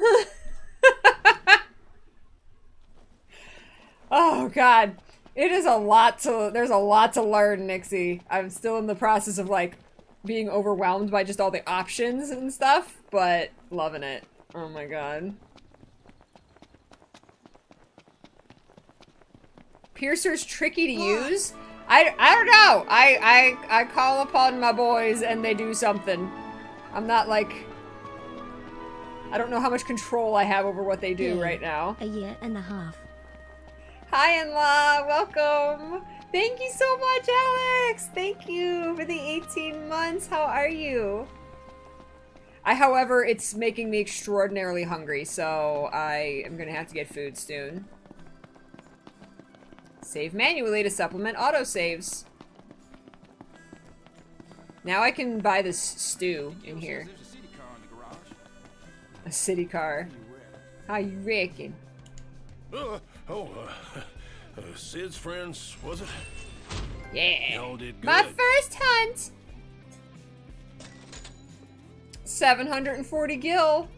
oh god. It is a lot to there's a lot to learn, Nixie. I'm still in the process of like being overwhelmed by just all the options and stuff, but loving it. Oh my god. Piercer's tricky to use. I, I don't know. I, I I call upon my boys and they do something. I'm not like I don't know how much control I have over what they do Yeah. right now. A year and a half. Hi in-law, welcome. Thank you so much, Alex. Thank you for the 18 months. How are you? I, however, it's making me extraordinarily hungry, so I am gonna have to get food soon. Save manually to supplement autosaves. Now I can buy this stew in here. A city car in the garage. A city car. How you reckon? Uh, oh, uh, uh, Cid's friends, was it? Yeah. Y'all did good. My first hunt. 740 gil.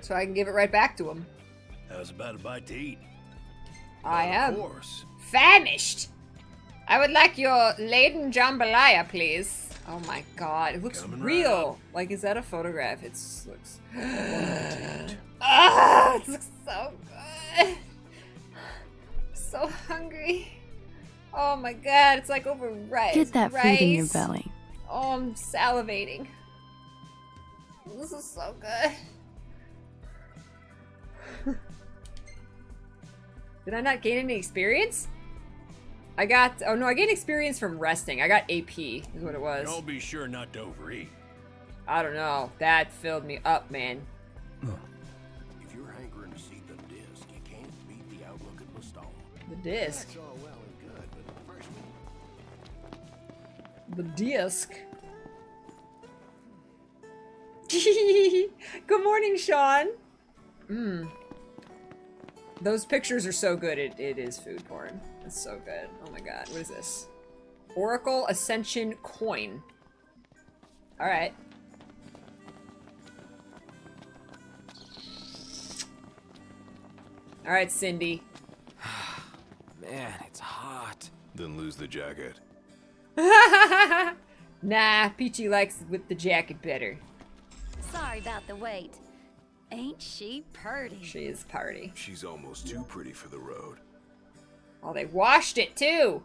So I can give it right back to him. How's about a bite to eat? I am Of course. famished. I would like your laden jambalaya, please. Oh my god, it looks Coming right real. like, is that a photograph? It looks. Ah, it looks so good. So hungry. Oh my god, it's like over rice. Get that food in your belly. Oh, I'm salivating. This is so good. Did I not gain any experience? I got. Oh no, I gained experience from resting. I got AP, is what it was. Y'all be sure not to overeat. I don't know. That filled me up, man. If you're hankering to see the disc, you can't beat the outlook at Lestal. The disc. all well and good, but first we The disc. Good morning, Sean. Mmm. Those pictures are so good. It, it is food porn. It's so good. Oh my god. What is this? Oracle Ascension Coin. Alright. Alright, Cindy. Man, it's hot. Then lose the jacket. nah, Peachy likes with the jacket better. Sorry about the wait. Ain't she purty? She is party. She's almost too pretty for the road. Oh, they washed it too.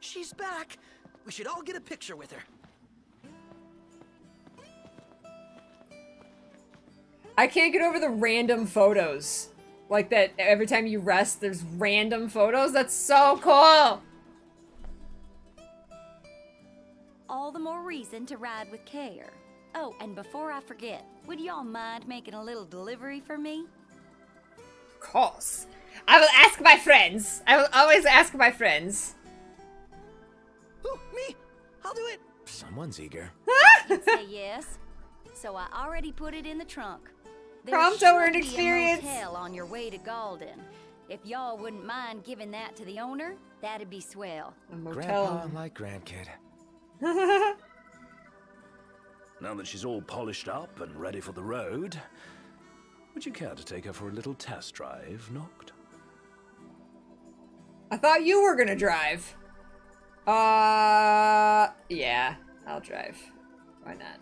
She's back. We should all get a picture with her. I can't get over the random photos. Like that every time you rest, there's random photos. That's so cool. All the more reason to ride with care. Oh, and before I forget, would y'all mind making a little delivery for me? Of course. I will ask my friends. I will always ask my friends. Who? Me? I'll do it. Someone's eager. Say yes. So I already put it in the trunk. Prompto should earned be a experience. motel on your way to Galdin. If y'all wouldn't mind giving that to the owner, that'd be swell. A Grandpa motel. like grandkid. Now that she's all polished up and ready for the road, would you care to take her for a little test drive, Noct? I thought you were gonna drive. Uh, yeah, I'll drive. Why not?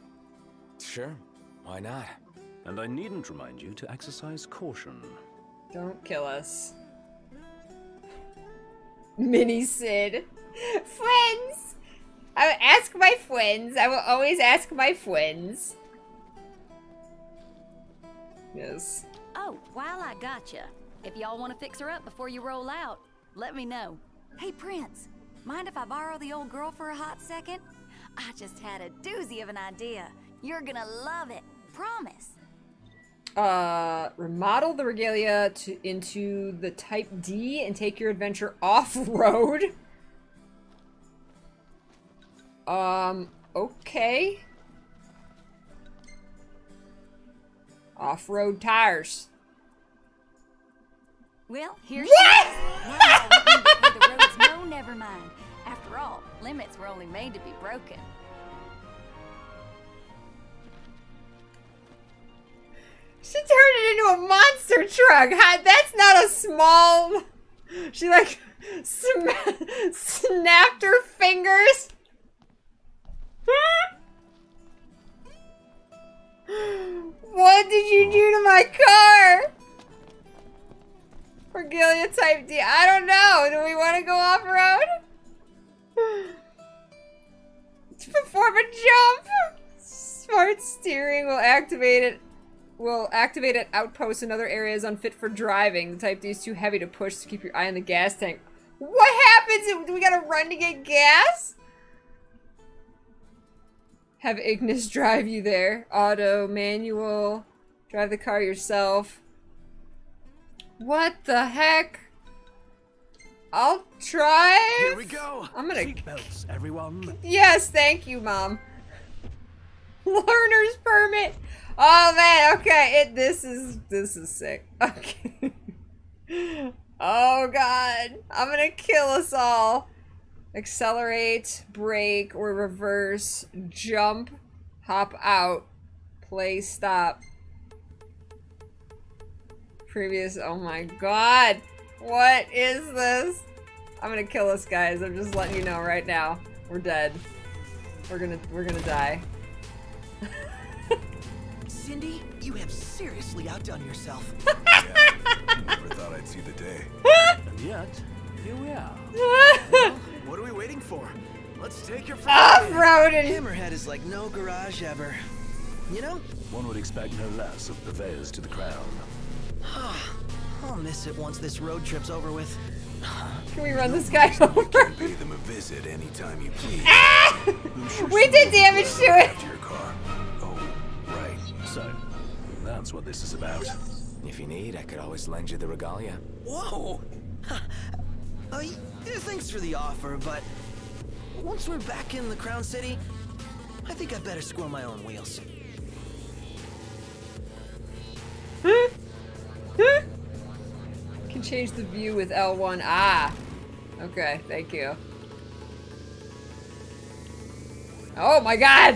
Sure, why not? And I needn't remind you to exercise caution. Don't kill us. Mini Cid. Friends! I will ask my friends. I will always ask my friends. Yes. Oh, while I gotcha, if y'all want to fix her up before you roll out, let me know. Hey, Prince, mind if I borrow the old girl for a hot second? I just had a doozy of an idea. You're gonna love it. Promise. Uh, remodel the regalia to into the Type D and take your adventure off road. Um, okay. Off road tires. Well, here What? she is. Now we can get where the roads no, never mind. After all, limits were only made to be broken. She turned it into a monster truck. That's not a small. She like snapped her fingers. what did you do to my car? Regalia Type D. I don't know. Do we want to go off road? Perform a jump. Smart steering will activate it will activate at outposts and other areas unfit for driving. The Type D is too heavy to push to keep your eye on the gas tank. What happens? Do we gotta run to get gas? Have Ignis drive you there. Auto, manual, drive the car yourself. What the heck? I'll try. Here we go. I'm gonna. Seatbelts, everyone. Yes, thank you, Mom. Learner's permit. Oh man, okay. It this is this is sick. Okay. oh god. I'm gonna kill us all. Accelerate, brake, or reverse, jump, hop out, play stop. Previous oh my god. What is this? I'm gonna kill us guys. I'm just letting you know right now. We're dead. We're gonna we're gonna die. Cindy, you have seriously outdone yourself. Never thought I'd see the day. And yet, here we are. What are we waiting for? Let's take your Off-roading. Hammerhead is like no garage ever. You know, One would expect no less of purveyors to the crown. I'll miss it once this road trip's over with. Can we run this guy over? Pay them a visit anytime you please. Ah! Sure We did damage to it. after your car. Oh, right. So, that's what this is about. If you need, I could always lend you the regalia. Whoa! uh, thanks for the offer, but once we're back in the Crown City, I think I better squirrel my own wheels. Can change the view with L1. Ah. Okay, thank you. Oh my god!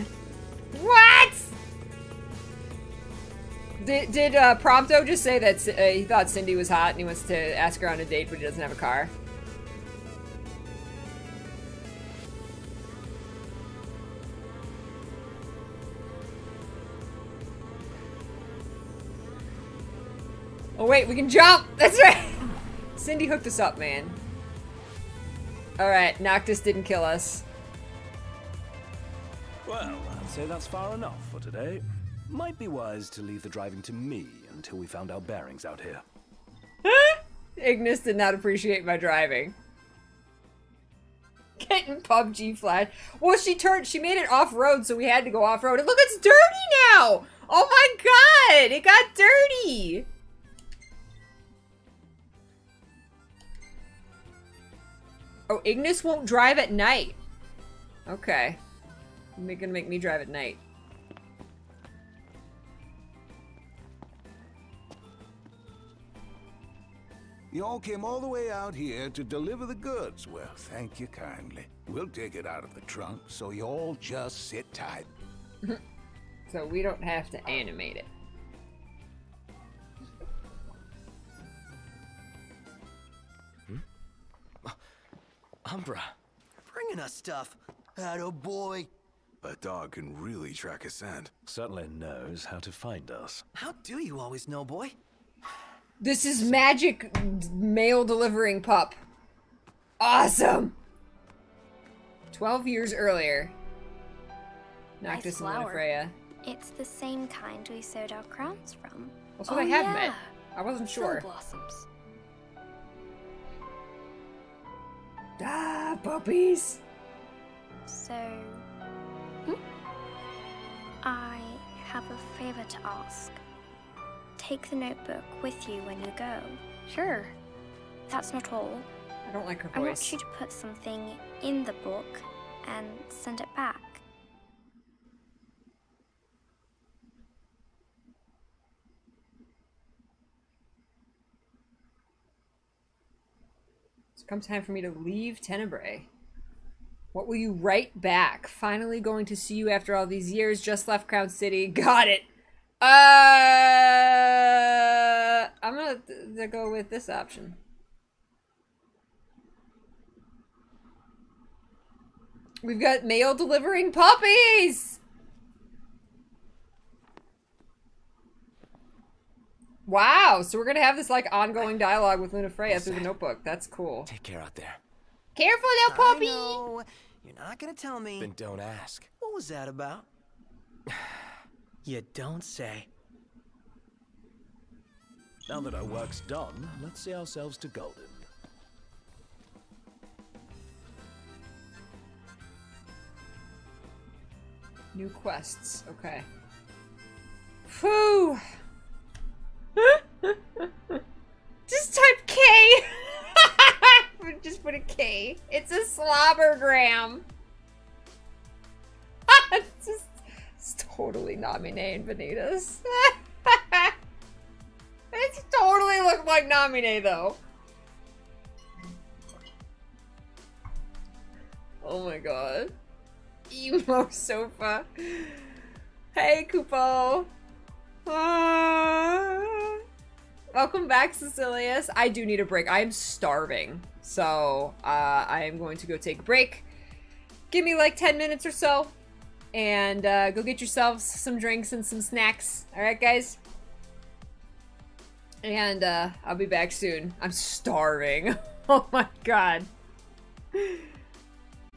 What? Did, did uh, Prompto just say that uh, he thought Cindy was hot and he wants to ask her on a date but he doesn't have a car? Oh wait, we can jump! That's right! Cindy hooked us up, man. Alright, Noctis didn't kill us. Well, I'd say that's far enough for today. Might be wise to leave the driving to me until we found our bearings out here. Ignis did not appreciate my driving. Getting PUBG flash. Well, she turned, she made it off road, so we had to go off road. And look, it's dirty now! Oh my god! It got dirty! Oh, Ignis won't drive at night. Okay. You're gonna make me drive at night. You all came all the way out here to deliver the goods. Well, thank you kindly. We'll take it out of the trunk, so you all just sit tight. So we don't have to animate it. Umbra. Bringing us stuff. Atta boy. A dog can really track a scent. Certainly knows how to find us. How do you always know, boy? This is magic mail delivering pup. Awesome! 12 years earlier. Noctis and flower. Lunafreya. It's the same kind we sewed our crowns from. That's what oh, I have yeah. met. I wasn't sure. Blossoms. Ah, puppies. So, I have a favor to ask. Take the notebook with you when you go. Sure. That's not all. I don't like her voice. I want you to put something in the book and send it back. It's come time for me to leave Tenebrae. What will you write back? Finally going to see you after all these years. Just left Crown City. Got it. Uh, I'm gonna go with this option. We've got mail delivering puppies. Wow, so we're gonna have this like ongoing dialogue with Lunafreya through the notebook. That's cool. Take care out there. Careful, little I puppy. know. You're not gonna tell me. Then don't ask. What was that about? you don't say. Now that our work's done, let's see ourselves to Galdin. New quests. Okay. Whew. Just type K. Just put a K. It's a slobbergram. it's just it's totally Namine and Vanitas. it's totally look like Namine though. Oh my god. Emo sofa. Hey, Kupo. Ah. Welcome back, Cecilius. I do need a break. I am starving. So, uh, I am going to go take a break. Give me like 10 minutes or so. And uh, go get yourselves some drinks and some snacks. Alright, guys? And uh, I'll be back soon. I'm starving. oh my god.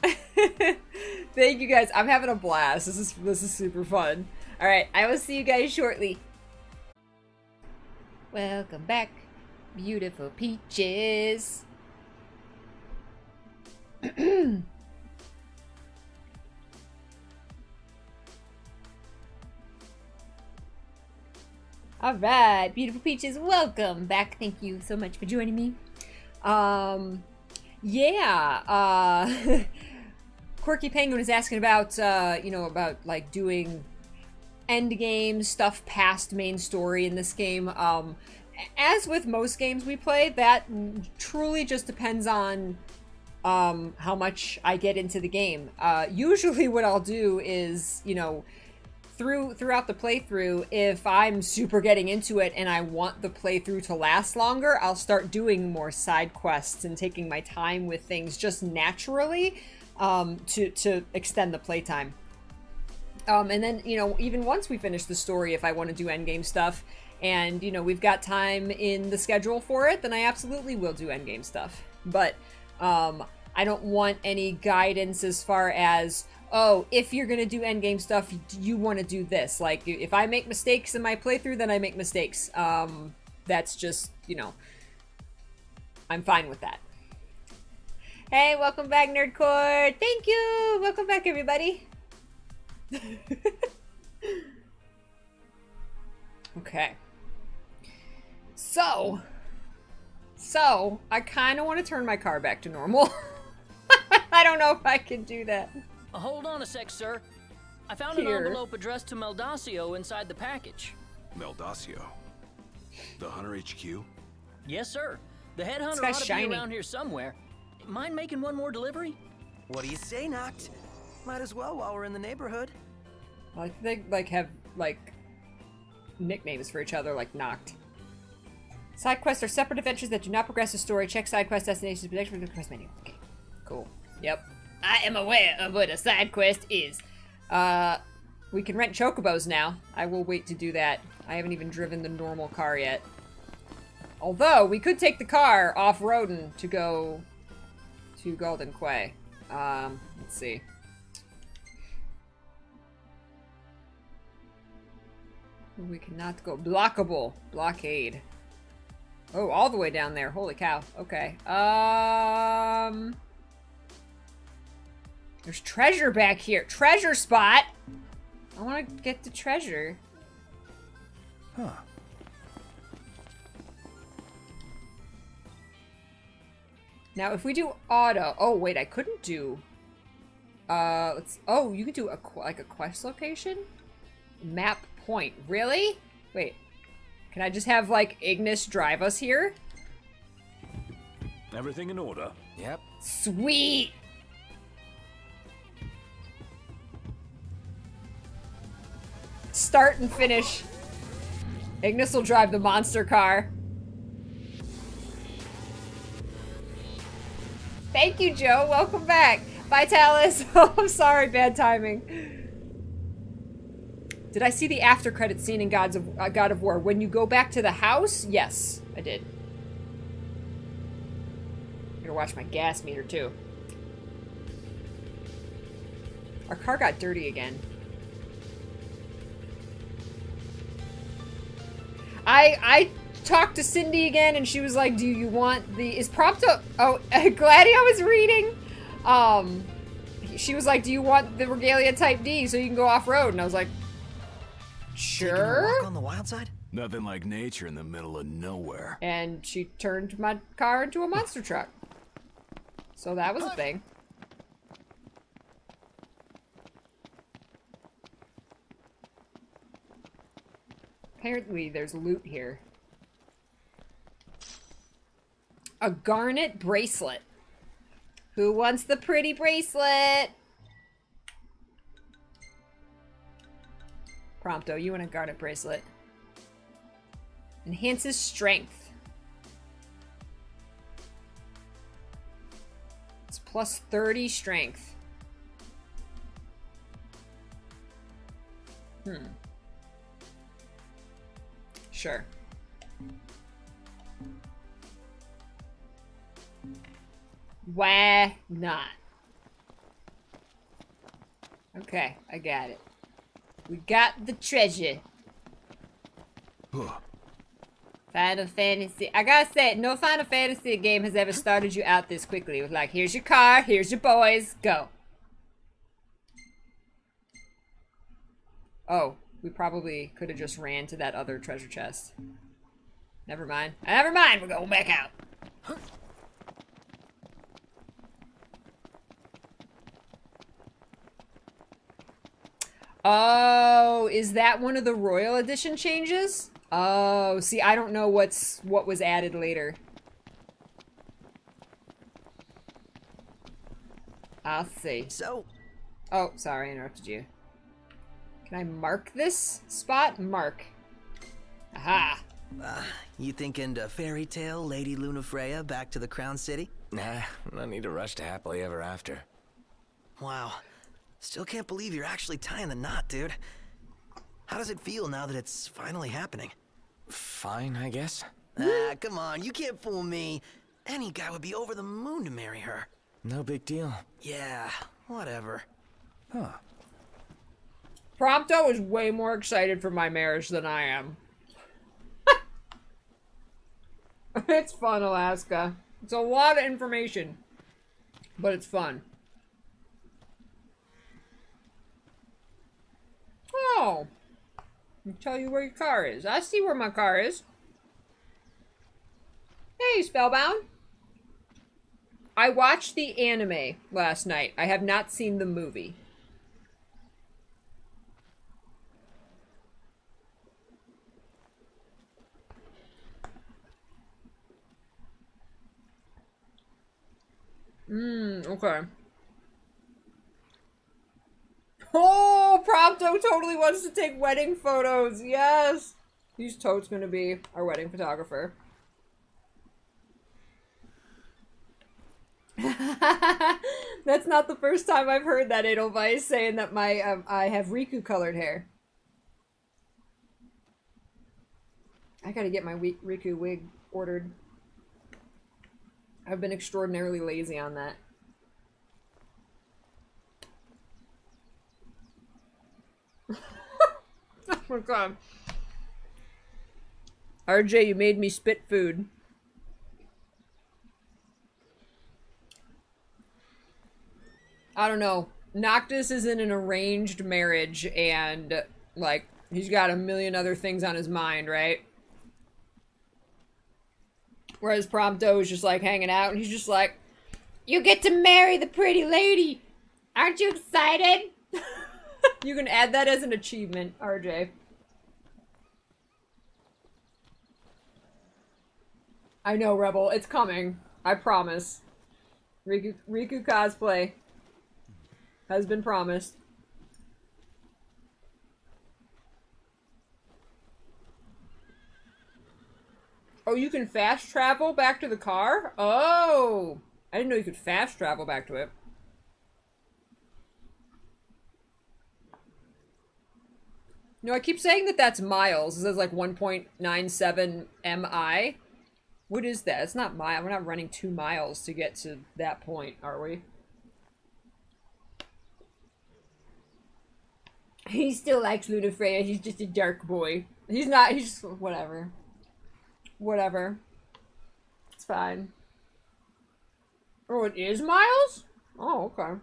Thank you guys. I'm having a blast. This is this is super fun. All right, I will see you guys shortly. Welcome back, beautiful peaches. All right, beautiful peaches, welcome back. Thank you so much for joining me. Um, yeah, uh, Quirky Penguin is asking about, uh, you know, about like doing end game stuff past main story in this game. Um, as with most games we play, that truly just depends on um, how much I get into the game. Uh, usually, what I'll do is, you know, through throughout the playthrough, if I'm super getting into it and I want the playthrough to last longer, I'll start doing more side quests and taking my time with things just naturally um, to to extend the playtime. Um, and then you know, even once we finish the story, if I want to do endgame stuff, and you know we've got time in the schedule for it, then I absolutely will do endgame stuff. But um, I don't want any guidance as far as oh, if you're gonna do endgame stuff, you want to do this. Like if I make mistakes in my playthrough, then I make mistakes. Um, that's just you know, I'm fine with that. Hey, welcome back, Nerdcore. Thank you. Welcome back, everybody. okay. So, so I kind of want to turn my car back to normal. I don't know if I can do that. Uh, hold on a sec, sir. I found Here. an envelope addressed to Meldacio inside the package. Meldacio. The Hunter HQ? Yes, sir. The headhunter guy's ought to shiny. be around here somewhere. Mind making one more delivery? What do you say, Noct? Might as well while we're in the neighborhood. Like they like have like nicknames for each other, like Noct. Side quests are separate adventures that do not progress the story. Check side quest destinations protection from the quest menu. Okay, cool. Yep. I am aware of what a side quest is. Uh, we can rent chocobos now. I will wait to do that. I haven't even driven the normal car yet. Although we could take the car off roading to go to Galdin Quay. Um, let's see. We cannot go. Blockable. Blockade. Oh, all the way down there. Holy cow. Okay. Um. There's treasure back here. Treasure spot. I want to get the treasure. Huh. Now, if we do auto, oh wait, I couldn't do. Uh, let's. Oh, you can do a like a quest location, map point. Really? Wait, can I just have like Ignis drive us here? Everything in order? Yep. Sweet. Start and finish. Ignis will drive the monster car. Thank you, Joe. Welcome back. Vitalis. Oh, I'm sorry. Bad timing. Did I see the after credit scene in Gods of uh, God of War? When you go back to the house? Yes, I did. Gonna watch my gas meter too. Our car got dirty again. I I talked to Cindy again, and she was like, "Do you want the is Prompto? Oh, Gladia was reading. Um, she was like, "Do you want the Regalia Type D so you can go off road?" And I was like, "Sure." Walk on the wild side? Nothing like nature in the middle of nowhere. And she turned my car into a monster truck. So that was a thing. Apparently, there's loot here. A garnet bracelet. Who wants the pretty bracelet? Prompto, you want a garnet bracelet. Enhances strength. It's plus 30 strength. Hmm. Sure. Why not? Okay, I got it. We got the treasure. Final Fantasy. I gotta say, no Final Fantasy game has ever started you out this quickly. It was like, here's your car, here's your boys, go. Oh, we probably could have just ran to that other treasure chest. Never mind. Never mind, we're going back out. Oh, is that one of the Royal Edition changes? Oh, see, I don't know what's what was added later. I'll see. So. Oh, sorry, I interrupted you. Can I mark this spot? Mark. Aha. Uh, you thinking to fairy tale Lady Lunafreya back to the Crown City? Nah, no need to rush to happily ever after. Wow. Still can't believe you're actually tying the knot, dude. How does it feel now that it's finally happening? Fine, I guess. Ah, come on, you can't fool me. Any guy would be over the moon to marry her. No big deal. Yeah, whatever. Huh. Prompto is way more excited for my marriage than I am. it's fun, Alaska. It's a lot of information, but it's fun. Oh. I'll tell you where your car is. I see where my car is. Hey, Spellbound. I watched the anime last night. I have not seen the movie. Mmm, okay. Oh, Prompto totally wants to take wedding photos. Yes. He's totes gonna be our wedding photographer. That's not the first time I've heard that Edelweiss saying that my um, I have Riku colored hair. I gotta get my Riku wig ordered. I've been extraordinarily lazy on that. oh my god. RJ, you made me spit food. I don't know. Noctis is in an arranged marriage and like he's got a million other things on his mind, right? Whereas Prompto is just like hanging out and he's just like, You get to marry the pretty lady. Aren't you excited? you can add that as an achievement, RJ. I know, Rebel. It's coming. I promise. Riku, Riku cosplay has been promised. Oh, you can fast travel back to the car? Oh! I didn't know you could fast travel back to it. No, I keep saying that that's miles. It says like 1.97 mi. What is that? It's not mile. We're not running two miles to get to that point, are we? He still likes Lunafreya. He's just a dark boy. He's not. He's just whatever. Whatever. It's fine. Oh, it is Miles? Oh, okay.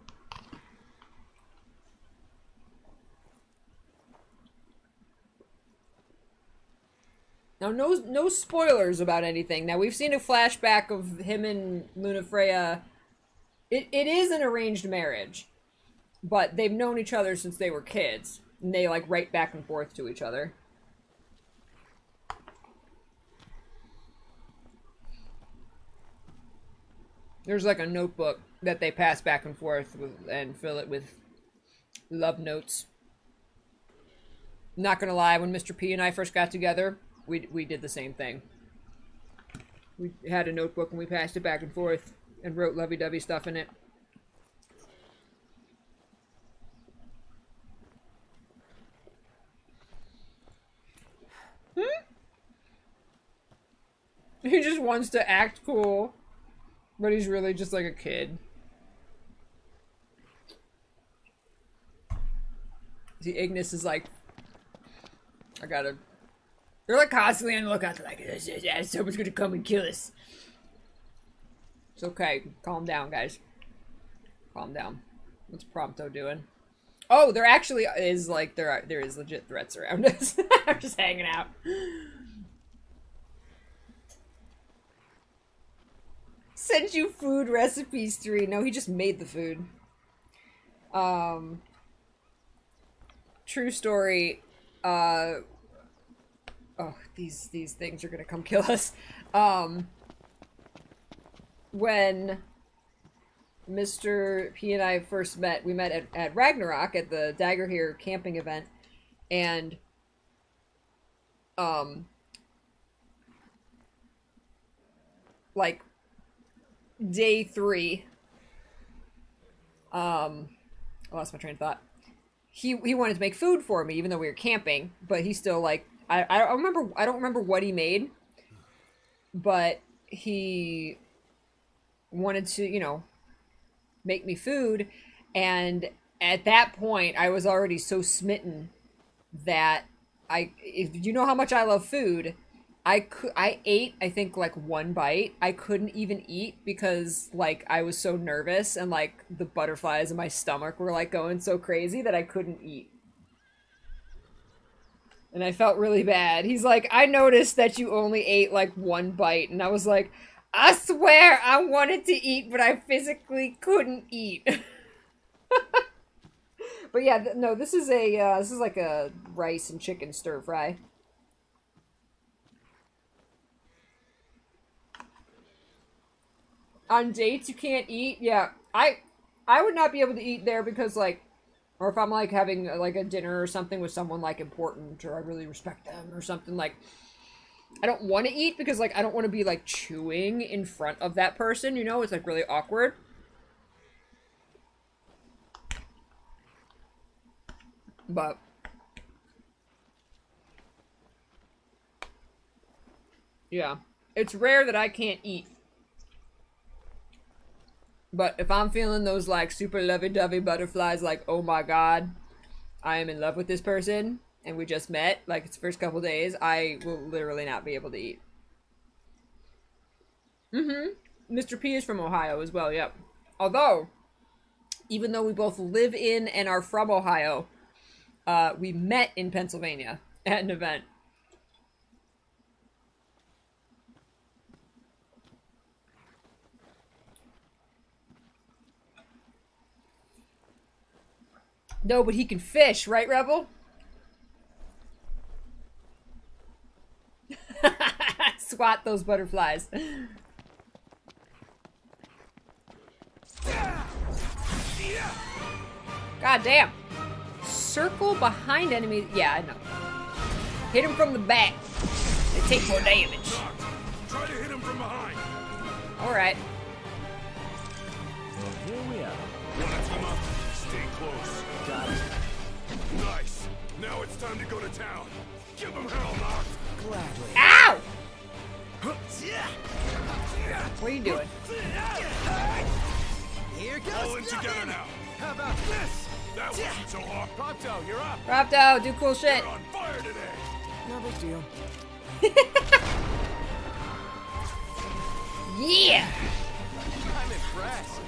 Now, no, no spoilers about anything. Now, we've seen a flashback of him and Lunafreya. It, it is an arranged marriage, but they've known each other since they were kids. And they, like, write back and forth to each other. There's, like, a notebook that they pass back and forth with, and fill it with love notes. Not gonna lie, when Mr. P and I first got together, we we did the same thing. We had a notebook and we passed it back and forth and wrote lovey-dovey stuff in it. Hmm? He just wants to act cool, but he's really just like a kid. See, Ignis is like, I gotta they're like constantly on the lookout. They're like, someone's gonna come and kill us. It's okay. Calm down, guys. Calm down. What's Prompto doing? Oh, there actually is like there are there is legit threats around us. I'm just hanging out. Send you food recipes three. No, he just made the food. Um. True story. Uh oh, these these things are gonna come kill us. Um, when Mr. P and I first met, we met at, at Ragnarok at the Dagorhir camping event, and um, like day three, um, I lost my train of thought. He he wanted to make food for me, even though we were camping, but he still like I I don't remember I don't remember what he made, but he wanted to you know make me food, and at that point I was already so smitten that I if you know how much I love food. I could I ate I think like one bite. I couldn't even eat because like I was so nervous and like the butterflies in my stomach were like going so crazy that I couldn't eat and I felt really bad. He's like, I noticed that you only ate like one bite, and I was like, I swear I wanted to eat, but I physically couldn't eat. but yeah, th- no, this is a uh, this is like a rice and chicken stir fry. On dates you can't eat. Yeah, I I would not be able to eat there because like or if I'm like having uh, like a dinner or something with someone like important or I really respect them or something like I don't want to eat because like I don't want to be like chewing in front of that person, you know? It's like really awkward. But Yeah. It's rare that I can't eat. But if I'm feeling those like super lovey-dovey butterflies, like oh my god, I am in love with this person, and we just met, like it's first couple days, I will literally not be able to eat. Mm-hmm. Mr. P is from Ohio as well. Yep. Although, even though we both live in and are from Ohio, uh, we met in Pennsylvania at an event. No, but he can fish, right, Rebel? Swat those butterflies. God damn. Circle behind enemies. Yeah, I know. Hit him from the back. They take more damage. Try to hit him from behind. Alright. Well, here we are. Time to go to town. Give him hell, Noct. Gladly. Ow! What are you doing? Here goes All in together now. How about this? That wasn't so hard. Prompto, you're up. Rapto, do cool shit. You're on fire today. No big deal. Yeah! I'm impressed.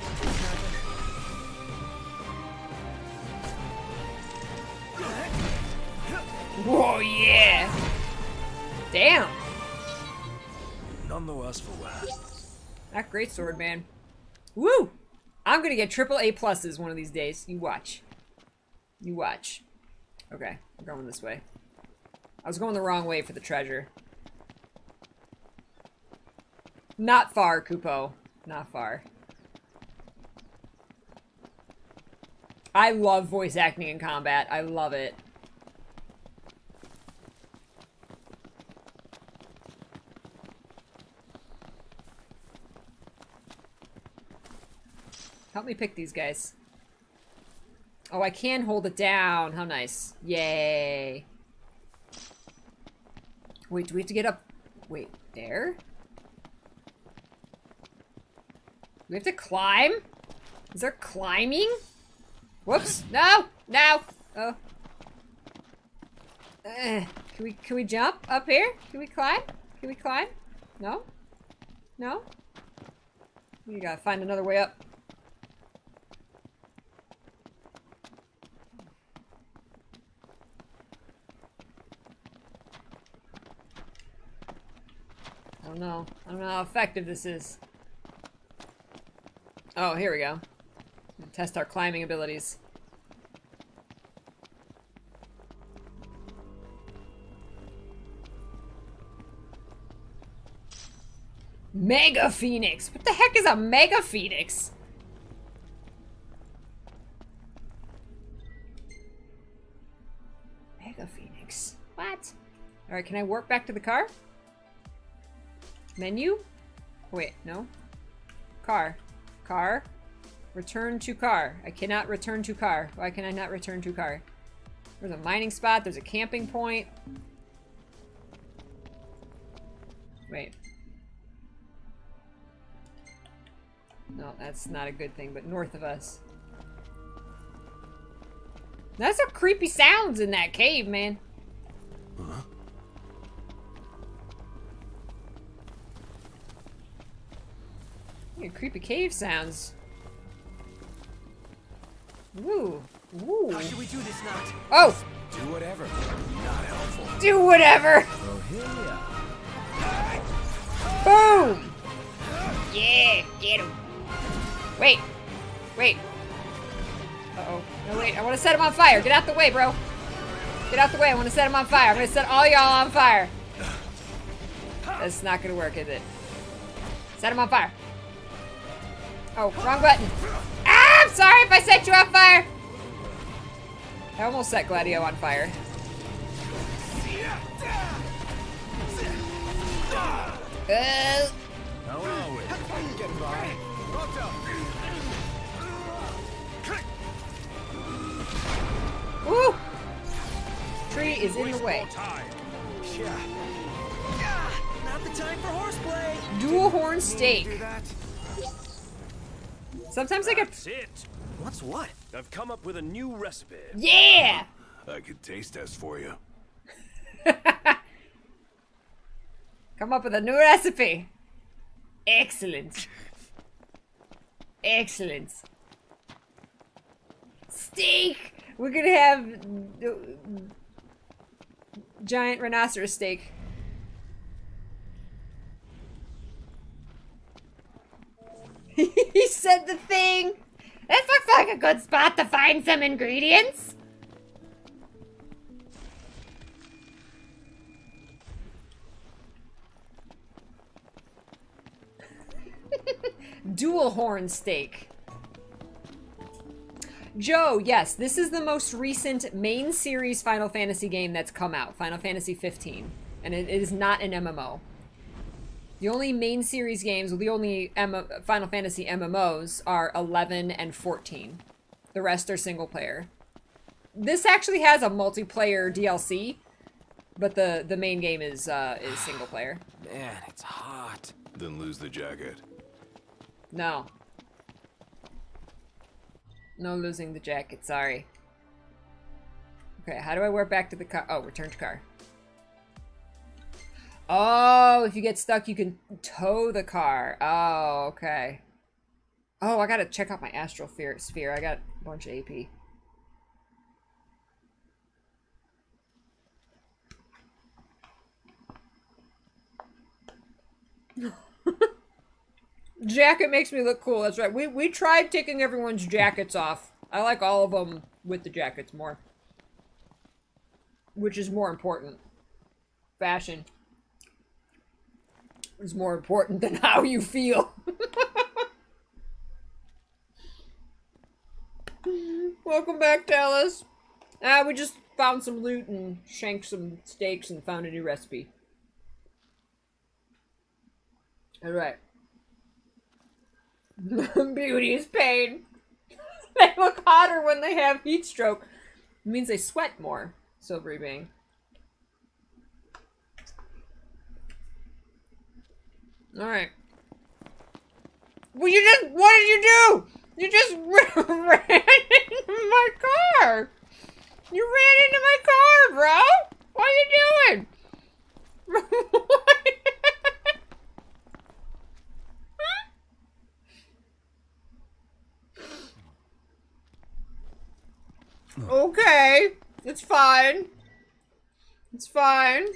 Whoa, yeah! Damn! None the worse for wear. That great sword, man. Woo! I'm gonna get triple A pluses one of these days. You watch. You watch. Okay, we're going this way. I was going the wrong way for the treasure. Not far, Kupo. Not far. I love voice acting in combat. I love it. Help me pick these guys. Oh, I can hold it down. How nice. Yay. Wait, do we have to get up? Wait, there? We have to climb? Is there climbing? Whoops. No! No! Oh. Eh, can we can we jump up here? Can we climb? Can we climb? No? No? We gotta find another way up. Don't know. I don't know how effective this is. Oh, here we go. Test our climbing abilities. Mega Phoenix! What the heck is a Mega Phoenix? Mega Phoenix. What? Alright, can I warp back to the car? Menu? Wait, no. Car. Car. Return to car. I cannot return to car. Why can I not return to car? There's a mining spot. There's a camping point. Wait. No, that's not a good thing, but north of us. That's some creepy sounds in that cave, man. Yeah, creepy cave sounds. Woo. Woo. How should we do this, Noct? Oh! Do whatever. Not helpful. Do whatever! Well, here we are. Boom! Yeah, get him. Wait. Wait. Uh-oh. No, wait. I want to set him on fire. Get out the way, bro. Get out the way. I want to set him on fire. I'm going to set all y'all on fire. That's not going to work, is it? Set him on fire. Oh, wrong button. Ah, I'm sorry if I set you on fire. I almost set Gladio on fire. Uh, How are we? Getting by. Prompto. Woo! Tree is in the way. Yeah. Not the time for horseplay. Dual horn steak. Sometimes I get. That's it. What's what? I've come up with a new recipe. Yeah! I could taste test for you. Come up with a new recipe. Excellent. Excellent. steak! We're gonna have uh, giant rhinoceros steak. he said the thing! This looks like a good spot to find some ingredients. Dual horn steak. Joe, yes, this is the most recent main series Final Fantasy game that's come out, Final Fantasy 15, and it is not an MMO. The only main series games, the only M- Final Fantasy MMOs are 11 and 14. The rest are single player. This actually has a multiplayer DLC, but the the main game is uh, is single player. Man, it's hot. Then lose the jacket. No. No losing the jacket, sorry. Okay, how do I wear back to the car? Oh, return to car. Oh, if you get stuck, you can tow the car. Oh, okay. Oh, I gotta check out my astral sphere. I got a bunch of AP. Jacket makes me look cool. That's right. We we tried taking everyone's jackets off. I like all of them with the jackets more. Which is more important. Fashion is more important than how you feel. Welcome back, Talus. Ah, we just found some loot and shanked some steaks and found a new recipe. Alright. Beauty is pain. they look hotter when they have heat stroke. It means they sweat more, Silvery Bang. Alright. Well, you just, what did you do? You just ran into my car. You ran into my car, bro. What are you doing? okay. It's fine. It's fine.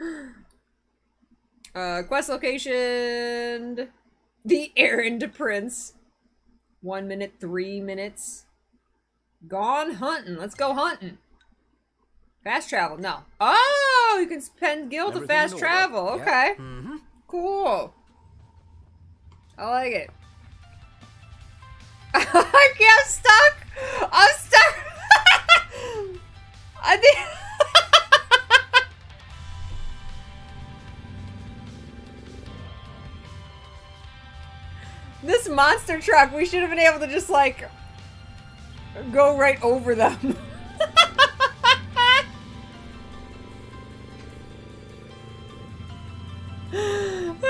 Uh, quest location. The Errand Prince. One minute, three minutes. Gone hunting. Let's go hunting. Fast travel. No. Oh, you can spend gil to Everything fast travel. Okay. Mm-hmm. Cool. I like it. I get stuck. I'm stuck. I think. This monster truck, we should have been able to just like go right over them. This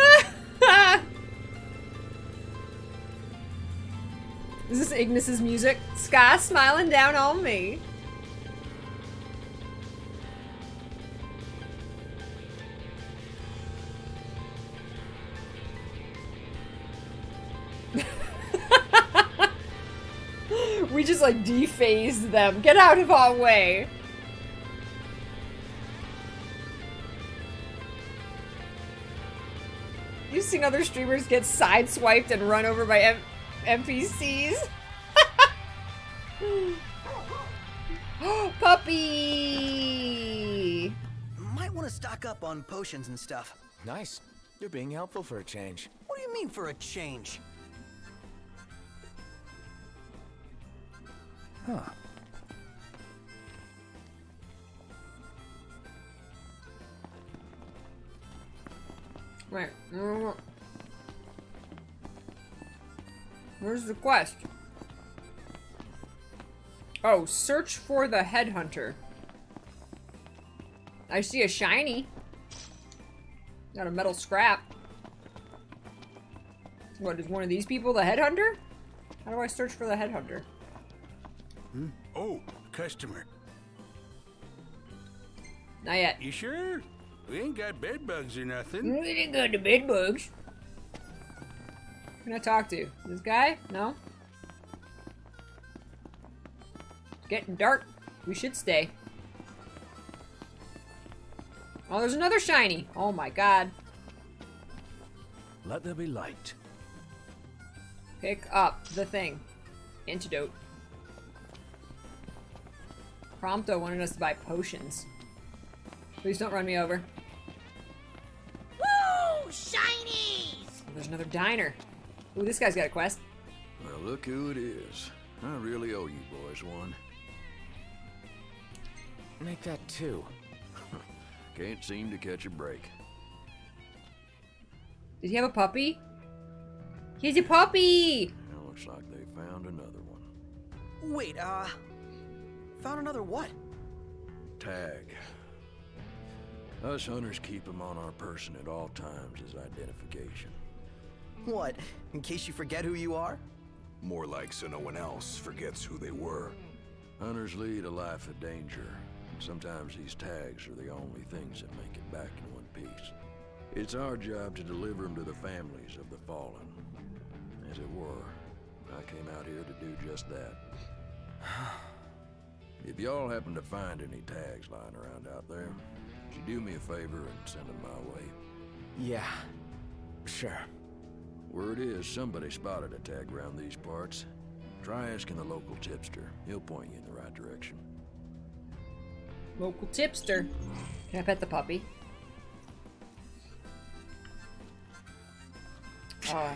is this Ignis's music? Sky smiling down on me. Just like dephased them. Get out of our way. You've seen other streamers get sideswiped and run over by M- NPCs? Puppy! Might want to stock up on potions and stuff. Nice. You're being helpful for a change. What do you mean for a change? Huh. Right. Where's the quest? Oh, search for the headhunter. I see a shiny. Got a metal scrap. What, is one of these people the headhunter? How do I search for the headhunter? Oh, customer. Not yet. You sure? We ain't got bed bugs or nothing. We didn't got the bed bugs. Who can I talk to? This guy? No? It's getting dark. We should stay. Oh, there's another shiny. Oh my god. Let there be light. Pick up the thing. Antidote. Prompto wanted us to buy potions. Please don't run me over. Woo! Shinies! Oh, there's another diner. Ooh, this guy's got a quest. Well, look who it is. I really owe you boys one. Make that two. Can't seem to catch a break. Did he have a puppy? He has a puppy! Now looks like they found another one. Wait, uh. Found another what? Tag. Us hunters keep them on our person at all times as identification. What? In case you forget who you are? More like so no one else forgets who they were. Hunters lead a life of danger. and Sometimes these tags are the only things that make it back in one piece. It's our job to deliver them to the families of the fallen. As it were, I came out here to do just that. if y'all happen to find any tags lying around out there, would you do me a favor and send them my way? Yeah, sure. Word is somebody spotted a tag around these parts. Try asking the local tipster. He'll point you in the right direction. Local tipster. Can I pet the puppy? Uh,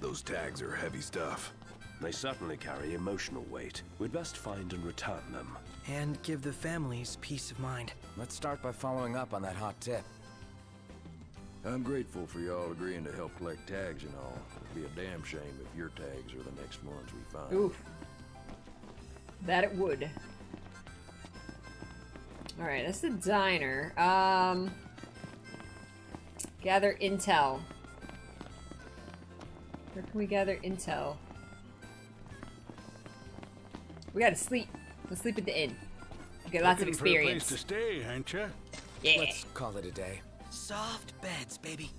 Those tags are heavy stuff. They certainly carry emotional weight. We'd best find and return them. And give the families peace of mind. Let's start by following up on that hot tip. I'm grateful for y'all agreeing to help collect tags and all. It'd be a damn shame if your tags are the next ones we find. oof. That it would. Alright, that's the diner. Um, gather intel. Where can we gather intel? We gotta sleep. Let's sleep at the inn. Get lots of experience. for a place to stay, ain't ya? Yeah. Let's call it a day. Soft beds, baby.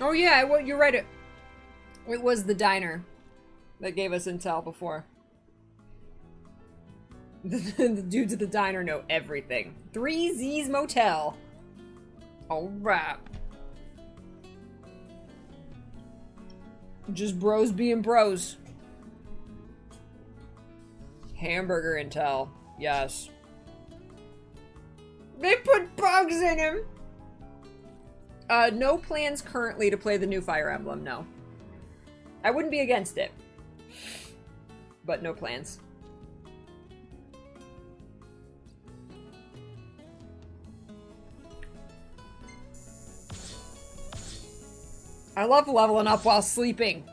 Oh yeah, well, you're right. It, it was the diner that gave us intel before. The, dudes at the diner know everything. Three Z's Motel. All right. Just bros being bros. Hamburger intel. Yes. They put bugs in him. Uh, no plans currently to play the new Fire Emblem, no. I wouldn't be against it. But no plans. I love leveling up while sleeping.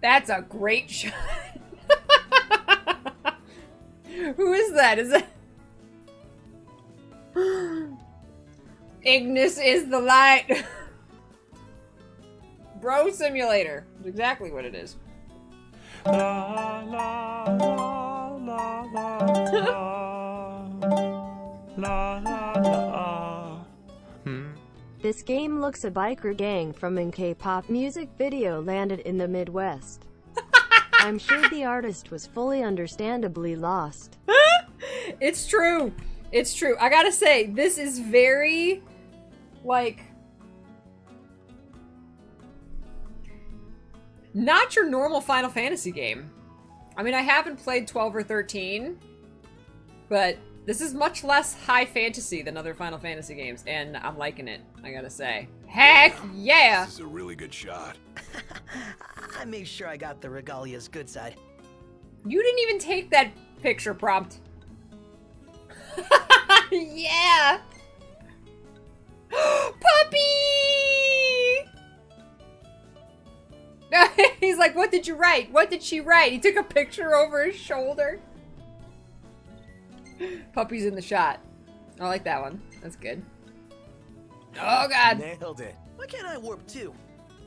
That's a great shot. Who is that? Is that Ignis is the light. Bro simulator. That's exactly what it is. La la la la la la la. This game looks a biker gang from an K-pop music video landed in the Midwest. I'm sure the artist was fully understandably lost. It's true. It's true. I gotta say, this is very, like, not your normal Final Fantasy game. I mean, I haven't played 12 or 13, but this is much less high fantasy than other Final Fantasy games, and I'm liking it, I gotta say. Heck yeah! This is a really good shot. I made sure I got the regalia's good side. You didn't even take that picture Prompto. yeah! Puppy! He's like, what did you write? What did she write? He took a picture over his shoulder. Puppy's in the shot. I like that one. That's good. Oh god. Nailed it. Why can't I warp too?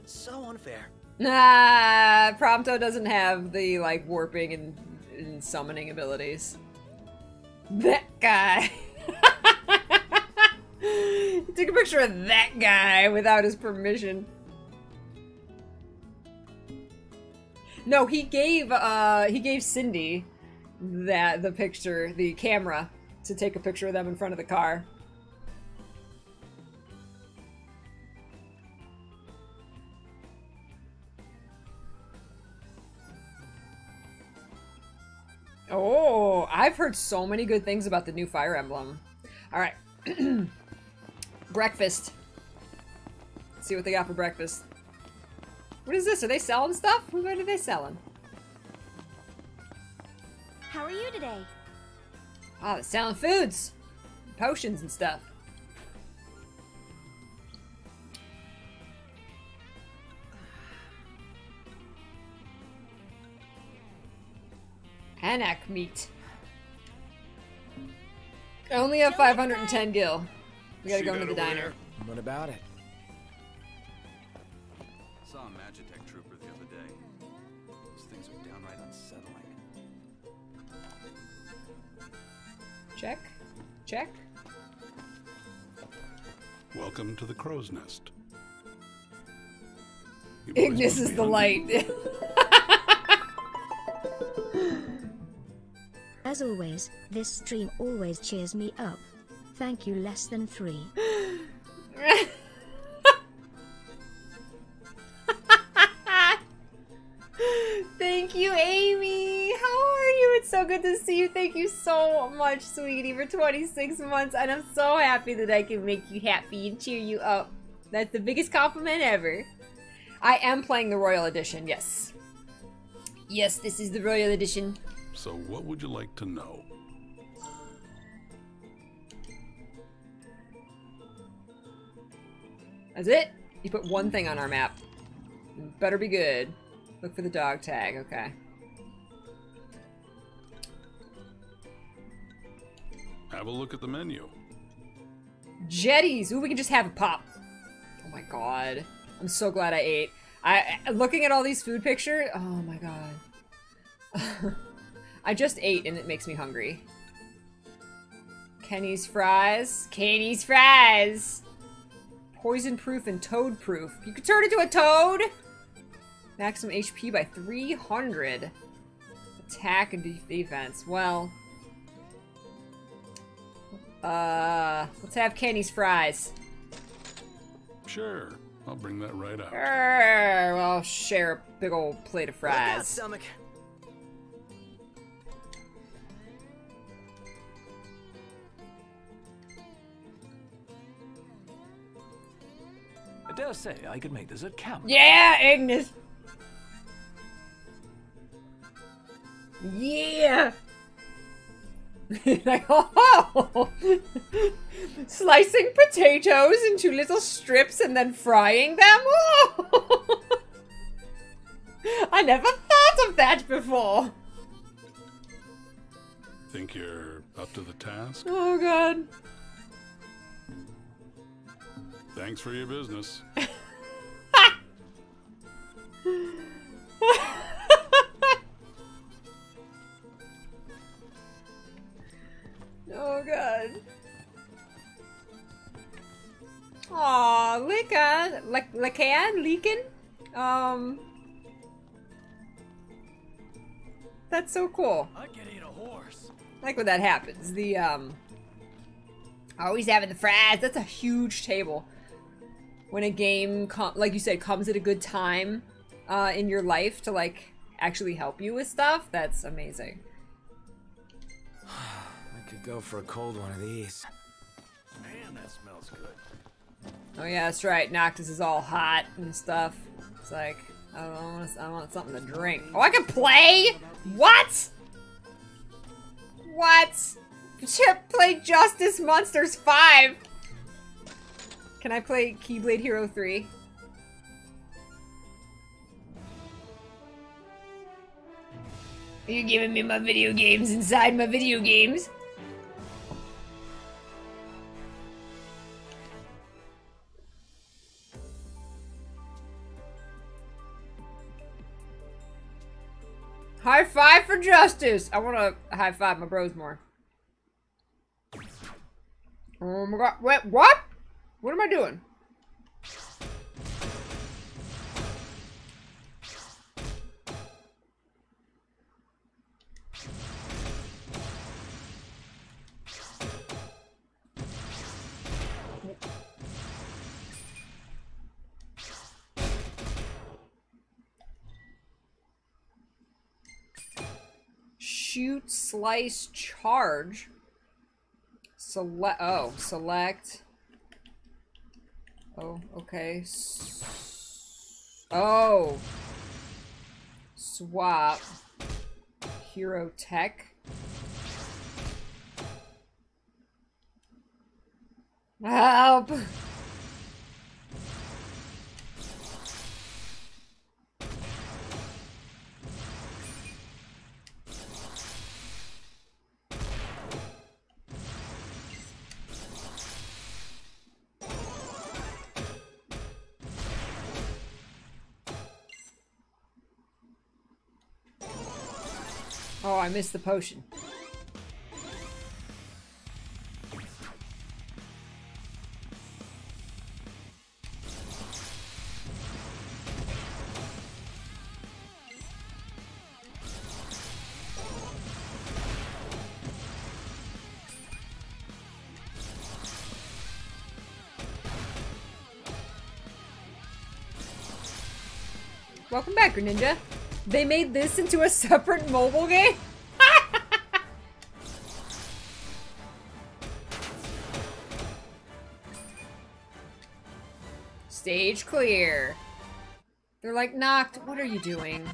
So unfair. Nah, Prompto doesn't have the like warping and, and summoning abilities. That guy. took a picture of that guy without his permission. No, he gave uh he gave Cindy that the picture, the camera to take a picture of them in front of the car. Oh, I've heard so many good things about the new Fire Emblem. All right. breakfast. Let's see what they got for breakfast. What is this? Are they selling stuff? What are they selling? How are you today? Uh, oh, they're selling foods. Potions and stuff. Anak meat. I only have 510 gil. We gotta go into the diner. there? What about it? Check. Check. Welcome to the crow's nest. You Ignis is the light. As always, this stream always cheers me up. Thank you, less than three. Thank you, Amy. How are you? It's so good to see you. Thank you so much, sweetie, for 26 months. And I'm so happy that I can make you happy and cheer you up. That's the biggest compliment ever. I am playing the Royal Edition, yes. Yes, this is the Royal Edition. So, what would you like to know? That's it? You put one thing on our map. Better be good. Look for the dog tag, okay. Have a look at the menu. Jetties! Ooh, we can just have a pop. Oh my god. I'm so glad I ate. I looking at all these food pictures. Oh my god. I just ate and it makes me hungry. Kenny's fries. Kenny's fries. Poison proof and toad proof. You could turn into a toad. Maximum HP by 300. Attack and defense. Well. Uh, let's have Kenny's fries. Sure, I'll bring that right out. Grr, well, I'll share a big old plate of Look out, fries. stomach. I dare say I could make this at camp. Yeah, Ignis. Yeah. like, oh, slicing potatoes into little strips and then frying them. Oh. I never thought of that before. Think you're up to the task? Oh god. Thanks for your business. Oh god. Aw, Lika, like Lakan, Leakin? Um, that's so cool. I can eat a horse. like when that happens. The um, always having the fries. That's a huge table. When a game, com- like you said, comes at a good time uh, in your life to like actually help you with stuff. That's amazing. I could go for a cold one of these. Man, that smells good. Oh yeah, that's right. Noctis is all hot and stuff. It's like I I want, I want something to drink. Oh, I can play. What? What? Chip play Justice Monsters Five. Can I play Keyblade Hero Three? Are you giving me my video games inside my video games? Justice! I want to high five my bros more. Oh my god. Wait, what? What am I doing? Shoot, slice, charge. Select. Oh, select. Oh, okay. Oh. Swap. Hero tech. Help! Oh, I missed the potion. Welcome back, Greninja. They made this into a separate mobile game? Stage clear. They're like, Noct, what are you doing?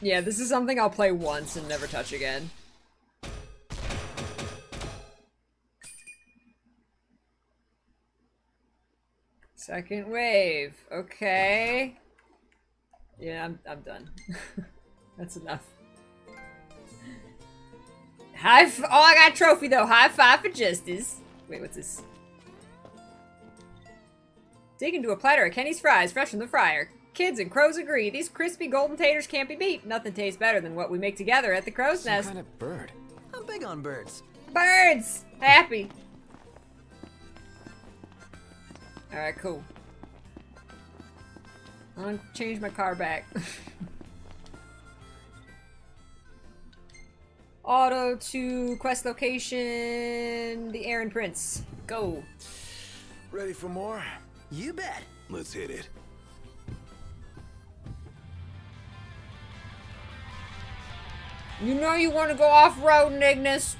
Yeah, this is something I'll play once and never touch again. Second wave. Okay. Yeah, I'm, I'm done. That's enough. High f- Oh, I got a trophy though. High five for justice. Wait, what's this? Dig into a platter of Kenny's fries, fresh from the fryer. Kids and crows agree. These crispy golden taters can't be beat. Nothing tastes better than what we make together at the crow's Some nest. kind of bird. I'm big on birds. Birds! Happy. Alright, cool. I'm gonna change my car back. Auto to quest location, the Errand Prince. Go. Ready for more? You bet. Let's hit it. You know you want to go off-road, Ignis.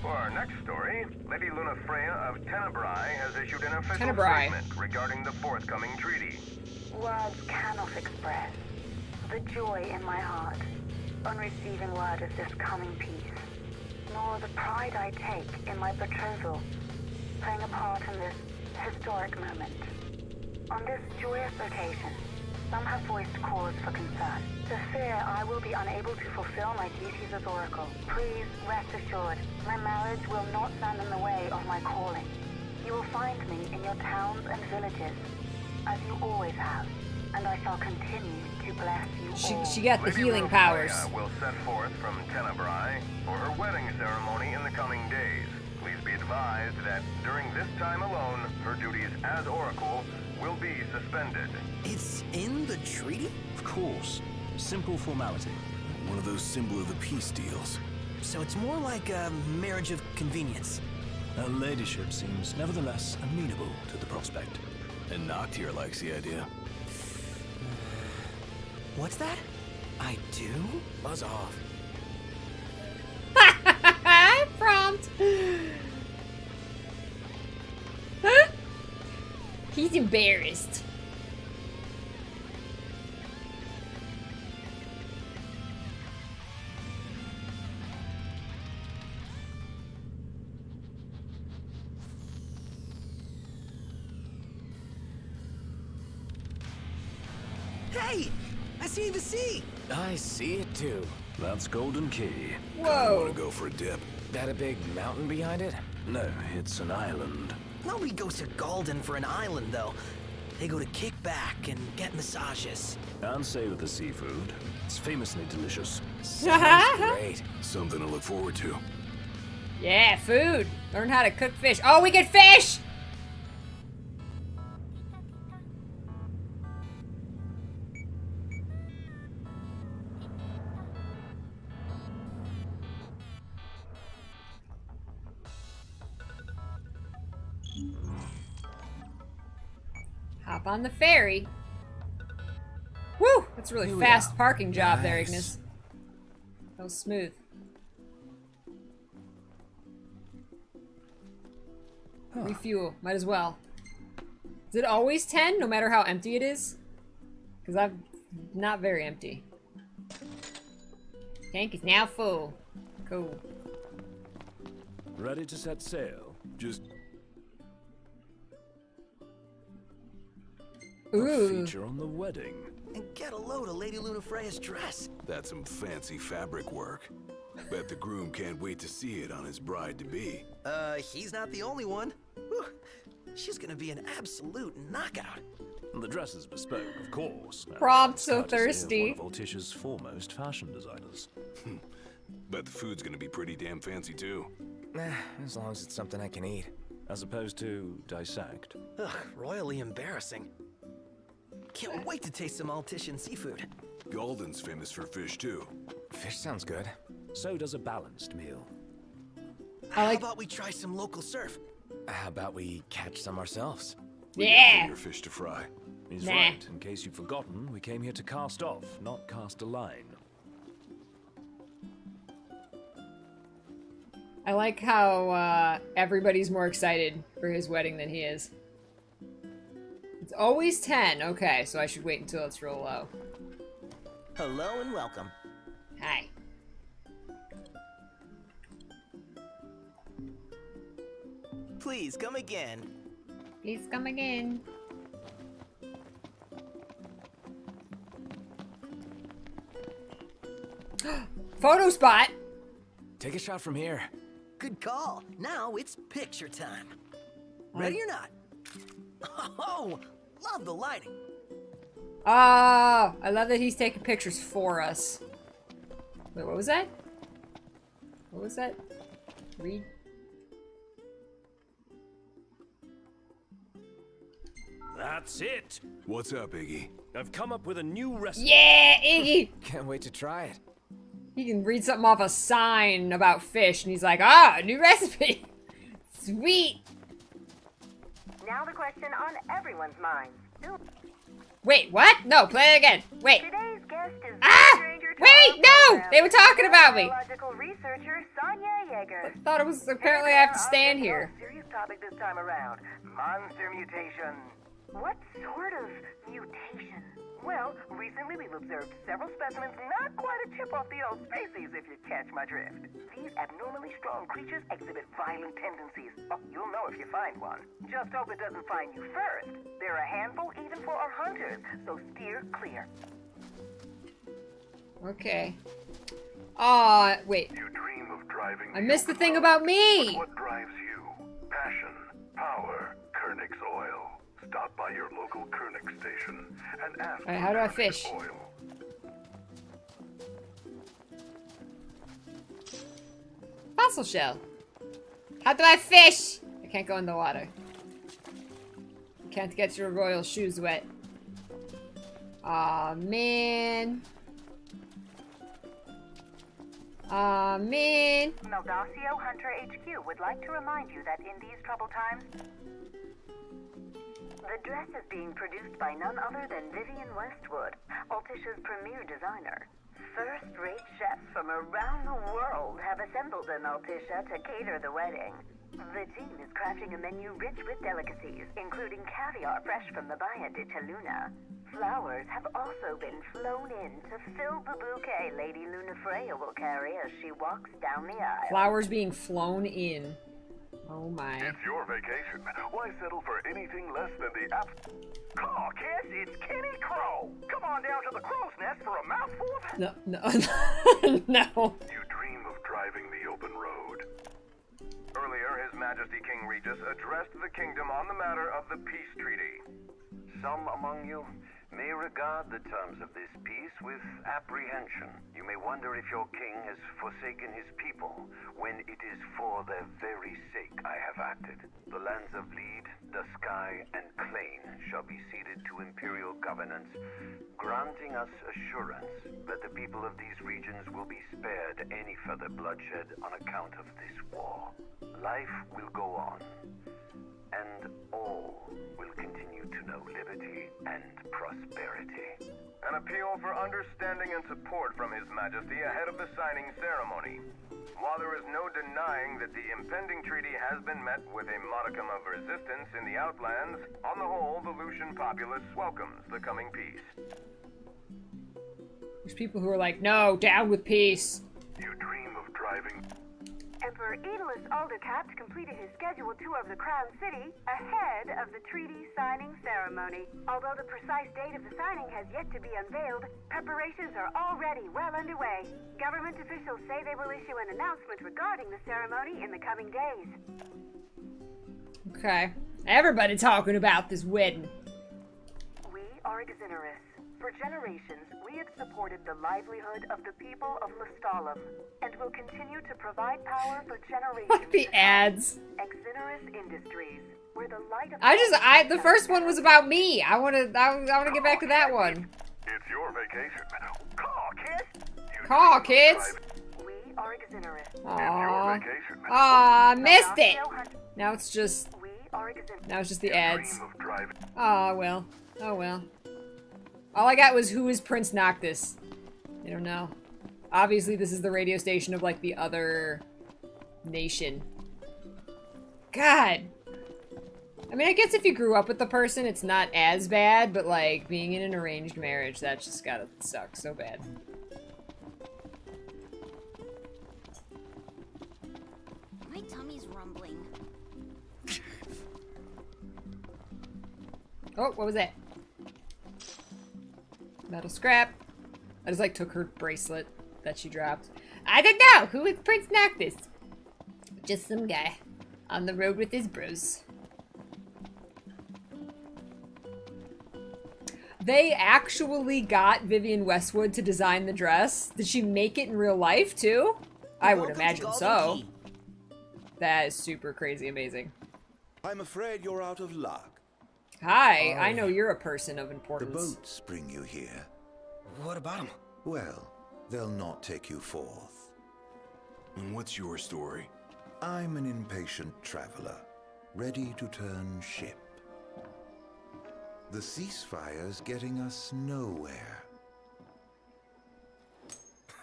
For our next story, Lady Luna Freya of Tenebrae has issued an official Tenebrae. statement regarding the forthcoming treaty. Words cannot express the joy in my heart on receiving word of this coming peace, nor the pride I take in my betrothal playing a part in this historic moment. On this joyous occasion, some have voiced cause for concern. The fear I will be unable to fulfill my duties as Oracle. Please rest assured, my marriage will not stand in the way of my calling. You will find me in your towns and villages, as you always have, and I shall continue to bless you She, all. she got the Lady healing Luna uh, powers. Freya will set forth from Tenebrae for her wedding ceremony in the coming days. Please be advised that during this time alone, her duties as Oracle will be suspended. It's in the treaty? Of course. Simple formality. One of those symbol of the peace deals. So it's more like a marriage of convenience. Her ladyship seems nevertheless amenable to the prospect. And Noctier likes the idea. What's that? I do? Buzz off. Prompt. He's embarrassed. Hey! I see the sea! I see it too. That's Galdin Quay. I want to go for a dip. That a big mountain behind it? No, it's an island. Nobody goes to Galdin for an island, though. They go to kick back and get massages. And savor the seafood. It's famously delicious. great. Something to look forward to. Yeah, food. Learn how to cook fish. Oh, we get fish! Hop on the ferry. Woo! That's a really Here fast are. parking job there, Nice. Ignis. That was smooth. Refuel. Might as well. Is it always 10, no matter how empty it is? Because I'm not very empty. Tank is now full. Cool. Ready to set sail? Just a feature on the wedding. And get a load of Lady Lunafreya's dress. that's some fancy fabric work. Bet the groom can't wait to see it on his bride-to-be. Uh, he's not the only one. Whew. She's gonna be an absolute knockout. The dress is bespoke, of course. and Prompt so thirsty. One of Altissia's foremost fashion designers. Bet the food's gonna be pretty damn fancy too. As long as it's something I can eat. As opposed to dissect. Ugh, royally embarrassing. Can't wait to taste some Altissian seafood. Galdin's famous for fish too. Fish sounds good. So does a balanced meal. How about we try some local surf? How about we catch some ourselves? We Yeah. plenty of fish to fry. He's Nah. right. In case you've forgotten, we came here to cast off, not cast a line. I like how uh, everybody's more excited for his wedding than he is. Always 10. Okay, so I should wait until it's real low. Hello and welcome. Hi. Please come again. Please come again. Photo spot! Take a shot from here. Good call. Now it's picture time. Ready or not? Oh, love the lighting. Oh, I love that he's taking pictures for us. Wait, what was that? What was that? Read. That's it! What's up, Iggy? I've come up with a new recipe. Yeah, Iggy! Can't wait to try it. He can read something off a sign about fish, and he's like, ah, new recipe! Sweet! Now the question on everyone's minds. Who- Wait, what? No, play it again. Wait. Today's guest is Ah! Wait, no! They were talking about me! biological researcher Sania Yeagre. Thought it was apparently I have to stand here. Serious topic this time around. Monster mutation. What sort of mutation? Well, recently we've observed several specimens not quite a chip off the old species, if you catch my drift. These abnormally strong creatures exhibit violent tendencies. Oh, you'll know if you find one. Just hope it doesn't find you first. They're a handful even for our hunters, so steer clear. Okay. Aw, wait. You dream of driving I missed the thing about me! What drives you? Passion, power, Coernix oil. Stop by your local Coernix station and ask Alright, how do I fish? oil. Fossil shell. How do I fish? I can't go in the water. Can't get your royal shoes wet. Aw, man. Aw, man. Meldacio Hunter HQ would like to remind you that in these troubled times, the dress is being produced by none other than Vivienne Westwood, Altissia's premier designer. First-rate chefs from around the world have assembled in Alticia to cater the wedding. The team is crafting a menu rich with delicacies, including caviar fresh from the Bahia de Chaluna. Flowers have also been flown in to fill the bouquet Lady Lunafreya will carry as she walks down the aisle. Flowers being flown in. Oh my. It's your vacation. Why settle for anything less than the app? Caw, kids, it's Kenny Crow. Come on down to the crow's nest for a mouthful of. No, no, no. You dream of driving the open road. Earlier, His Majesty King Regis addressed the kingdom on the matter of the peace treaty. Some among you may regard the terms of this peace with apprehension. You may wonder if your king has forsaken his people, when it is for their very sake I have acted. The lands of Leide, Duscae, and Cleigne shall be ceded to imperial governance, granting us assurance that the people of these regions will be spared any further bloodshed on account of this war. Life will go on, and all will continue to know liberty and prosperity. An appeal for understanding and support from His Majesty ahead of the signing ceremony. While there is no denying that the impending treaty has been met with a modicum of resistance in the Outlands, on the whole, the Lucian populace welcomes the coming peace. There's people who are like, no, down with peace. You dream of driving Emperor Iedolas Aldercapt completed his scheduled tour of the Crown City ahead of the treaty signing ceremony. Although the precise date of the signing has yet to be unveiled, preparations are already well underway. Government officials say they will issue an announcement regarding the ceremony in the coming days. Okay. Everybody talking about this wedding. We are Exineris. For generations, we have supported the livelihood of the people of Lestallum, and will continue to provide power for generations. Like the ads. Exineris Industries, where the light of I just, I, the first one was about me. I want to, I, I want to get back to that one. It's your vacation. Call, kids. Call, kids. We are Exineris. Aww. Aw, I missed it. Now it's just, We are Exineris. now it's just the ads. Aw, well. Oh, well. All I got was who is Prince Noctis. I don't know. Obviously, this is the radio station of, like, the other nation. God. I mean, I guess if you grew up with the person, it's not as bad, but, like, being in an arranged marriage, that just gotta suck so bad. My tummy's rumbling. Oh, what was that? Metal scrap. I just like took her bracelet that she dropped. I don't know. Who is Prince Noctis? Just some guy on the road with his bros. They actually got Vivienne Westwood to design the dress. Did she make it in real life too? I would imagine so. That is super crazy amazing. I'm afraid you're out of luck. Hi, I Oh. know you're a person of importance. The boats bring you here. What about them? Well, they'll not take you forth. And what's your story? I'm an impatient traveler, ready to turn ship. The ceasefire's getting us nowhere.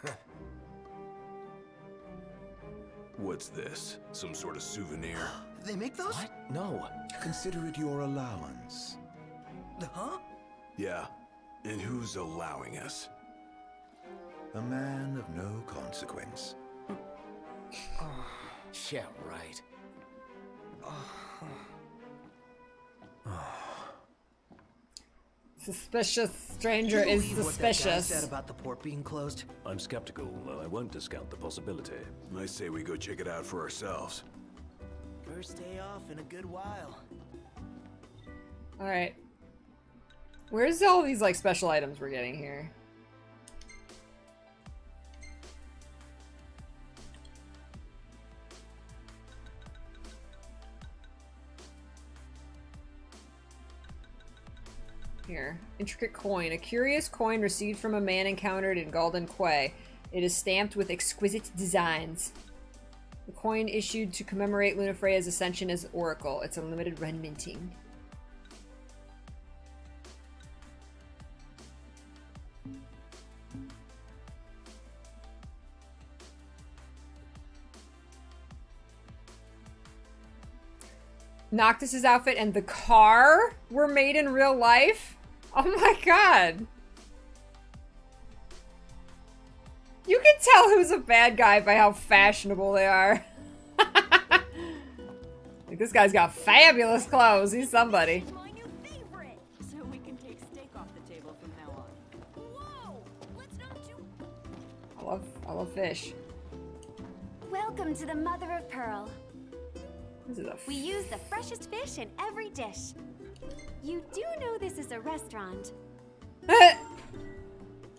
What's this? Some sort of souvenir? They make those? No. Consider it your allowance. Huh? Yeah. And who's allowing us? A man of no consequence. Yeah, right. Suspicious stranger Do you is believe what that guy said about the port being closed? I'm skeptical, though I won't discount the possibility. I say we go check it out for ourselves. First day off in a good while. Alright. Where's all these like special items we're getting here? Here. Intricate coin. A curious coin received from a man encountered in Galdin Quay. It is stamped with exquisite designs. The coin issued to commemorate Lunafreya's ascension as Oracle. It's a limited run minting. Noctis's outfit and the car were made in real life? Oh my god. You can tell who's a bad guy by how fashionable they are. like this guy's got fabulous clothes. He's somebody. So we can take steak off the table from now on. Whoa! Let's not do. I love I love fish. Welcome to the Mother of Pearl. This is a We use the freshest fish in every dish. You do know this is a restaurant.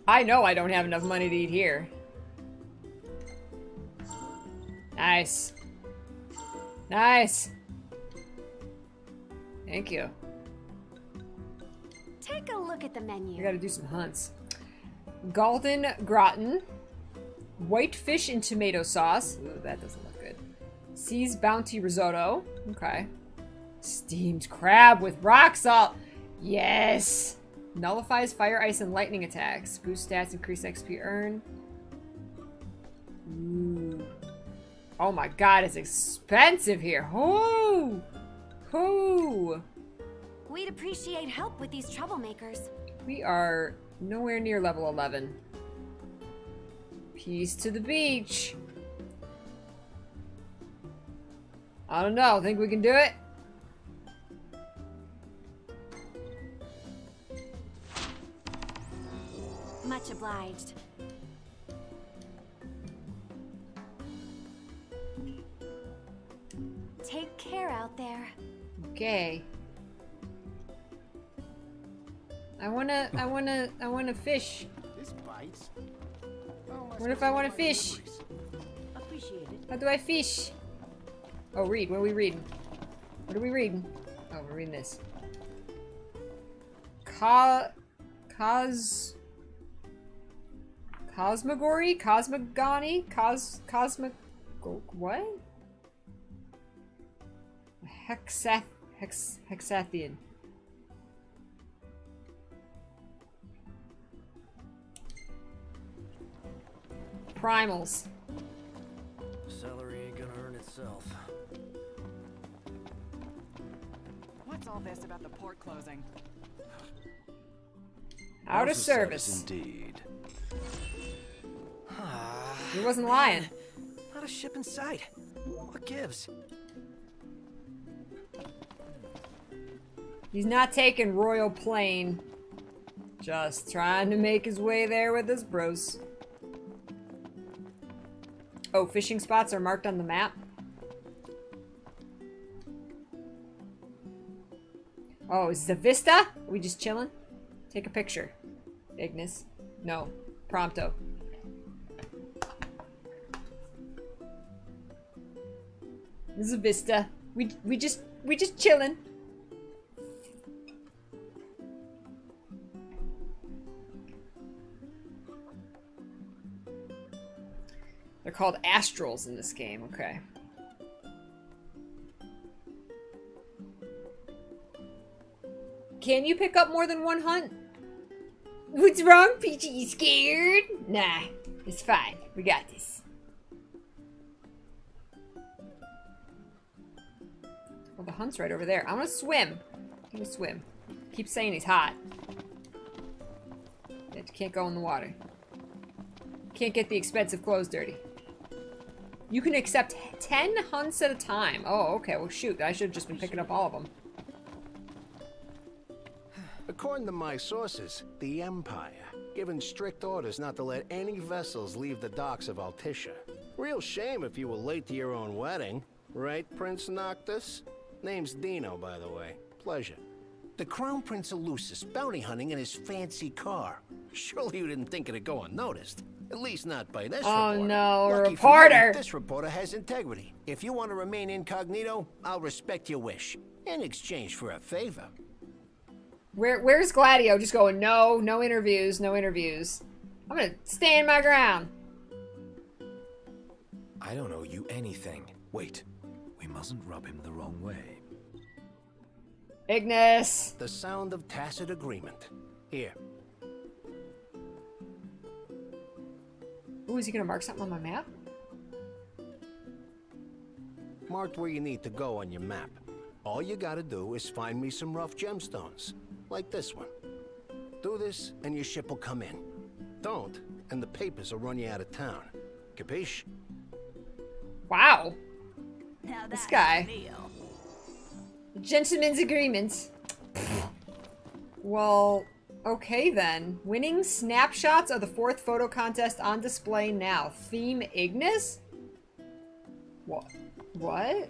I know I don't have enough money to eat here. Nice. Nice. Thank you. Take a look at the menu. I gotta do some hunts. Galdin gratin. White fish in tomato sauce. Ooh, that doesn't look good. Sea's bounty risotto. Okay. Steamed crab with rock salt. Yes. Nullifies fire, ice, and lightning attacks. Boost stats, increase XP earn. Ooh. Oh my god, it's expensive here. Whoo! Whoo! We'd appreciate help with these troublemakers. We are nowhere near level 11. Peace to the beach. I don't know. Think we can do it? Much obliged. Take care out there. Okay. I wanna, I wanna, I wanna fish. This bites. What if I wanna fish? How do I fish? Oh, read. What are we reading? What are we reading? Oh, we're reading this. Ca... Cos... Cosmogory? Cosmogony? Cos... Cosmo... What? Hexath... Hex... Hexathian. Primals. Celery ain't gonna earn itself. What's all this about the port closing? Out of service. Indeed. Ah, he wasn't lying. Not a ship in sight. What gives? He's not taking Royal Plane. Just trying to make his way there with his bros. Oh, fishing spots are marked on the map. Oh, is the Vista? Are we just chilling? Take a picture. Ignis. No. Prompto. This is a Vista. We we just we just chilling. They're called astrals in this game. Okay. Can you pick up more than one hunt? What's wrong, Peachy? You scared? Nah, it's fine. We got this. Hunt's right over there. I want to swim. I want to swim. Keep saying he's hot. Yeah, can't go in the water. Can't get the expensive clothes dirty. You can accept 10 hunts at a time. Oh, okay. Well, shoot. I should have just been picking up all of them. According to my sources, the Empire given strict orders not to let any vessels leave the docks of Altissia. Real shame if you were late to your own wedding, right, Prince Noctis? Name's Dino, by the way. Pleasure. The Crown Prince of Lucis bounty hunting in his fancy car. Surely you didn't think it'd go unnoticed. At least not by this Oh, reporter. no, Lucky for you, reporter. this reporter has integrity. If you want to remain incognito, I'll respect your wish. In exchange for a favor. Where Where's Gladio? Just going, no, no interviews, no interviews. I'm gonna stand my ground. I don't owe you anything. Wait, we mustn't rub him the wrong way. Ignis. The sound of tacit agreement. Here. Ooh, is he gonna mark something on my map? Marked where you need to go on your map. All you gotta do is find me some rough gemstones, like this one. Do this, and your ship will come in. Don't, and the papers will run you out of town. Capiche? Wow. Now This guy. a deal. Gentleman's agreement. well, okay then. Winning snapshots of the fourth photo contest on display now. Theme Ignis? What? What?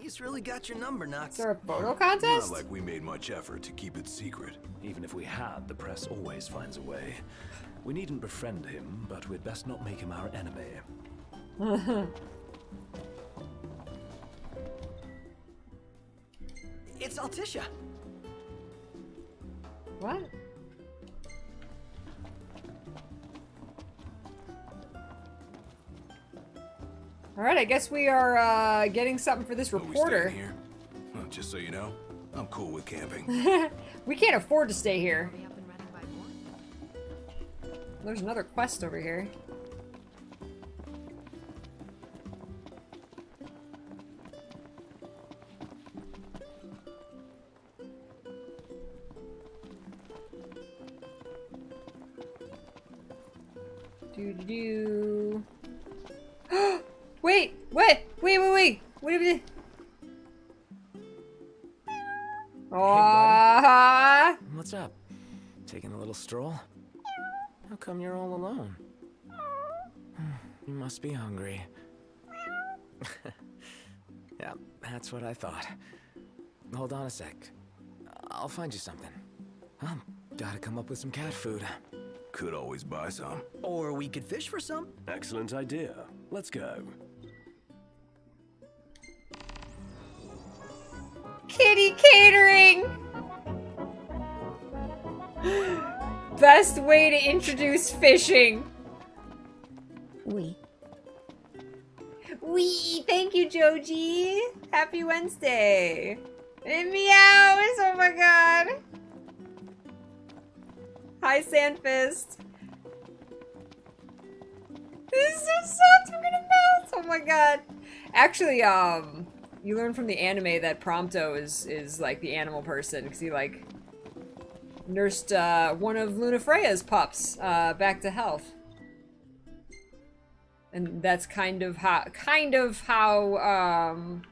He's really got your number, Noct. Is there a photo contest? Not like we made much effort to keep it secret. Even if we had, the press always finds a way. We needn't befriend him, but we'd best not make him our enemy. It's Altisha. What? All right, I guess we are uh, getting something for this Are we reporter. here? Well, just so you know, I'm cool with camping. we can't afford to stay here. There's another quest over here. Do do wait, what? Wait, wait, wait. What did we? Aww. What's up? Taking a little stroll? How come you're all alone? You must be hungry. yeah, that's what I thought. Hold on a sec. I'll find you something. Um, gotta come up with some cat food. Could always buy some. Or we could fish for some. Excellent idea. Let's go. Kitty catering. Best way to introduce fishing. We. Wee, thank you, Joji. Happy Wednesday. And meows, oh my god. Hi, Sandfist. This is so soft, I'm gonna melt. Oh my god. Actually, um, you learn from the anime that Prompto is is like the animal person because he like nursed uh, one of Lunafreya's pups uh, back to health and that's kind of how kind of how um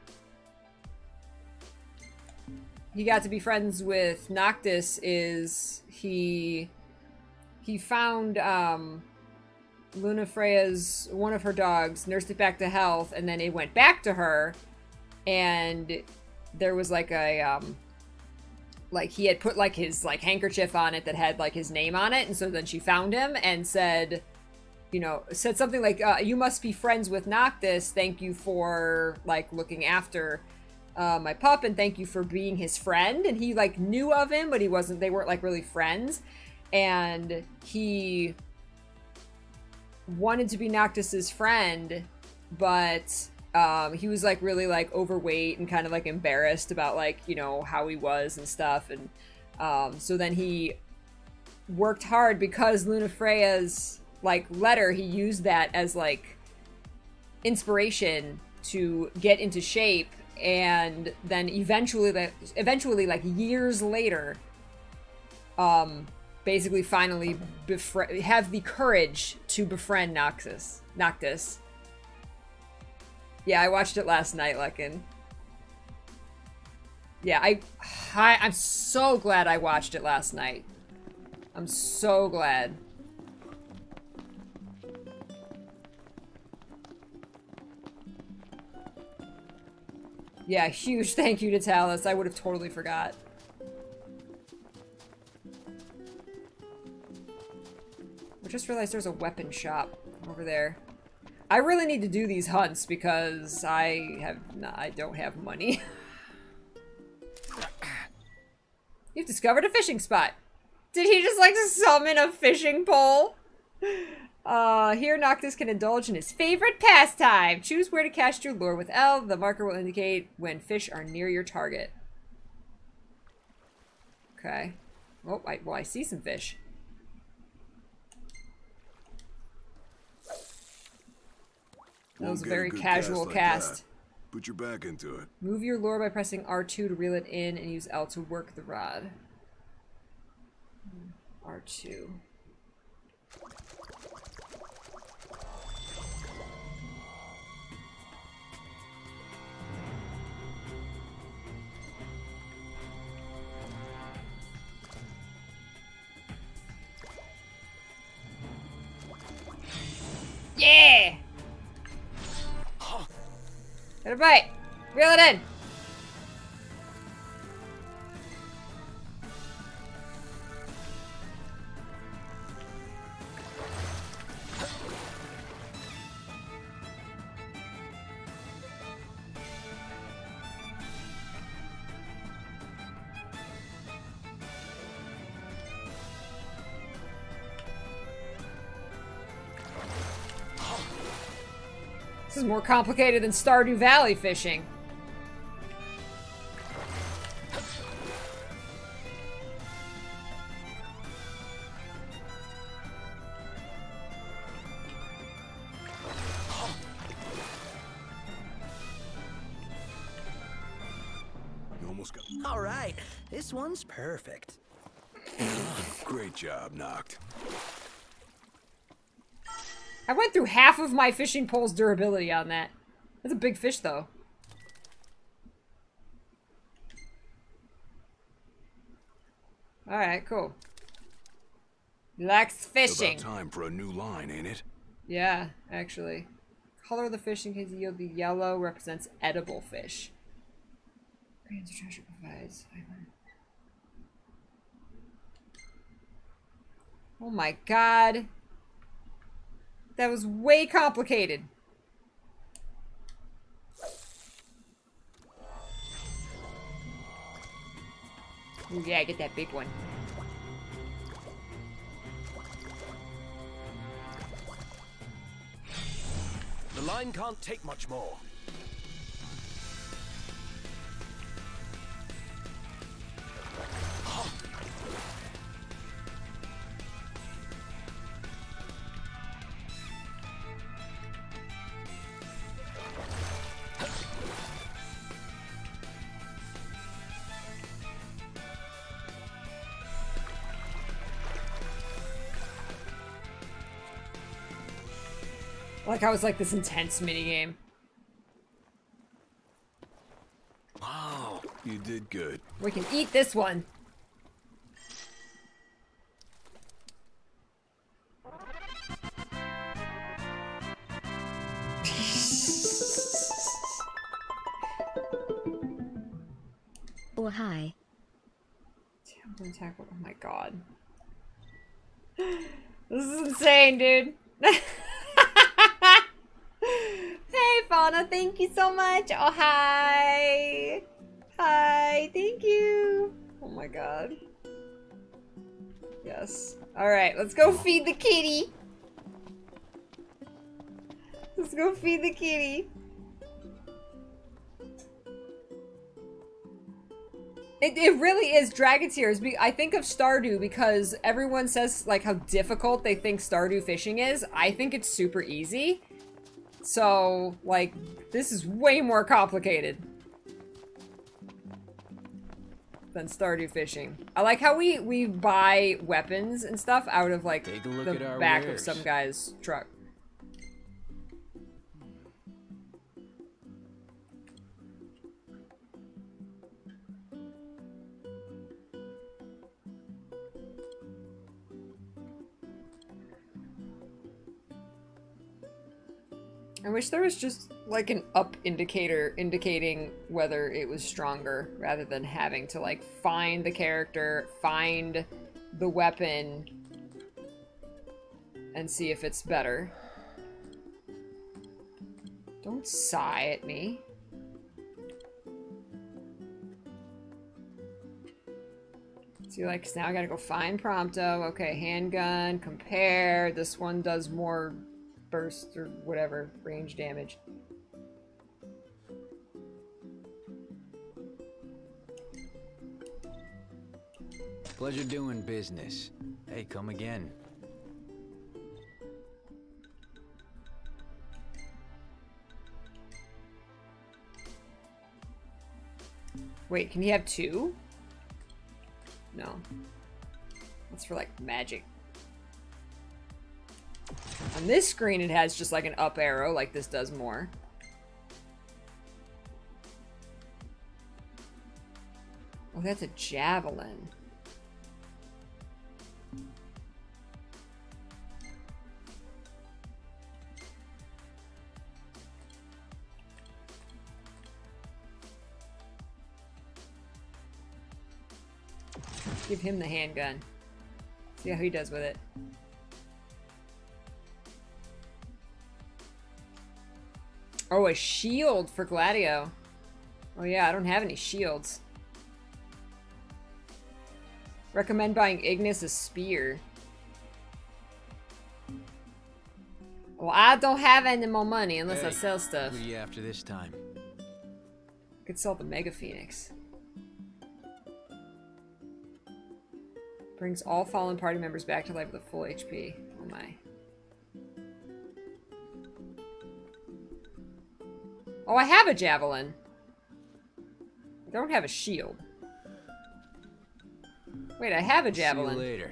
he got to be friends with Noctis is he he found um Lunafreya's one of her dogs, nursed it back to health, and then it went back to her and there was like a um like he had put like his like handkerchief on it that had like his name on it and so then she found him and said you know, said something like, uh, "You must be friends with Noctis. Thank you for like looking after uh, my pup, and thank you for being his friend." And he like knew of him, but he wasn't. They weren't like really friends, and he wanted to be Noctis's friend, but um, he was like really like overweight and kind of like embarrassed about like you know how he was and stuff, and um, so then he worked hard because Lunafreya's like letter he used that as like inspiration to get into shape and then eventually eventually like years later um basically finally befri- have the courage to befriend Noxus Noctis yeah I watched it last night Lekin yeah I, I I'm so glad I watched it last night I'm so glad Yeah, huge thank you to Talus. I would have totally forgot. I just realized there's a weapon shop over there. I really need to do these hunts because I have I don't have money. You've discovered a fishing spot. Did he just like summon a fishing pole? Uh, here Noctis can indulge in his favorite pastime. Choose where to cast your lure with L. The marker will indicate when fish are near your target. Okay. Oh, I, well, I see some fish. That was a very good cast like cast. Put your back into it. Move your lure by pressing R2 to reel it in and use L to work the rod. R2. Yeah! Get a bite! Reel it in! More complicated than Stardew Valley fishing. You almost got. All right, this one's perfect. Great job, Noct. I went through half of my fishing pole's durability on that. That's a big fish, though. Alright, cool. Relax fishing. About time for a new line, ain't it? Yeah, actually. Color of the fish in case you yield the yellow represents edible fish. Grains of treasure provides. Oh my god. That was way complicated. Ooh, yeah, get that big one. The line can't take much more. Like I was like this intense minigame. Wow, you did good. We can eat this one. Or hi. Damn, attack. Oh my god. This is insane, dude. hey, thank you so much. Oh, hi. Hi, thank you. Oh my god. Yes. Alright, let's go feed the kitty. Let's go feed the kitty. It, it really is Dragon Tears. I think of Stardew because everyone says like how difficult they think Stardew fishing is. I think it's super easy. So, like, this is way more complicated than Stardew fishing. I like how we we buy weapons and stuff out of like the back of some guy's truck. I wish there was just like an up indicator indicating whether it was stronger rather than having to like find the character, find the weapon, and see if it's better. Don't sigh at me. So like, now I gotta go find Prompto. Okay, handgun, compare. This one does more burst or whatever range damage. Pleasure doing business. Hey, come again. Wait, can he have two? No. That's for like magic. On this screen, it has just like an up arrow, like this does more. Oh, that's a javelin. Give him the handgun. See how he does with it. Oh, a shield for Gladio. Oh yeah, I don't have any shields. Recommend buying Ignis a spear. Well, I don't have any more money unless I sell stuff. You after this time? Could sell the Mega Phoenix. Brings all fallen party members back to life with a full HP. Oh my. Oh, I have a javelin. I don't have a shield. Wait, I have a javelin. See you later.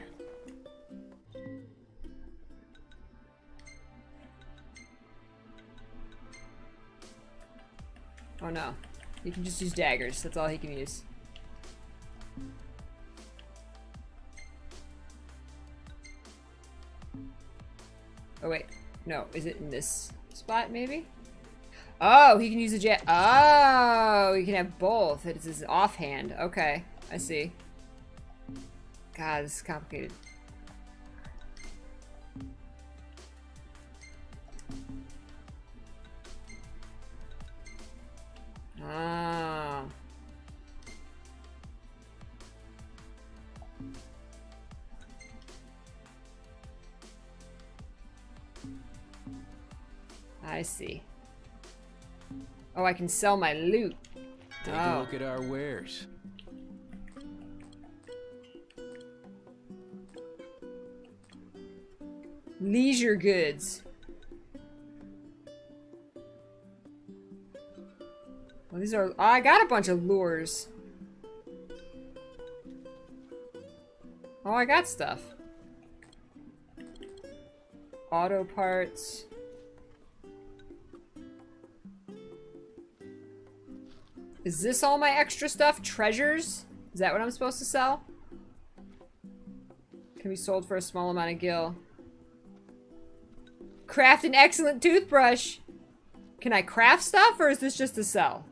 Oh no. He can just use daggers. That's all he can use. Oh wait. No, is it in this spot maybe? Oh, he can use a jet. Oh, he can have both. It's his offhand. Okay, I see. God, this is complicated. Ah. I see. Oh, I can sell my loot. Take oh. a look oh. at our wares. Leisure goods. Well, these are. Oh, I got a bunch of lures. Oh, I got stuff. Auto parts. Is this all my extra stuff? Treasures? Is that what I'm supposed to sell? Can be sold for a small amount of gil. Craft an excellent toothbrush. Can I craft stuff or is this just to sell?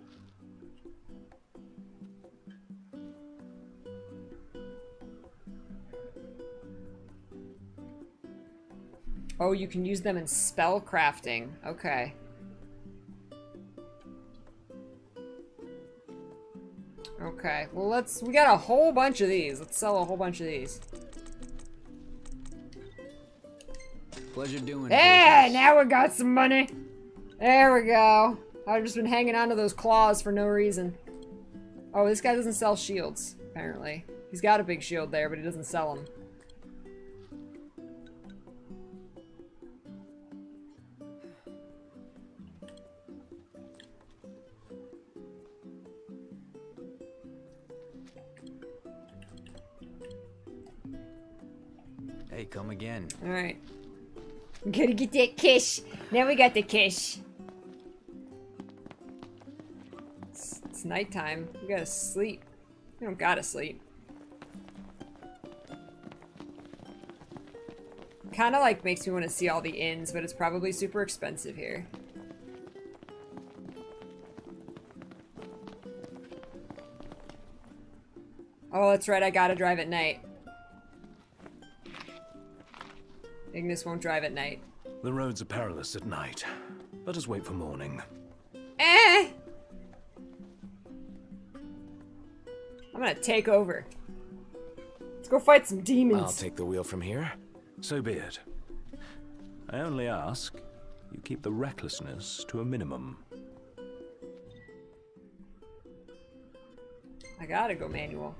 Oh, you can use them in spell crafting. Okay. Okay, well let's, we got a whole bunch of these. Let's sell a whole bunch of these. Pleasure doing Yeah, business. now we got some money. There we go. I've just been hanging onto those claws for no reason. Oh, this guy doesn't sell shields, apparently. He's got a big shield there, but he doesn't sell them. Hey, come again. Alright. Gotta get that kish. Now we got the kish. It's, it's nighttime. We gotta sleep. We don't gotta sleep. Kinda like makes me want to see all the inns, but it's probably super expensive here. Oh, that's right, I gotta drive at night. Ignis won't drive at night. The roads are perilous at night. Let us wait for morning. Eh! I'm gonna take over. Let's go fight some demons. I'll take the wheel from here. So be it. I only ask you keep the recklessness to a minimum. I gotta go manual.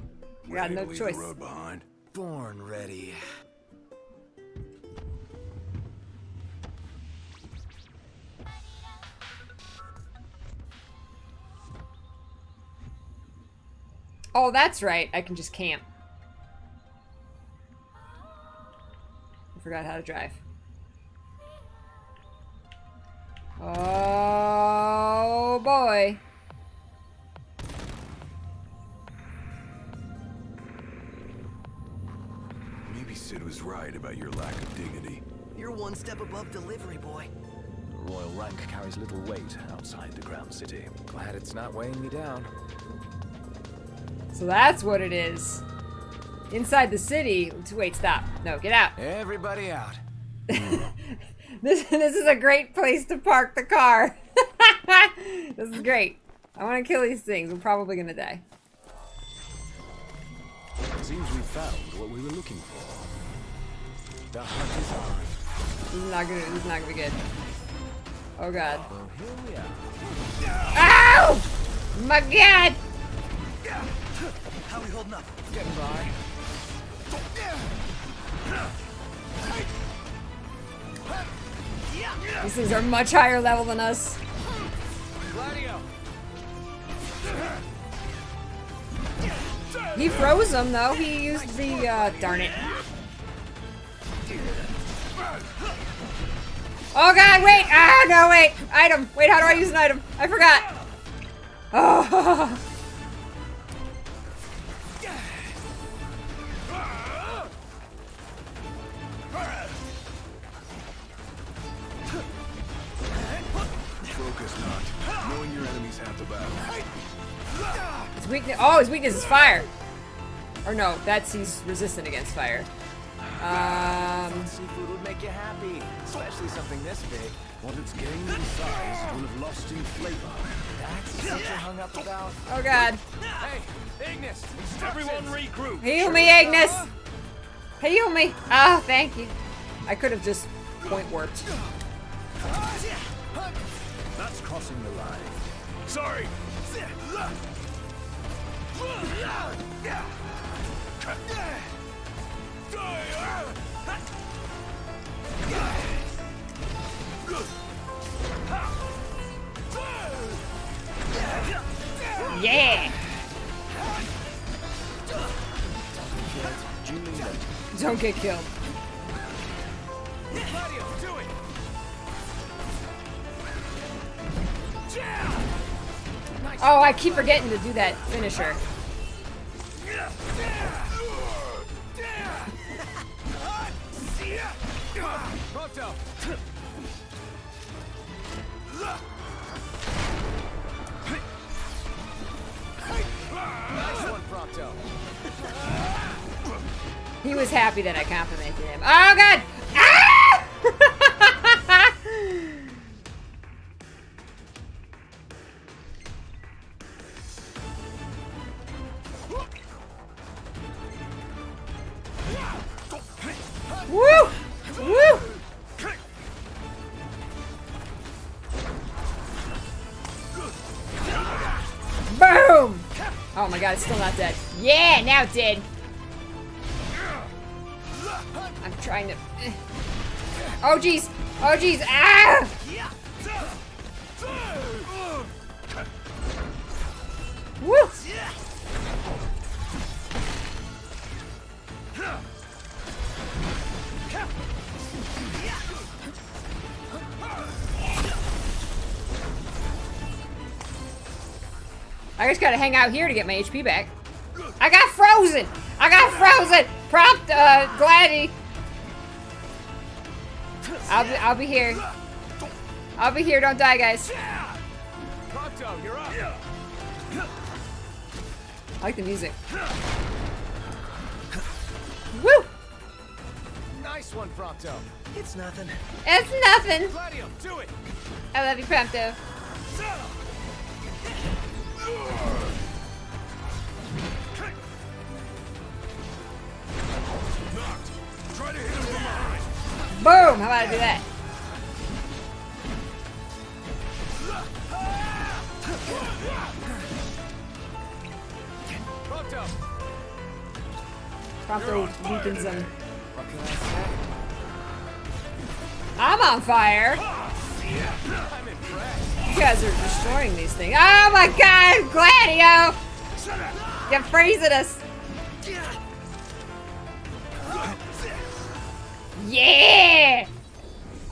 I got Ready no to leave choice. the road behind. Born ready. Oh, that's right. I can just camp. I forgot how to drive. Oh boy. Maybe Cid was right about your lack of dignity. You're one step above delivery boy. The royal rank carries little weight outside the Crown City. Glad it's not weighing me down. So that's what it is. Inside the city. Wait, stop. No, get out. Everybody out. This this is a great place to park the car. this is great. I want to kill these things. We're probably gonna die. Seems we found what we were looking for. The hunt is on. This is not gonna. This is not gonna be good. Oh god. Ow! My god! How we holding up? Getting by. These things are much higher level than us. Gladio. He froze them though. He used the uh, darn it. Oh god, wait! Ah, no, wait! Item! Wait, how do I use an item? I forgot! Oh! oh, is fire! Or no, that's he's resistant against fire. Um... Seafood would make you happy, especially something this big. What it's gained in size will have lost in flavor. That's what you're hung up about. Oh god. Hey, Ignis! Everyone regroup. Heal me, Ignis! Heal me! Ah, thank you. I could have just point warped. That's crossing the line. Sorry. Yeah! Don't get killed. Gladio, do it! Oh, I keep forgetting to do that finisher. He was happy that I complimented him. Oh god! Ah! Woo! Woo! Boom! Oh my god, it's still not dead. Yeah, now it did. I'm trying to. eh. Oh jeez! Oh jeez! Ah! Woo! I just gotta hang out here to get my HP back. I got frozen! I got frozen! Prompt, uh, Gladdy. I'll be, I'll be here. I'll be here, don't die, guys. Prompto, you're up! I like the music. Woo! Nice one, Prompto. It's nothing. It's nothing. Gladio, do it! I love you, Prompto. Boom! How about I do that? Prompto! Weakens them. I'm on fire. I'm impressed. You guys are destroying these things. Oh my god, Gladio! You're freezing us. Yeah!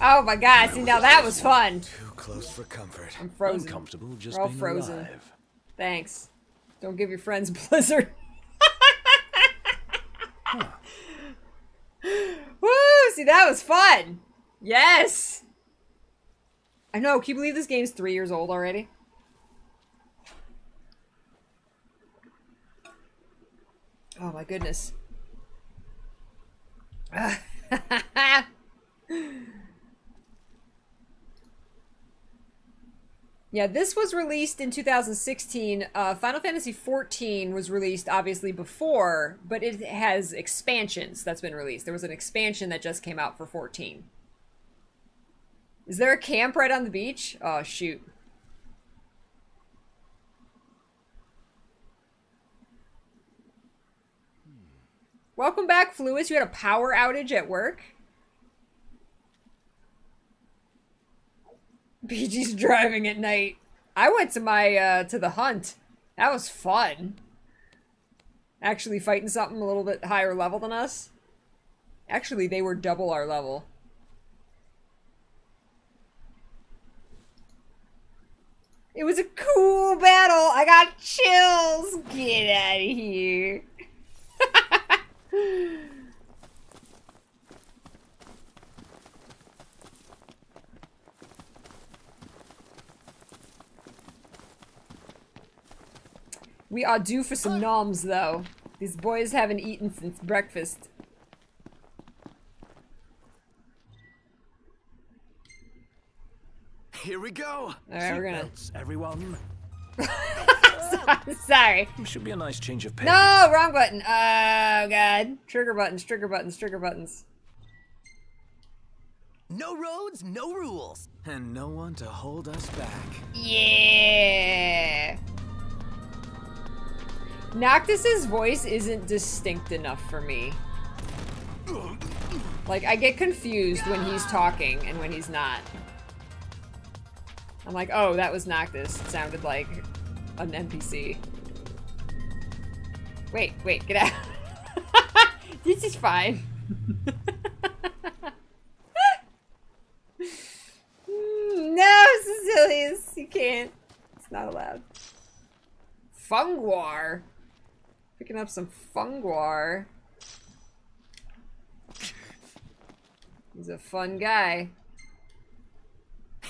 Oh my god, see now that was fun. Too close for comfort. I'm frozen. Uncomfortable just We're all being frozen. alive. Thanks. Don't give your friends Blizzard. Woo! See, that was fun. Yes. I know. Can you believe this game's three years old already? Oh my goodness. Yeah, this was released in 2016. Uh, Final Fantasy XIV was released obviously before, but it has expansions that's been released. There was an expansion that just came out for 14. Is there a camp right on the beach? Oh, shoot. Welcome back, Fluis. You had a power outage at work? BG's driving at night. I went to my, uh, to the hunt. That was fun. Actually fighting something a little bit higher level than us. Actually, they were double our level. It was a cool battle. I got chills. Get out of here. we are due for some noms, though. These boys haven't eaten since breakfast. Here we go. All right, we're gonna. Seatbelts, everyone. Sorry. Should be a nice change of pace. No, wrong button. Oh god. Trigger buttons, trigger buttons, trigger buttons. No roads, no rules. And no one to hold us back. Yeah. Noctis's voice isn't distinct enough for me. Like, I get confused when he's talking and when he's not. I'm like, oh, that was Noctis. It sounded like an NPC. Wait, wait, get out. this is fine. No, Cecilius, you can't. It's not allowed. Fungwar. Picking up some Fungwar. He's a fun guy.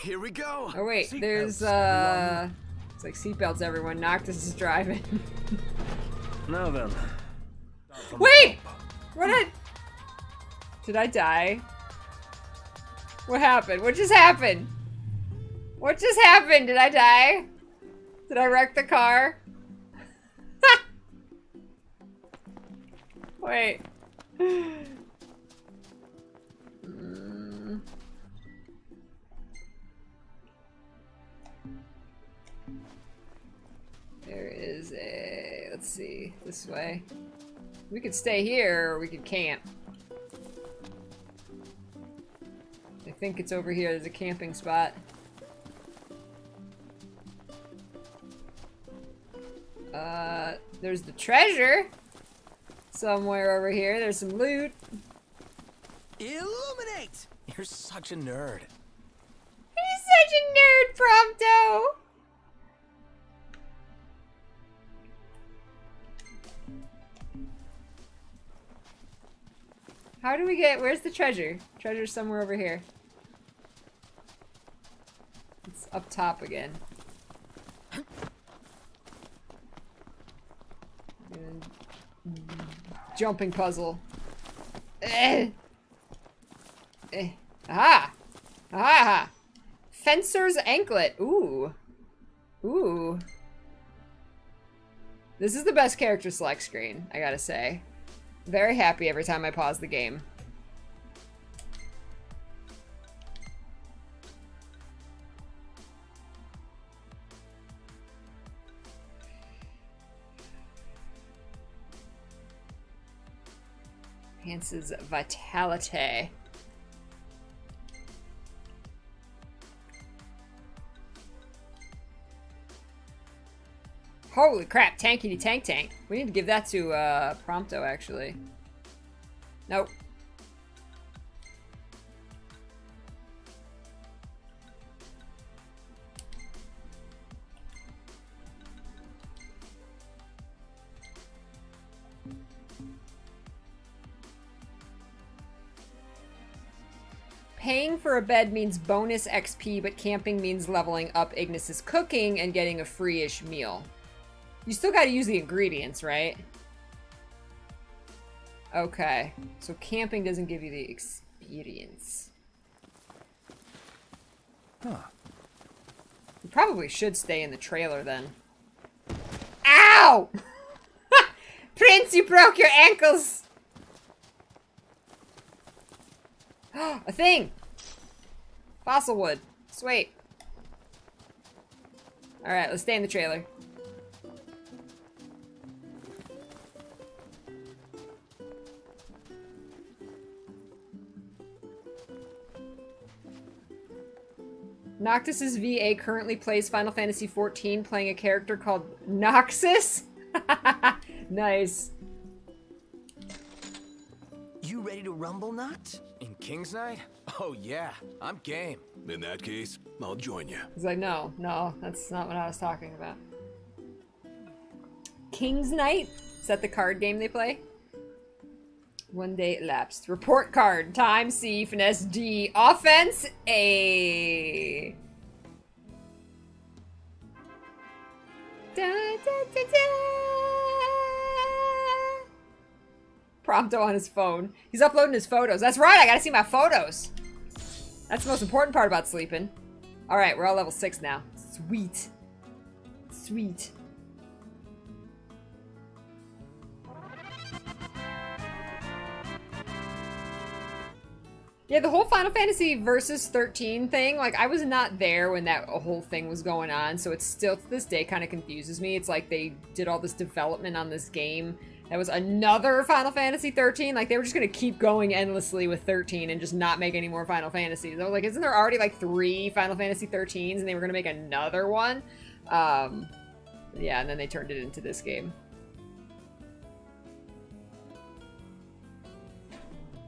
Here we go. Oh wait, there's uh, it's like seatbelts. Everyone, Noctis is driving. Now then. wait, what did? Did I die? What happened? What just happened? What just happened? Did I die? Did I wreck the car? Wait. There is a... Let's see. This way. We could stay here, or we could camp. I think it's over here. There's a camping spot. Uh, there's the treasure. Somewhere over here. There's some loot. Illuminate! You're such a nerd. He's such a nerd, Prompto! Do we get... Where's the treasure? Treasure's somewhere over here. It's up top again. Jumping puzzle. Eh. Eh. Fencer's anklet. Ooh. Ooh. This is the best character select screen, I gotta say. Very happy every time I pause the game. Vitality. Holy crap, tankity tank tank. We need to give that to uh, Prompto, actually. Nope. A bed means bonus XP, but camping means leveling up Ignis's cooking and getting a free-ish meal. You still gotta use the ingredients, right? Okay. So camping doesn't give you the experience. Huh. You probably should stay in the trailer then. Ow! Prince, you broke your ankles! A thing! Fossil wood. Sweet. Alright, let's stay in the trailer. Noctis's VA currently plays Final Fantasy XIV, playing a character called Noxus. nice. You ready to rumble, Noct? In King's Knight? Oh yeah, I'm game. In that case, I'll join you. He's like, no, no, that's not what I was talking about. King's Knight? Is that the card game they play? One day elapsed. Report card. Time C. Finesse D. Offense A. Da, da, da, Prompto on his phone. He's uploading his photos. That's right, I gotta see my photos. That's the most important part about sleeping. Alright, we're all level 6 now. Sweet. Sweet. Yeah, the whole Final Fantasy Versus 13 thing, like, I was not there when that whole thing was going on, so it's still, to this day, kind of confuses me. It's like they did all this development on this game. That was another Final Fantasy 13. Like, they were just gonna keep going endlessly with 13 and just not make any more Final Fantasies. I was like, isn't there already, like, three Final Fantasy 13s and they were gonna make another one? Um, yeah, and then they turned it into this game.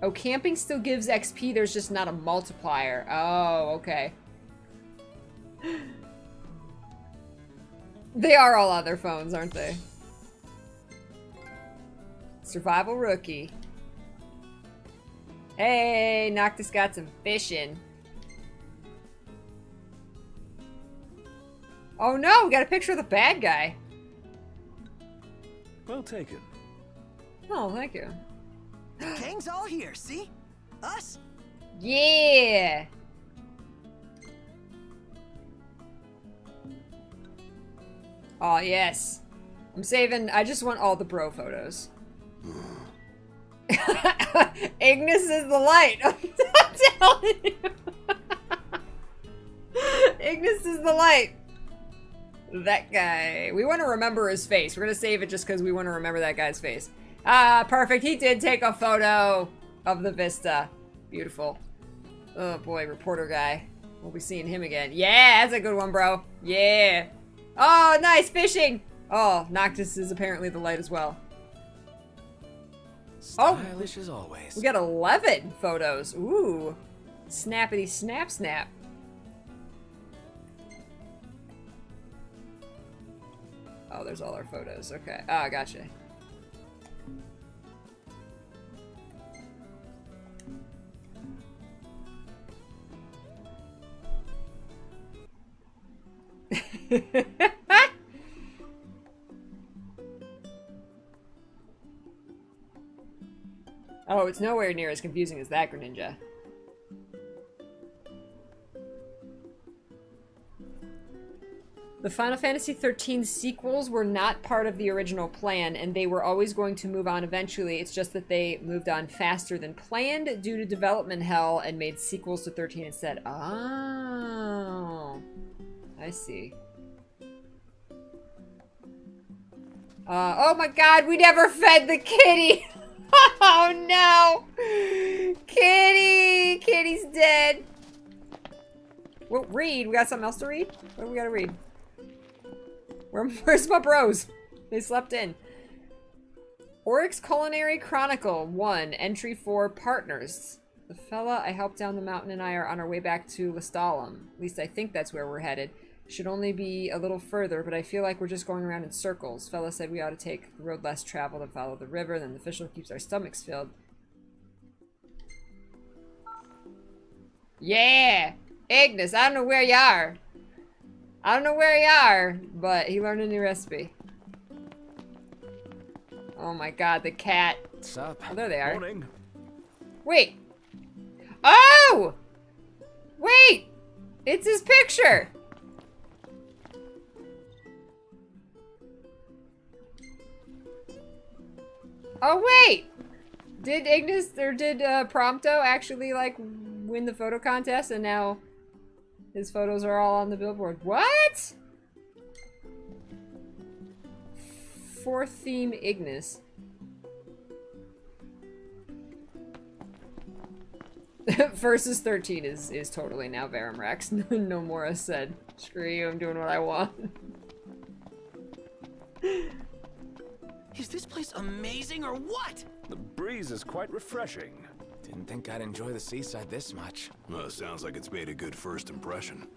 Oh, camping still gives XP, there's just not a multiplier. Oh, okay. They are all on their phones, aren't they? Survival rookie. Hey, Noctis got some fishing. Oh no, we got a picture of the bad guy. Well taken. Oh, thank you. The gang's all here, see? Us? Yeah! Oh, yes. I'm saving, I just want all the bro photos. Ignis is the light. I'm telling you. Ignis is the light. That guy. We want to remember his face. We're going to save it just because we want to remember that guy's face. Ah, perfect. He did take a photo of the vista. Beautiful. Oh boy, reporter guy. We'll be seeing him again. Yeah, that's a good one, bro. Yeah. Oh, nice fishing. Oh, Noctis is apparently the light as well. Stylish as always. We got 11 photos. Ooh. Snappity snap snap. Oh, there's all our photos. Okay. Ah, gotcha. oh, it's nowhere near as confusing as that, Greninja. The Final Fantasy XIII sequels were not part of the original plan, and they were always going to move on eventually. It's just that they moved on faster than planned due to development hell and made sequels to 13 instead. Oh. I see. Uh, oh my god, we never fed the kitty! oh no! Kitty! Kitty's dead! Well, read. We got something else to read? What do we gotta read? Where, where's my bros? They slept in. Oryx Culinary Chronicle 1, Entry 4, Partners. The fella I helped down the mountain and I are on our way back to Lestallum. At least I think that's where we're headed. Should only be a little further, but I feel like we're just going around in circles. Fella said we ought to take the road less traveled and follow the river, then the official keeps our stomachs filled. Yeah! Ignis, I don't know where you are. I don't know where you are, but he learned a new recipe. Oh my god, the cat. What's up? Oh, there they are. Morning. Wait. Oh! Wait! It's his picture! Oh, wait! Did Ignis, or did uh, Prompto actually, like, win the photo contest and now His photos are all on the billboard. What? Fourth theme Ignis. Versus 13 is, is totally now Verum Rex. no more has said. Screw you, I'm doing what I want. Is this place amazing or what? The breeze is quite refreshing. Didn't think I'd enjoy the seaside this much. Well, sounds like it's made a good first impression.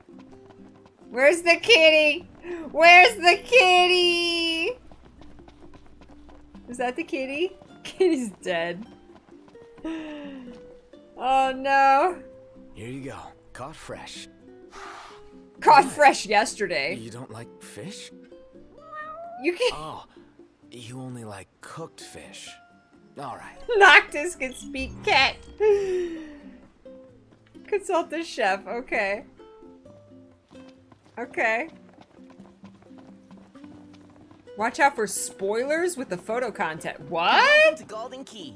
Where's the kitty? Where's the kitty? Is that the kitty? Kitty's dead. Oh no. Here you go. Caught fresh. Caught fresh yesterday. You don't like fish? You can't. Oh, you only like cooked fish. All right. Noctis can speak cat. Consult the chef. Okay. Okay. Watch out for spoilers with the photo content. What? To Galdin Quay.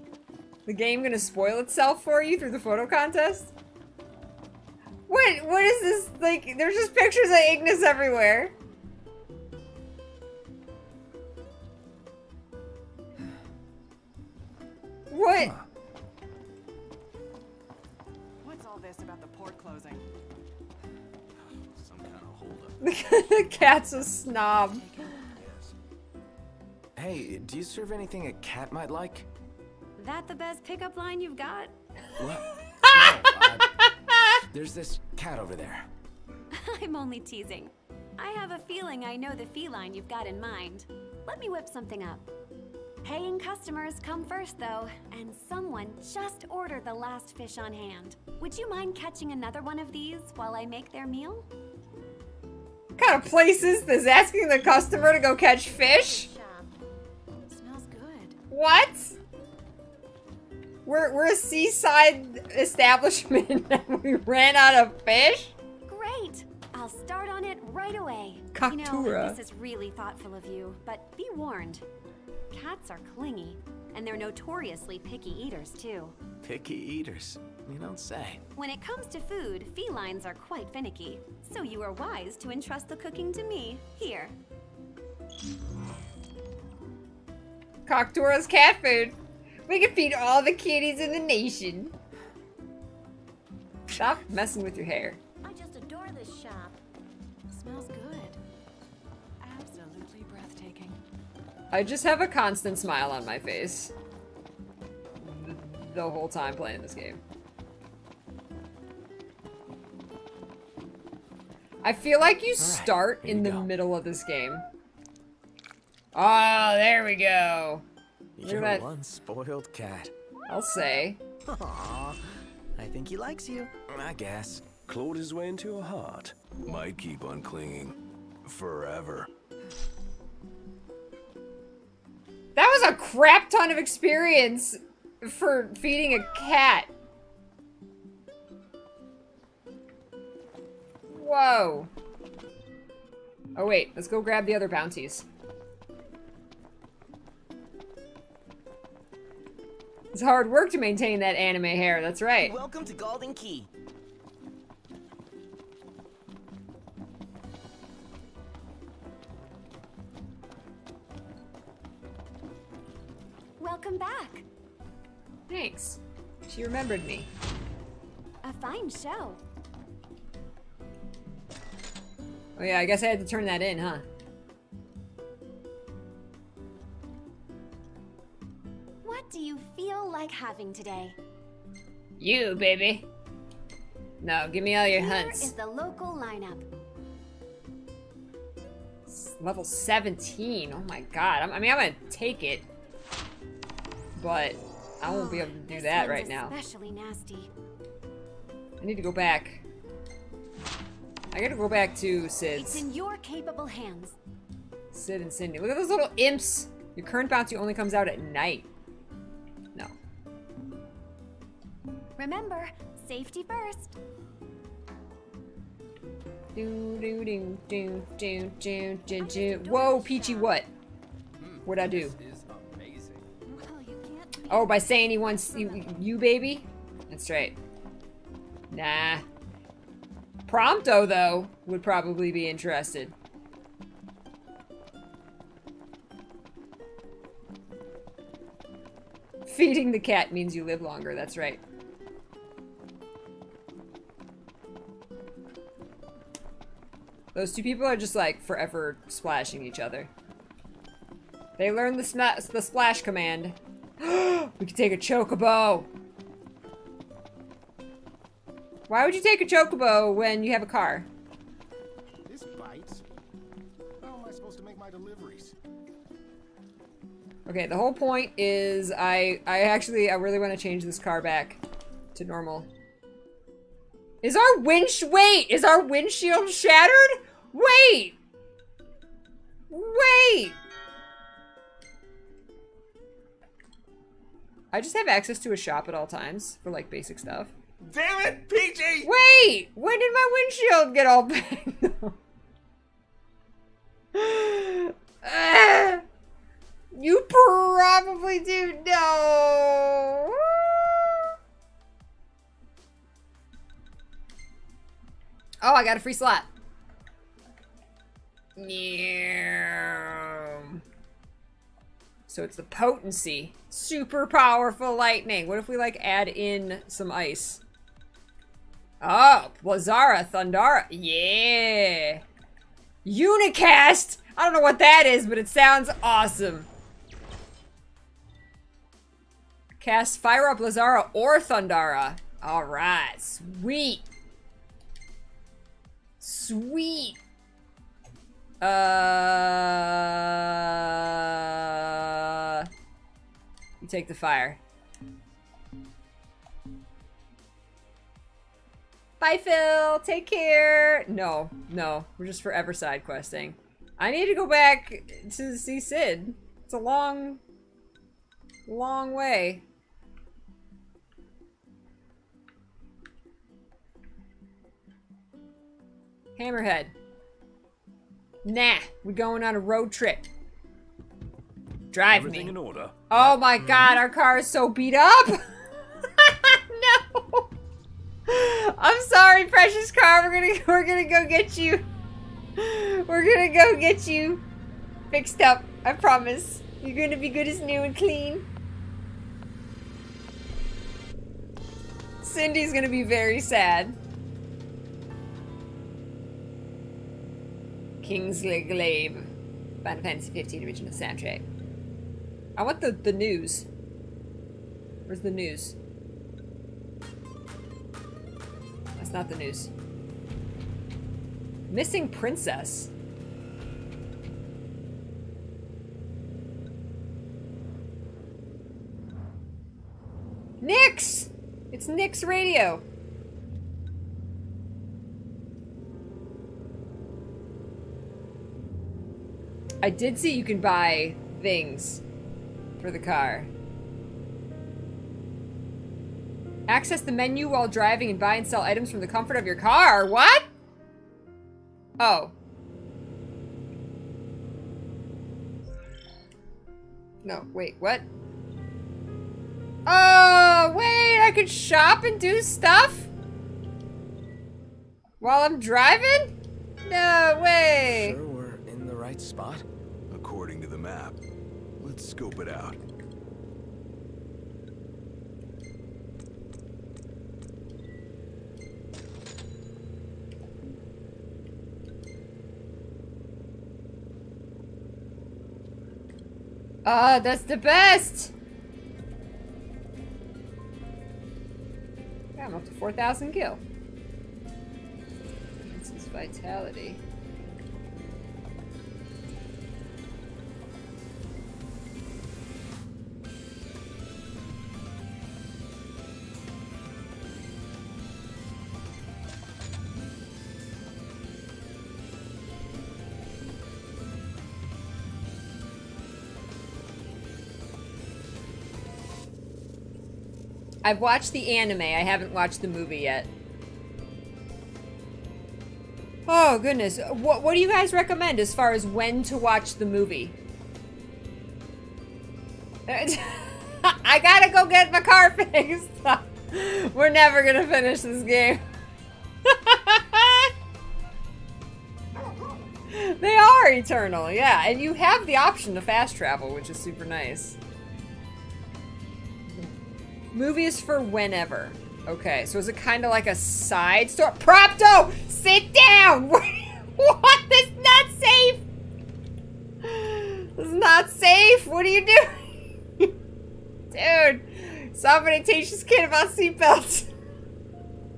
The game gonna spoil itself for you through the photo contest? What? What is this? Like, there's just pictures of Ignis everywhere. What? What's all this about the port closing? Some kind of holdup. the cat's a snob. Hey, do you serve anything a cat might like? That the best pickup line you've got? What? No, I- there's this cat over there. I'm only teasing. I have a feeling I know the feline you've got in mind. Let me whip something up. Paying customers come first, though, and someone just ordered the last fish on hand. Would you mind catching another one of these while I make their meal? What kind of place is this? Asking the customer to go catch fish? Smells good. What? We're, we're a seaside establishment and we ran out of fish? Great! I'll start on it right away. You know, this is really thoughtful of you, but be warned. Cats are clingy, and they're notoriously picky eaters, too. Picky eaters. You don't say. When it comes to food, felines are quite finicky, so you are wise to entrust the cooking to me. Here. Coctura's cat food. We can feed all the kitties in the nation. Stop messing with your hair. I just have a constant smile on my face. The whole time playing this game. I feel like you start in the middle of this game. Oh, there we go. Look You're that. one spoiled cat. I'll say. Aw, I think he likes you. I guess. Clawed his way into your heart. Might keep on clinging. Forever. That was a crap ton of experience for feeding a cat. Whoa. Oh wait, let's go grab the other bounties. It's hard work to maintain that anime hair, that's right. Welcome to Galdin Quay. Welcome back. Thanks. She remembered me. A fine show. Oh yeah, I guess I had to turn that in, huh? What do you feel like having today? You, baby. No, give me all your Here hunts. is the local lineup. Level 17. Oh my god. I'm, I mean, I'm gonna take it. But I won't be able to do This that right now. Especially nasty. I need to go back. I gotta go back to Cid's. It's in your capable hands. Sid and Cindy. Look at those little imps. Your current bounty only comes out at night. No. Remember, safety first. Do do do do do do do do. Whoa, Peachy, what? Hmm. What'd I do? Oh, by saying he wants you, you baby? That's right. Nah. Prompto, though, would probably be interested. Feeding the cat means you live longer, that's right. Those two people are just like forever splashing each other. They learned the, the splash command. we could take a chocobo. Why would you take a chocobo when you have a car? This bites. How am I supposed to make my deliveries? Okay, the whole point is I I actually I really want to change this car back to normal. Is our winch wait, is our windshield shattered? Wait! Wait! I just have access to a shop at all times for like basic stuff. Damn it, Peachy! Wait! When did my windshield get all banged? Ah, you probably do know. Oh, I got a free slot. Yeah. So it's the potency. Super powerful lightning. What if we like add in some ice? Oh, Blizzara, Thundara. Yeah. Unicast! I don't know what that is, but it sounds awesome. Cast Fire Up Lazara or Thundara. Alright, sweet. Sweet. Uh, take the fire. Bye, Phil. Take care. No, no. We're just forever side questing. I need to go back to see Cid. It's a long, long way. Hammerhead. Nah, we're going on a road trip. Drive Everything me. in order. Oh my mm-hmm. god, our car is so beat up. no. I'm sorry, precious car. We're gonna we're gonna go get you. We're gonna go get you fixed up. I promise. You're gonna be good as new and clean. Cindy's gonna be very sad. Kingsglaive. Final Fantasy 15 original soundtrack. I want the, the news. Where's the news? That's not the news. Missing princess. Nyx! It's Nick's radio. I did see you can buy things for the car. Access the menu while driving and buy and sell items from the comfort of your car. What? Oh. No, wait, what? Oh, wait, I could shop and do stuff? While I'm driving? No way. Sure we're in the right spot? According to the map. Let's scope it out. Ah, that's the best! I'm up to 4,000 kill. This is vitality. I've watched the anime. I haven't watched the movie yet. Oh, goodness. What, what do you guys recommend as far as when to watch the movie? I gotta go get my car fixed. We're never gonna finish this game. they are eternal, yeah. And you have the option to fast travel, which is super nice. Movie is for whenever. Okay, so is it kind of like a side story? Prompto! Sit down! what? This is not safe! This is not safe! What are you doing? Dude! Somebody teach this kid about seatbelts.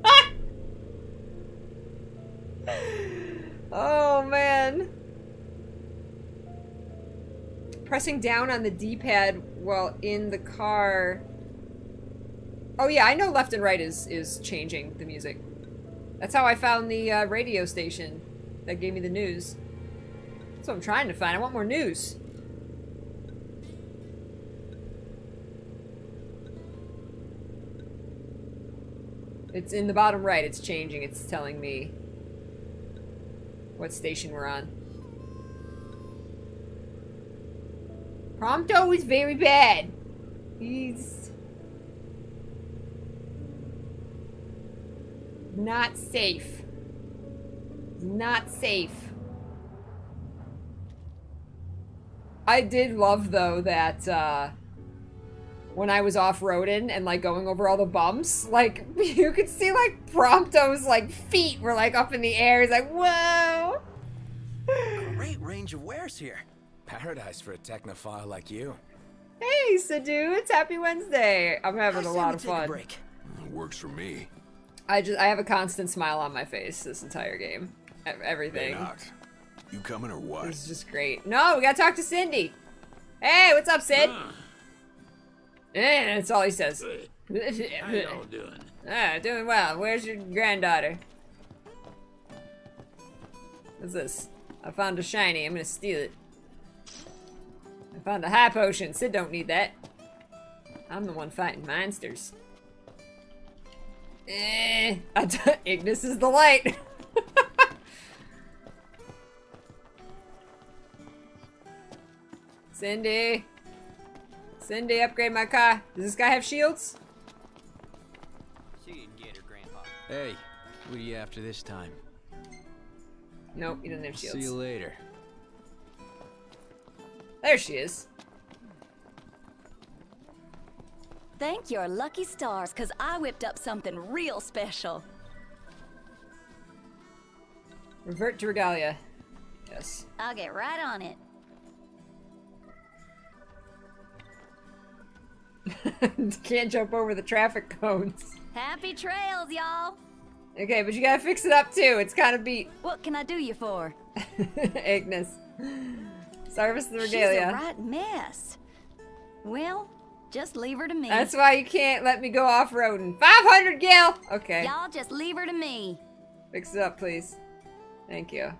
oh, man. Pressing down on the D-pad while in the car... Oh yeah, I know left and right is, is changing the music. That's how I found the uh, radio station that gave me the news. That's what I'm trying to find. I want more news. It's in the bottom right. It's changing. It's telling me what station we're on. Prompto is very bad. He's not safe. Not safe. I did love though that uh when I was off-roading and like going over all the bumps, like you could see like Prompto's like feet were like up in the air. He's like, whoa. Great range of wares here. Paradise for a technophile like you. Hey, Sadu, it's Happy Wednesday. I'm having a lot of fun. It works for me. I just I have a constant smile on my face this entire game. Everything. You coming or what? It's just great. No, we gotta talk to Cindy. Hey, what's up, Cid? Eh, that's all he says. How y'all doing? Ah, doing well. Where's your granddaughter? What's this? I found a shiny. I'm gonna steal it. I found a high potion. Cid don't need that. I'm the one fighting monsters. Eh, Ignis is the light. Cindy. Cindy, upgrade my car. Does this guy have shields? She didn't get her, Grandpa. Hey, what are you after this time? Nope, he doesn't have shields. See you later. There she is. Thank your lucky stars, because I whipped up something real special. Revert to Regalia. Yes. I'll get right on it. Can't jump over the traffic cones. Happy trails, y'all. Okay, but you gotta fix it up too. It's kind of beat. What can I do you for? Agnes. Service the She's regalia. a right mess. Well, just leave her to me. That's why you can't let me go off-roading. 500 Gil! Okay. Y'all just leave her to me. Fix it up, please. Thank you.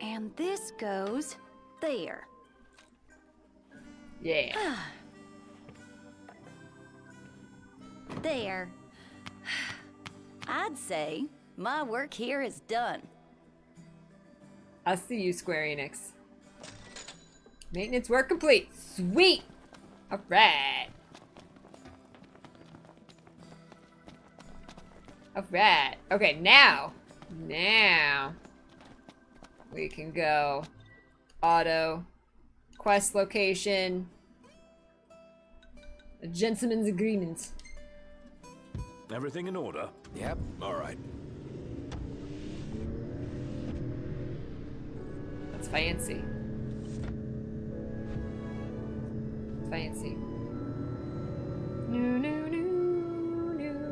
And this goes there. Yeah. there. I'd say my work here is done. I'll see you, Square Enix. Maintenance work complete. Sweet! Alright. Alright. Okay, now. Now. We can go. Auto. Quest location. A gentleman's agreement. Everything in order? Yep. All right. That's fancy. Fancy. No, no, no, no,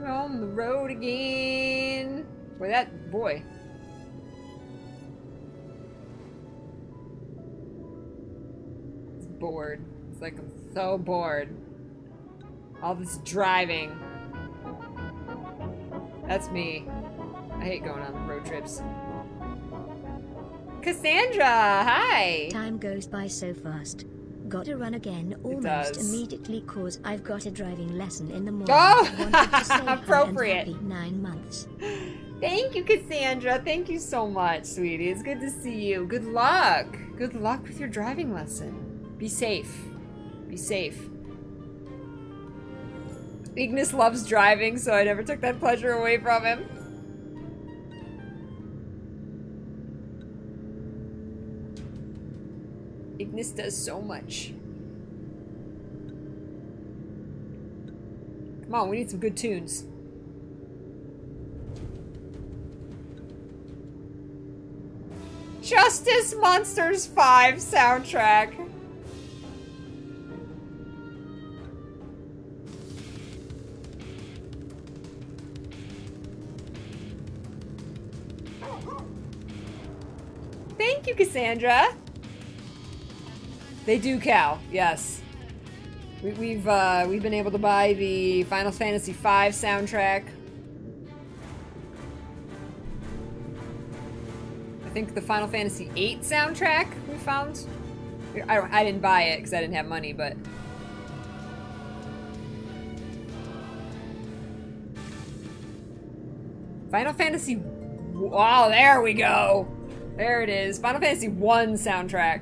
on the road again. Boy, that boy. He's bored. It's like I'm so bored. All this driving. That's me. I hate going on road trips. Cassandra, hi! Time goes by so fast. Gotta run again almost immediately cause I've got a driving lesson in the morning. Oh! Wanted to say hi and Appropriate. nine months. Thank you, Cassandra. Thank you so much, sweetie. It's good to see you. Good luck. Good luck with your driving lesson. Be safe. Be safe. Ignis loves driving, so I never took that pleasure away from him. Ignis does so much. Come on, we need some good tunes. Justice Monsters 5 soundtrack. Thank you, Cassandra. They do cow, yes. We, we've uh, we've been able to buy the Final Fantasy V soundtrack. I think the Final Fantasy VIII soundtrack we found. I don't, I didn't buy it because I didn't have money, but Final Fantasy. Wow, there we go. There it is. Final Fantasy 1 soundtrack.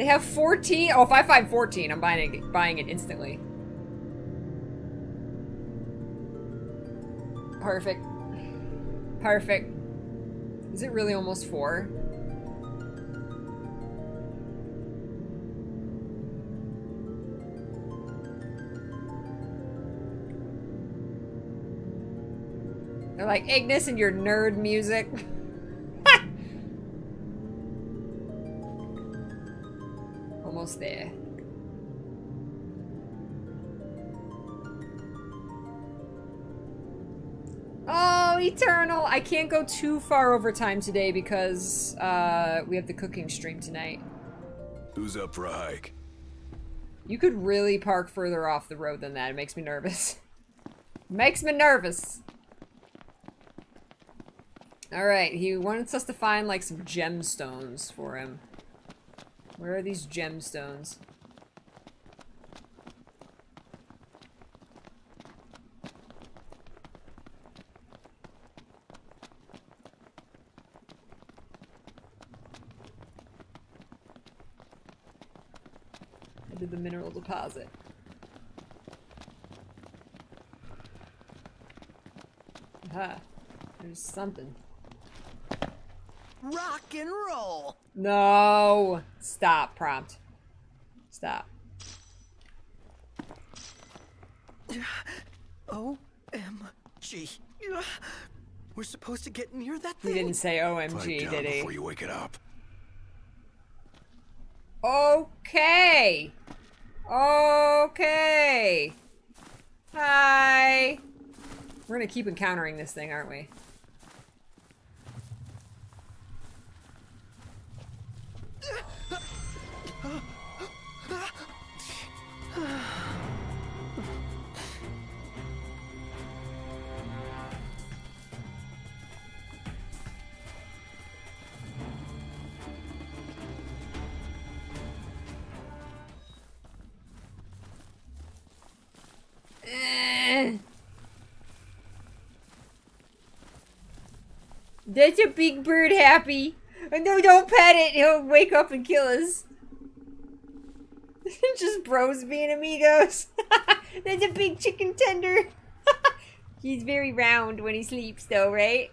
They have 14. Oh, if I find 14, I'm buying it, buying it instantly. Perfect. Perfect. Is it really almost four? They're like, Ignis and your nerd music. Almost there. Oh, Eternal! I can't go too far over time today because uh, we have the cooking stream tonight. Who's up for a hike? You could really park further off the road than that. It makes me nervous. makes me nervous. Alright, he wants us to find like some gemstones for him. Where are these gemstones? I did the mineral deposit. Aha. There's something. Rock and roll. No! Stop, prompt. Stop. OMG. We're supposed to get near that thing. He didn't say OMG, down did he? before you wake it up. Okay. Okay. Hi. We're gonna keep encountering this thing, aren't we? That's a big bird happy. Oh, no, don't pet it. He'll wake up and kill us. Just bros being amigos. That's a big chicken tender. He's very round when he sleeps, though, right?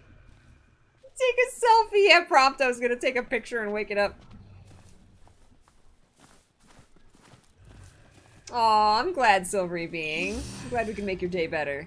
Take a selfie. Yeah, prompt. I was gonna take a picture and wake it up. Aw, I'm glad, Silvery Being. I'm glad we can make your day better.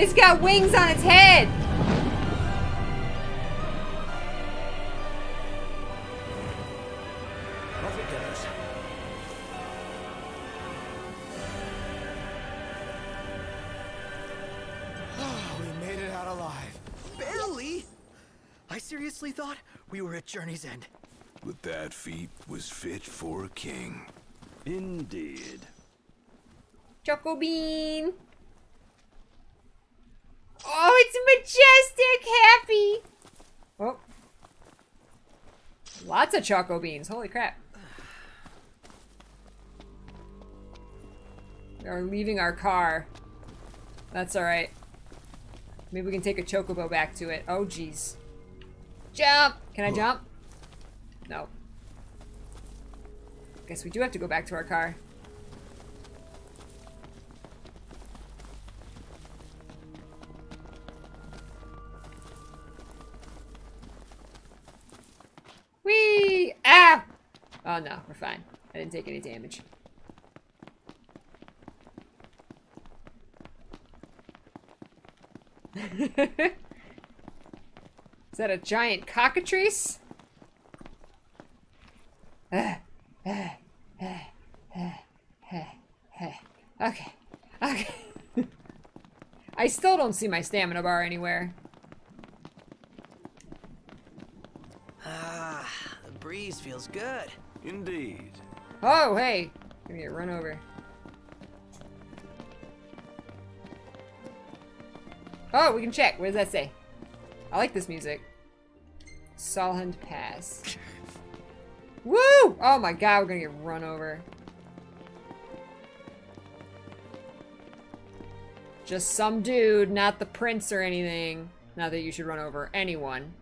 It's got wings on its head. Off it goes. Oh, we made it out alive. Barely. I seriously thought we were at Journey's End. But that feat was fit for a king. Indeed. Choco Bean. Oh, it's majestic, happy. Oh. Lots of choco beans. Holy crap. We are leaving our car. That's alright. Maybe we can take a chocobo back to it. Oh, jeez. Jump! Can I jump? No. Guess we do have to go back to our car. Whee! Ah! Oh no, we're fine. I didn't take any damage. Is that a giant cockatrice? Okay. Okay. I still don't see my stamina bar anywhere. Ah, the breeze feels good. Indeed. Oh, hey. Give me a run over. Oh, we can check. What does that say? I like this music. Solhund Pass. Woo! Oh my god, we're gonna get run over. Just some dude, not the prince or anything. Not that you should run over anyone.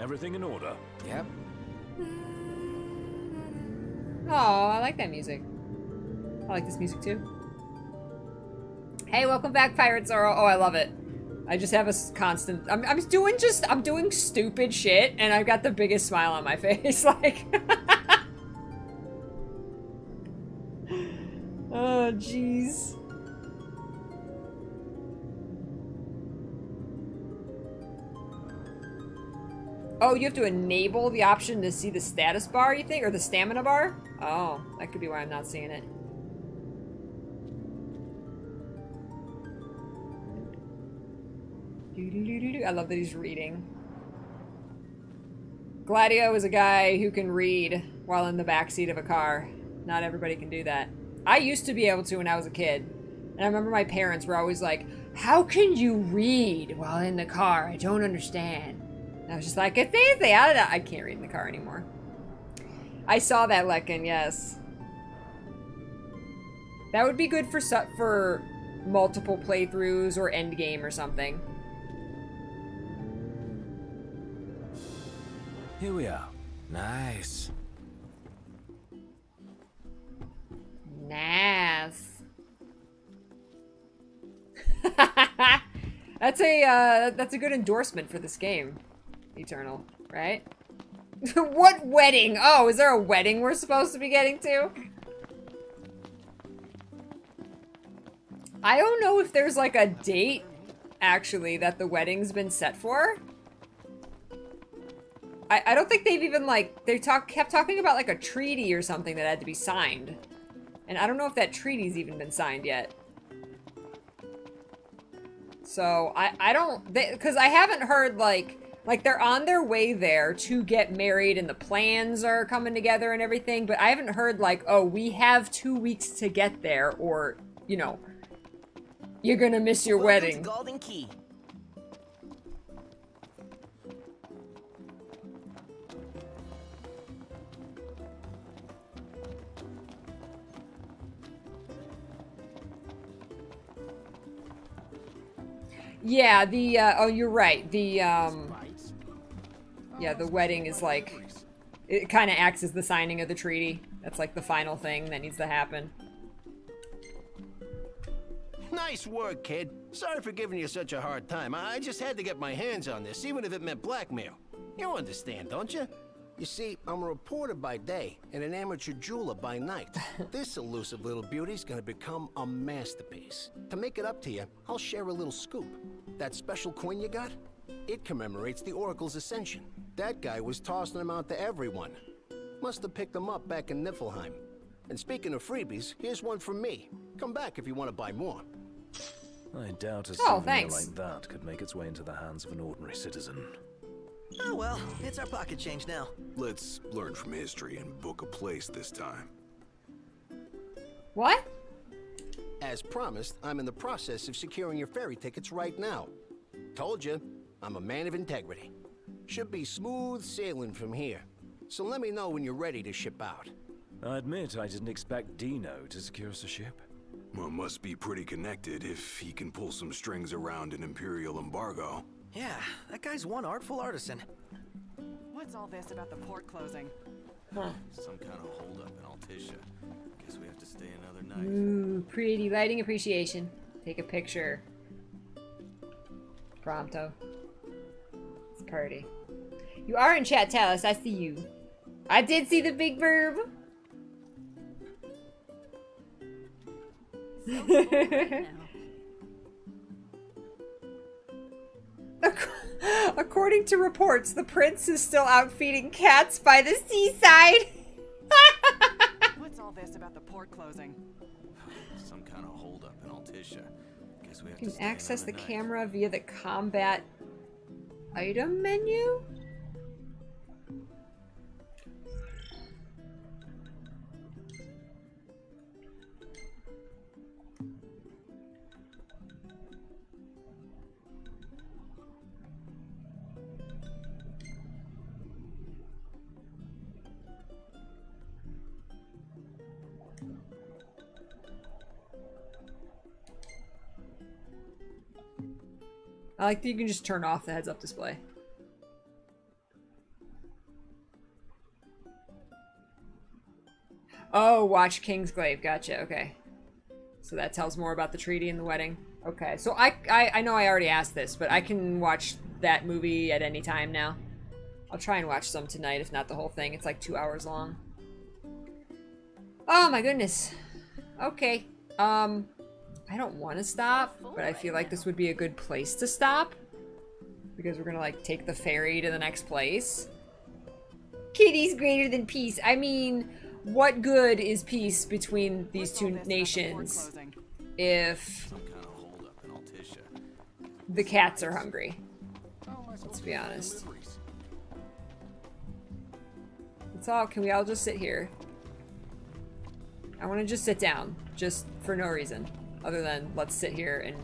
Everything in order? Yep. Oh, I like that music. I like this music too. Hey, welcome back, Pirate Zoro. Oh, I love it. I just have a constant. I'm, I'm doing just. I'm doing stupid shit, and I've got the biggest smile on my face. Like. oh, jeez. Oh, you have to enable the option to see the status bar, you think? Or the stamina bar? Oh, that could be why I'm not seeing it. I love that he's reading. Gladio is a guy who can read while in the backseat of a car. Not everybody can do that. I used to be able to when I was a kid. And I remember my parents were always like, How can you read while in the car? I don't understand. And I was just like, It's easy. I, I can't read in the car anymore. I saw that, Lekin, yes. That would be good for for multiple playthroughs or endgame or something. Here we are. Nice. Nice. that's a uh, that's a good endorsement for this game, Eternal, right? what wedding? Oh, is there a wedding we're supposed to be getting to? I don't know if there's like a date actually that the wedding's been set for. I, I don't think they've even like they talk kept talking about like a treaty or something that had to be signed. And I don't know if that treaty's even been signed yet. So I I don't because I haven't heard like like they're on their way there to get married and the plans are coming together and everything, but I haven't heard like, oh, we have two weeks to get there or, you know, you're gonna miss your Welcome wedding. Golden Key. Yeah, the uh, oh, you're right. The um, yeah, the wedding is like it kind of acts as the signing of the treaty. That's like the final thing that needs to happen. Nice work, kid. Sorry for giving you such a hard time. I just had to get my hands on this, even if it meant blackmail. You understand, don't you? You see, I'm a reporter by day and an amateur jeweler by night. this elusive little beauty's gonna become a masterpiece. To make it up to you, I'll share a little scoop. That special coin you got? It commemorates the Oracle's ascension. That guy was tossing them out to everyone. Must have picked them up back in Niflheim. And speaking of freebies, here's one from me. Come back if you want to buy more. I doubt a Oh, souvenir thanks. like that could make its way into the hands of an ordinary citizen. Oh well, it's our pocket change now. Let's learn from history and book a place this time. What? As promised, I'm in the process of securing your ferry tickets right now. Told you, I'm a man of integrity. Should be smooth sailing from here. So let me know when you're ready to ship out. I admit I didn't expect Dino to secure us a ship. Well, must be pretty connected if he can pull some strings around an Imperial embargo. Yeah, that guy's one artful artisan. What's all this about the port closing? Some kind of holdup in Altissia. Guess we have to stay another night. Ooh, pretty lighting appreciation. Take a picture. Prompto. It's a party. You are in chat, Talus. I see you. I did see the big verb. According to reports, the prince is still out feeding cats by the seaside. What's all this about the port closing? Some kind of holdup in Altissia. Guess we have You can stay access the another night. camera via the combat item menu. Like that you can just turn off the heads up display. Oh, watch Kingsglaive. Gotcha. Okay. So that tells more about the treaty and the wedding. Okay. So I, I I know I already asked this, but I can watch that movie at any time now. I'll try and watch some tonight, if not the whole thing. It's like two hours long. Oh my goodness. Okay. Um, I don't want to stop, but I feel like this would be a good place to stop. Because we're gonna, like, take the ferry to the next place. Kitty's greater than peace. I mean, what good is peace between these two nations if the cats are hungry? Let's be honest. It's all, can we all just sit here? I want to just sit down, just for no reason. Other than, let's sit here and,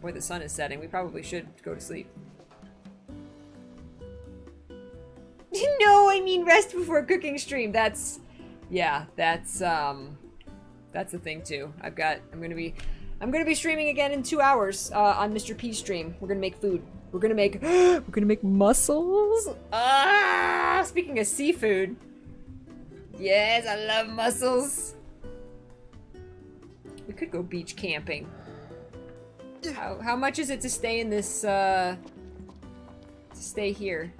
boy, the sun is setting. We probably should go to sleep. no, I mean rest before cooking stream. That's, yeah, that's, um, that's the thing too. I've got, I'm gonna be, I'm gonna be streaming again in two hours, uh, on Mr. P stream. We're gonna make food. We're gonna make, we're gonna make mussels. Ah, speaking of seafood. Yes, I love mussels. We could go beach camping. How, how much is it to stay in this, uh, to stay here?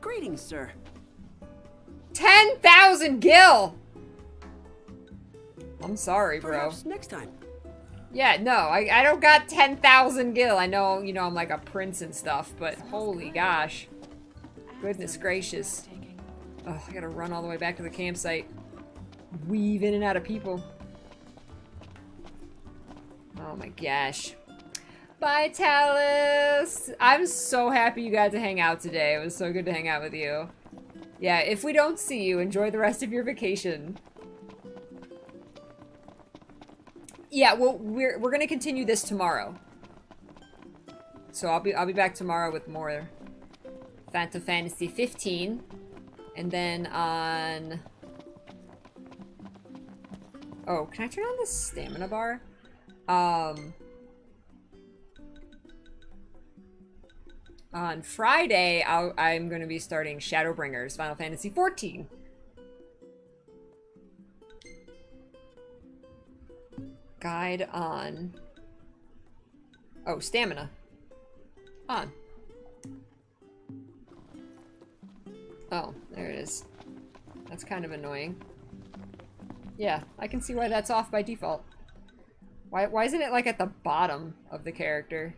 Greetings, sir. 10,000 gil! I'm sorry, bro. Perhaps next time. Yeah, no, I, I don't got 10,000 gil. I know, you know, I'm like a prince and stuff, but holy gosh. Goodness gracious. Oh, I gotta run all the way back to the campsite. Weave in and out of people. Oh my gosh. Bye, Talus! I'm so happy you got to hang out today. It was so good to hang out with you. Yeah, if we don't see you, enjoy the rest of your vacation. Yeah, well, we're we're gonna continue this tomorrow. So I'll be I'll be back tomorrow with more Phantom Fantasy 15, and then on. Oh, can I turn on the stamina bar? Um. On Friday, I'll, I'm going to be starting Shadowbringers Final Fantasy 14. Guide on. Oh, stamina. On. Oh, there it is. That's kind of annoying. Yeah, I can see why that's off by default. Why, why isn't it like at the bottom of the character?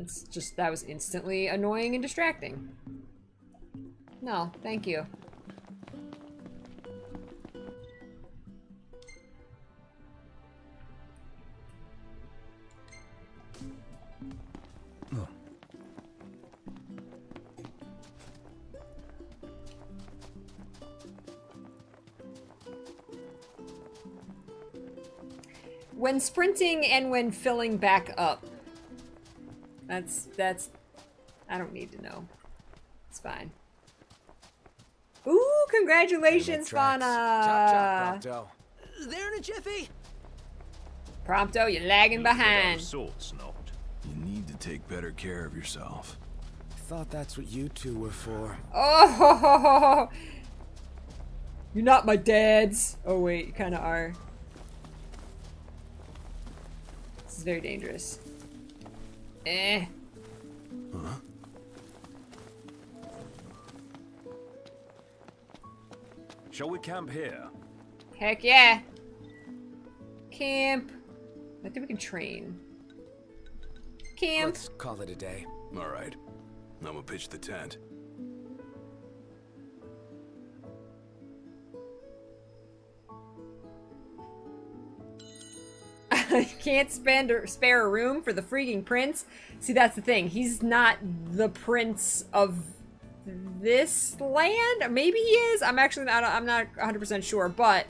It's just, that was instantly annoying and distracting. No, thank you. When sprinting and when filling back up. That's that's I don't need to know. It's fine. Ooh, congratulations, Fauna! Chop, chop, Prompto. There in a jiffy. Prompto, you're lagging behind. Sorts, Noct. You need to take better care of yourself. Thought that's what you two were for. Oh, ho, ho, ho. you're not my dad's. Oh wait, you kind of are. This is very dangerous. Eh. Huh? Shall we camp here? Heck yeah. Camp. I think we can train. Camp. Let's call it a day. All right. I'm gonna pitch the tent. can't spend or spare a room for the freaking prince. See, that's the thing. He's not the prince of this land. Maybe he is. I'm actually not. I'm not 100 percent sure, but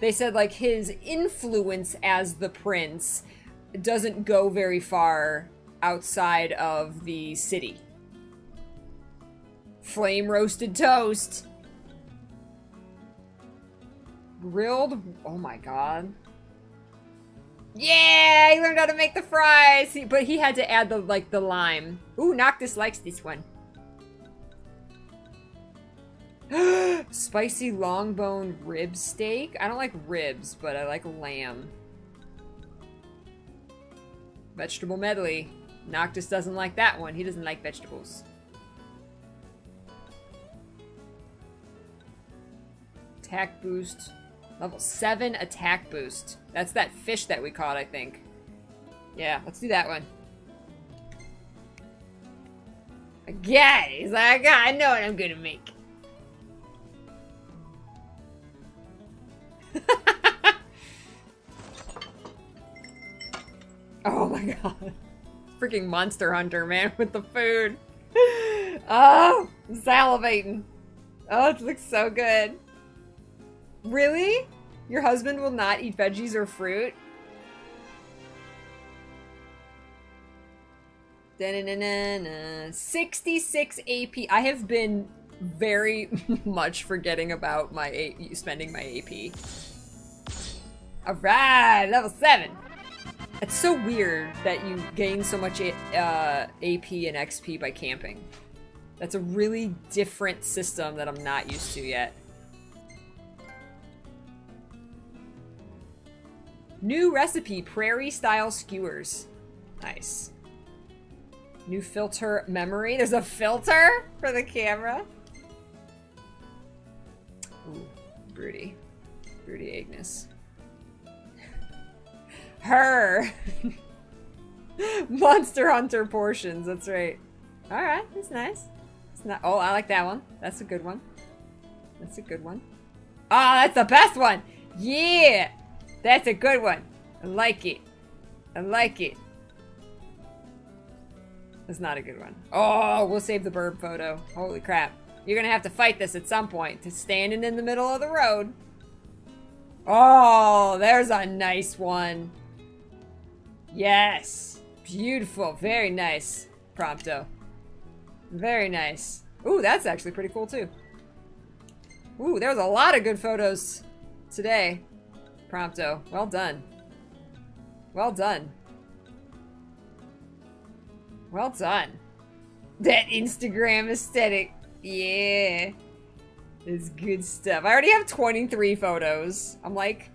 they said like his influence as the prince doesn't go very far outside of the city. Flame roasted toast. Grilled. Oh my god. Yeah, he learned how to make the fries. But he had to add the like the lime. Ooh, Noctis likes this one. Spicy long bone rib steak. I don't like ribs, but I like lamb. Vegetable medley. Noctis doesn't like that one. He doesn't like vegetables. Attack boost. Level 7 attack boost. That's that fish that we caught, I think. Yeah, let's do that one. Yeah, he's like, I know what I'm gonna make. oh my god. Freaking Monster Hunter, man, with the food. Oh, I'm salivating. Oh, it looks so good. Really? Your husband will not eat veggies or fruit? Da-na-na-na-na. 66 AP. I have been very much forgetting about my A spending my AP. Alright, level 7. It's so weird that you gain so much uh, AP and XP by camping. That's a really different system that I'm not used to yet. New recipe, prairie style skewers. Nice. New filter memory. There's a filter for the camera. Ooh, broody. Broody Ignis. Her! Monster Hunter portions, that's right. Alright, that's nice. It's not oh I like that one. That's a good one. That's a good one. Ah, oh, that's the best one! Yeah! That's a good one. I like it. I like it. That's not a good one. Oh, we'll save the bird photo. Holy crap. You're gonna have to fight this at some point. To standing in the middle of the road. Oh, there's a nice one. Yes. Beautiful. Very nice, Prompto. Very nice. Ooh, that's actually pretty cool too. Ooh, there's a lot of good photos today. Prompto. Well done. Well done. Well done. That Instagram aesthetic. Yeah. It's good stuff. I already have 23 photos. I'm like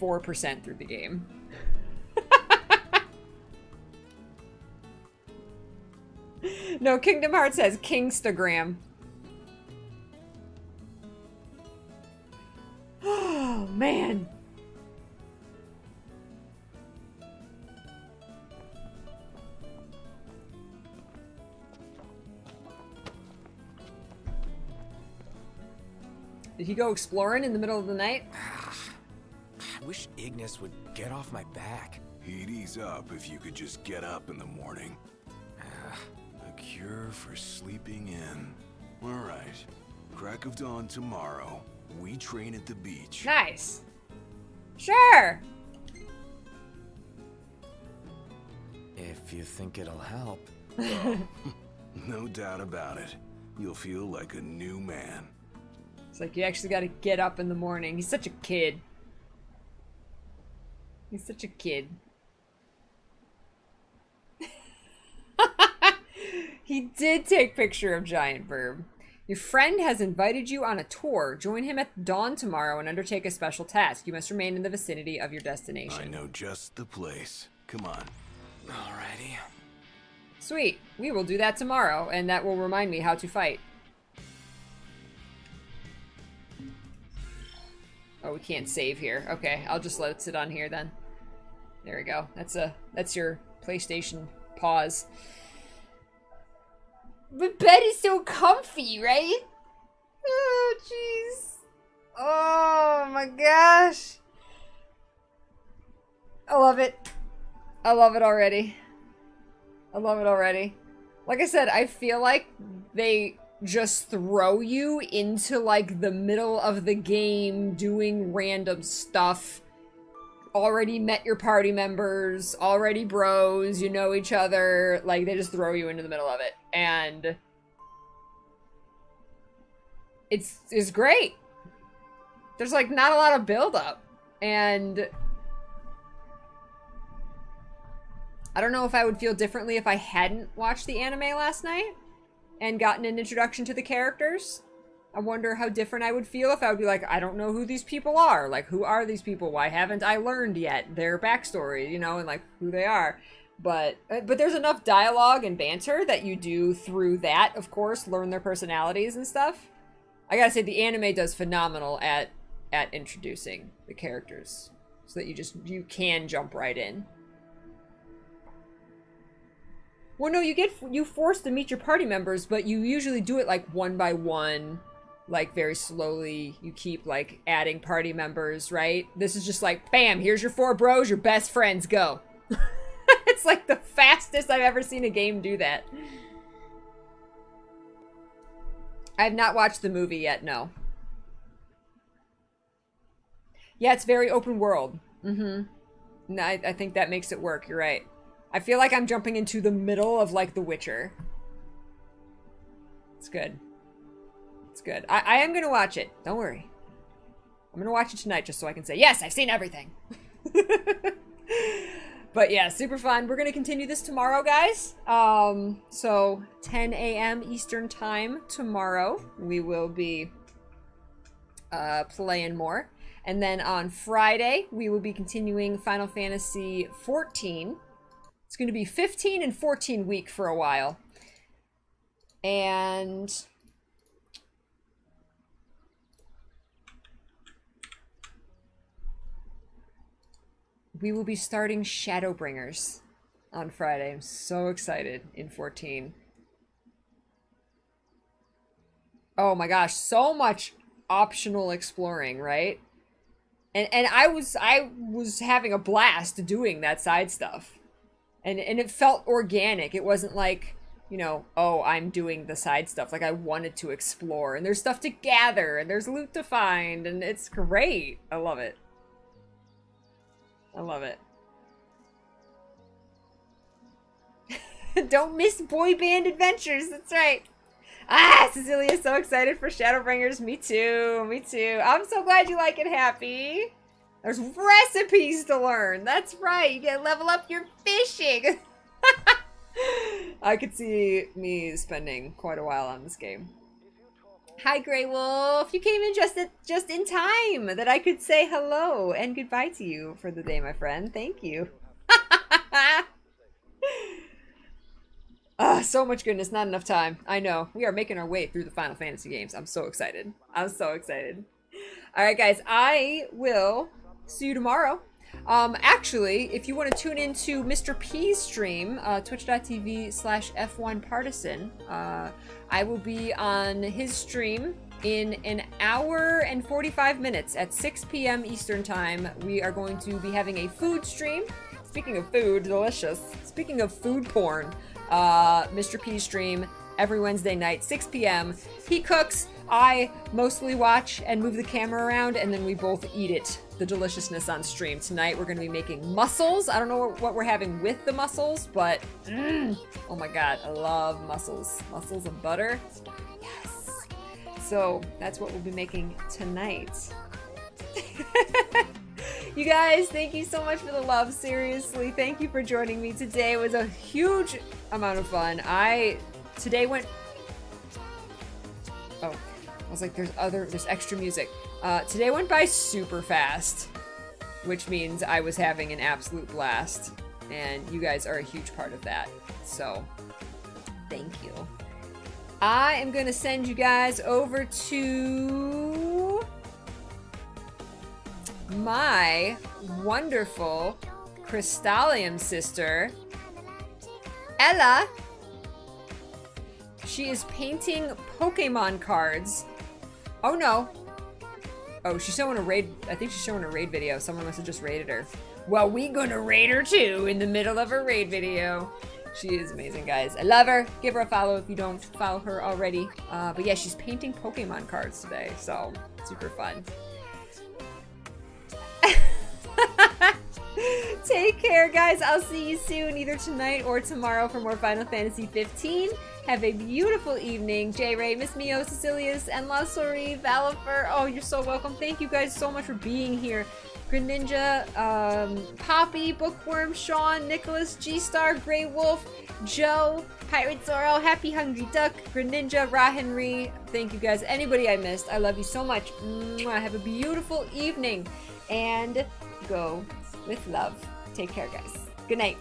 4% through the game. no, Kingdom Hearts has Kingstagram. you go exploring in the middle of the night? I wish Ignis would get off my back. He'd ease up if you could just get up in the morning. A cure for sleeping in. All right. Crack of dawn tomorrow. We train at the beach. Nice. Sure. If you think it'll help. oh, no doubt about it. You'll feel like a new man. It's like you actually got to get up in the morning. He's such a kid. He's such a kid. he did take picture of Giant Verb. Your friend has invited you on a tour. Join him at dawn tomorrow and undertake a special task. You must remain in the vicinity of your destination. I know just the place. Come on. Alrighty. Sweet. We will do that tomorrow, and that will remind me how to fight. Oh, we can't save here. Okay, I'll just let it sit on here then. There we go. That's a that's your PlayStation pause. The bed is so comfy, right? Oh, jeez. Oh my gosh. I love it. I love it already. I love it already. Like I said, I feel like they just throw you into like the middle of the game doing random stuff. Already met your party members, already bros, you know each other. Like they just throw you into the middle of it. And it's it's great. There's like not a lot of build up. And I don't know if I would feel differently if I hadn't watched the anime last night and gotten an introduction to the characters. I wonder how different I would feel if I would be like, I don't know who these people are. Like, who are these people? Why haven't I learned yet their backstory, you know, and like who they are? But uh, but there's enough dialogue and banter that you do through that, of course, learn their personalities and stuff. I gotta say, the anime does phenomenal at at introducing the characters, so that you just you can jump right in. Well, no, you get you forced to meet your party members, but you usually do it like one by one, like very slowly. You keep like adding party members, right? This is just like, bam, here's your four bros, your best friends, go. it's like the fastest I've ever seen a game do that. I have not watched the movie yet, no. Yeah, it's very open world. Mm-hmm. No, I, I think that makes it work. You're right. I feel like I'm jumping into the middle of like The Witcher. It's good. It's good. I, I am gonna watch it. Don't worry. I'm gonna watch it tonight just so I can say, yes, I've seen everything. but yeah, super fun. We're gonna continue this tomorrow, guys. Um, so 10 a.m. Eastern time tomorrow. We will be uh, playing more. And then on Friday, we will be continuing Final Fantasy 14. It's going to be 15 and 14 week for a while. And we will be starting Shadowbringers on Friday. I'm so excited in 14. Oh my gosh, so much optional exploring, right? And and I was I was having a blast doing that side stuff. And and it felt organic. It wasn't like, you know, oh, I'm doing the side stuff. Like I wanted to explore and there's stuff to gather and there's loot to find and it's great. I love it. I love it. Don't miss boy band adventures. That's right. Ah, Cecilia's so excited for Shadowbringers. Me too. Me too. I'm so glad you like it, Happy. There's recipes to learn. That's right. You get level up your fishing. I could see me spending quite a while on this game. Hi, Grey Wolf. You came in just at, just in time that I could say hello and goodbye to you for the day, my friend. Thank you. Ah, so much goodness, not enough time. I know. We are making our way through the Final Fantasy games. I'm so excited. I'm so excited. All right, guys, I will see you tomorrow. Um, actually, if you want to tune into Mr. P's stream, uh, twitch.tv slash F1Partisan, uh, I will be on his stream in an hour and 45 minutes at 6 p.m. Eastern Time. We are going to be having a food stream. Speaking of food, delicious. Speaking of food porn, uh, Mr. P stream every Wednesday night, 6 p.m. He cooks, I mostly watch and move the camera around, and then we both eat it the deliciousness on stream. Tonight we're going to be making mussels. I don't know what we're having with the mussels, but mm, oh my god, I love mussels. Mussels and butter. Yes. So that's what we'll be making tonight. you guys, thank you so much for the love. Seriously, thank you for joining me today. It was a huge amount of fun. I today went. Oh, I was like, there's other, there's extra music. Uh, today went by super fast, which means I was having an absolute blast, and you guys are a huge part of that. So, thank you. I am gonna send you guys over to my wonderful Crystarium sister, Ella. She is painting Pokemon cards. Oh no. Oh, she's showing a raid. I think she's showing a raid video. Someone must have just raided her. Well, we gonna raid her too in the middle of a raid video. She is amazing, guys. I love her. Give her a follow if you don't follow her already. Uh, but yeah, she's painting Pokemon cards today, so super fun. Take care, guys. I'll see you soon, either tonight or tomorrow for more Final Fantasy 15. Have a beautiful evening. J Ray, Miss Mio, Cecilius, and La Sori, Valifer. Oh, you're so welcome. Thank you guys so much for being here. Greninja, um, Poppy, Bookworm, Sean, Nicholas, G-Star, Grey Wolf, Joe, Pirate Zoro, Happy Hungry Duck, Greninja, Ra Henry. Thank you guys. Anybody I missed, I love you so much. Mwah. Have a beautiful evening and go with love. Take care, guys. Good night.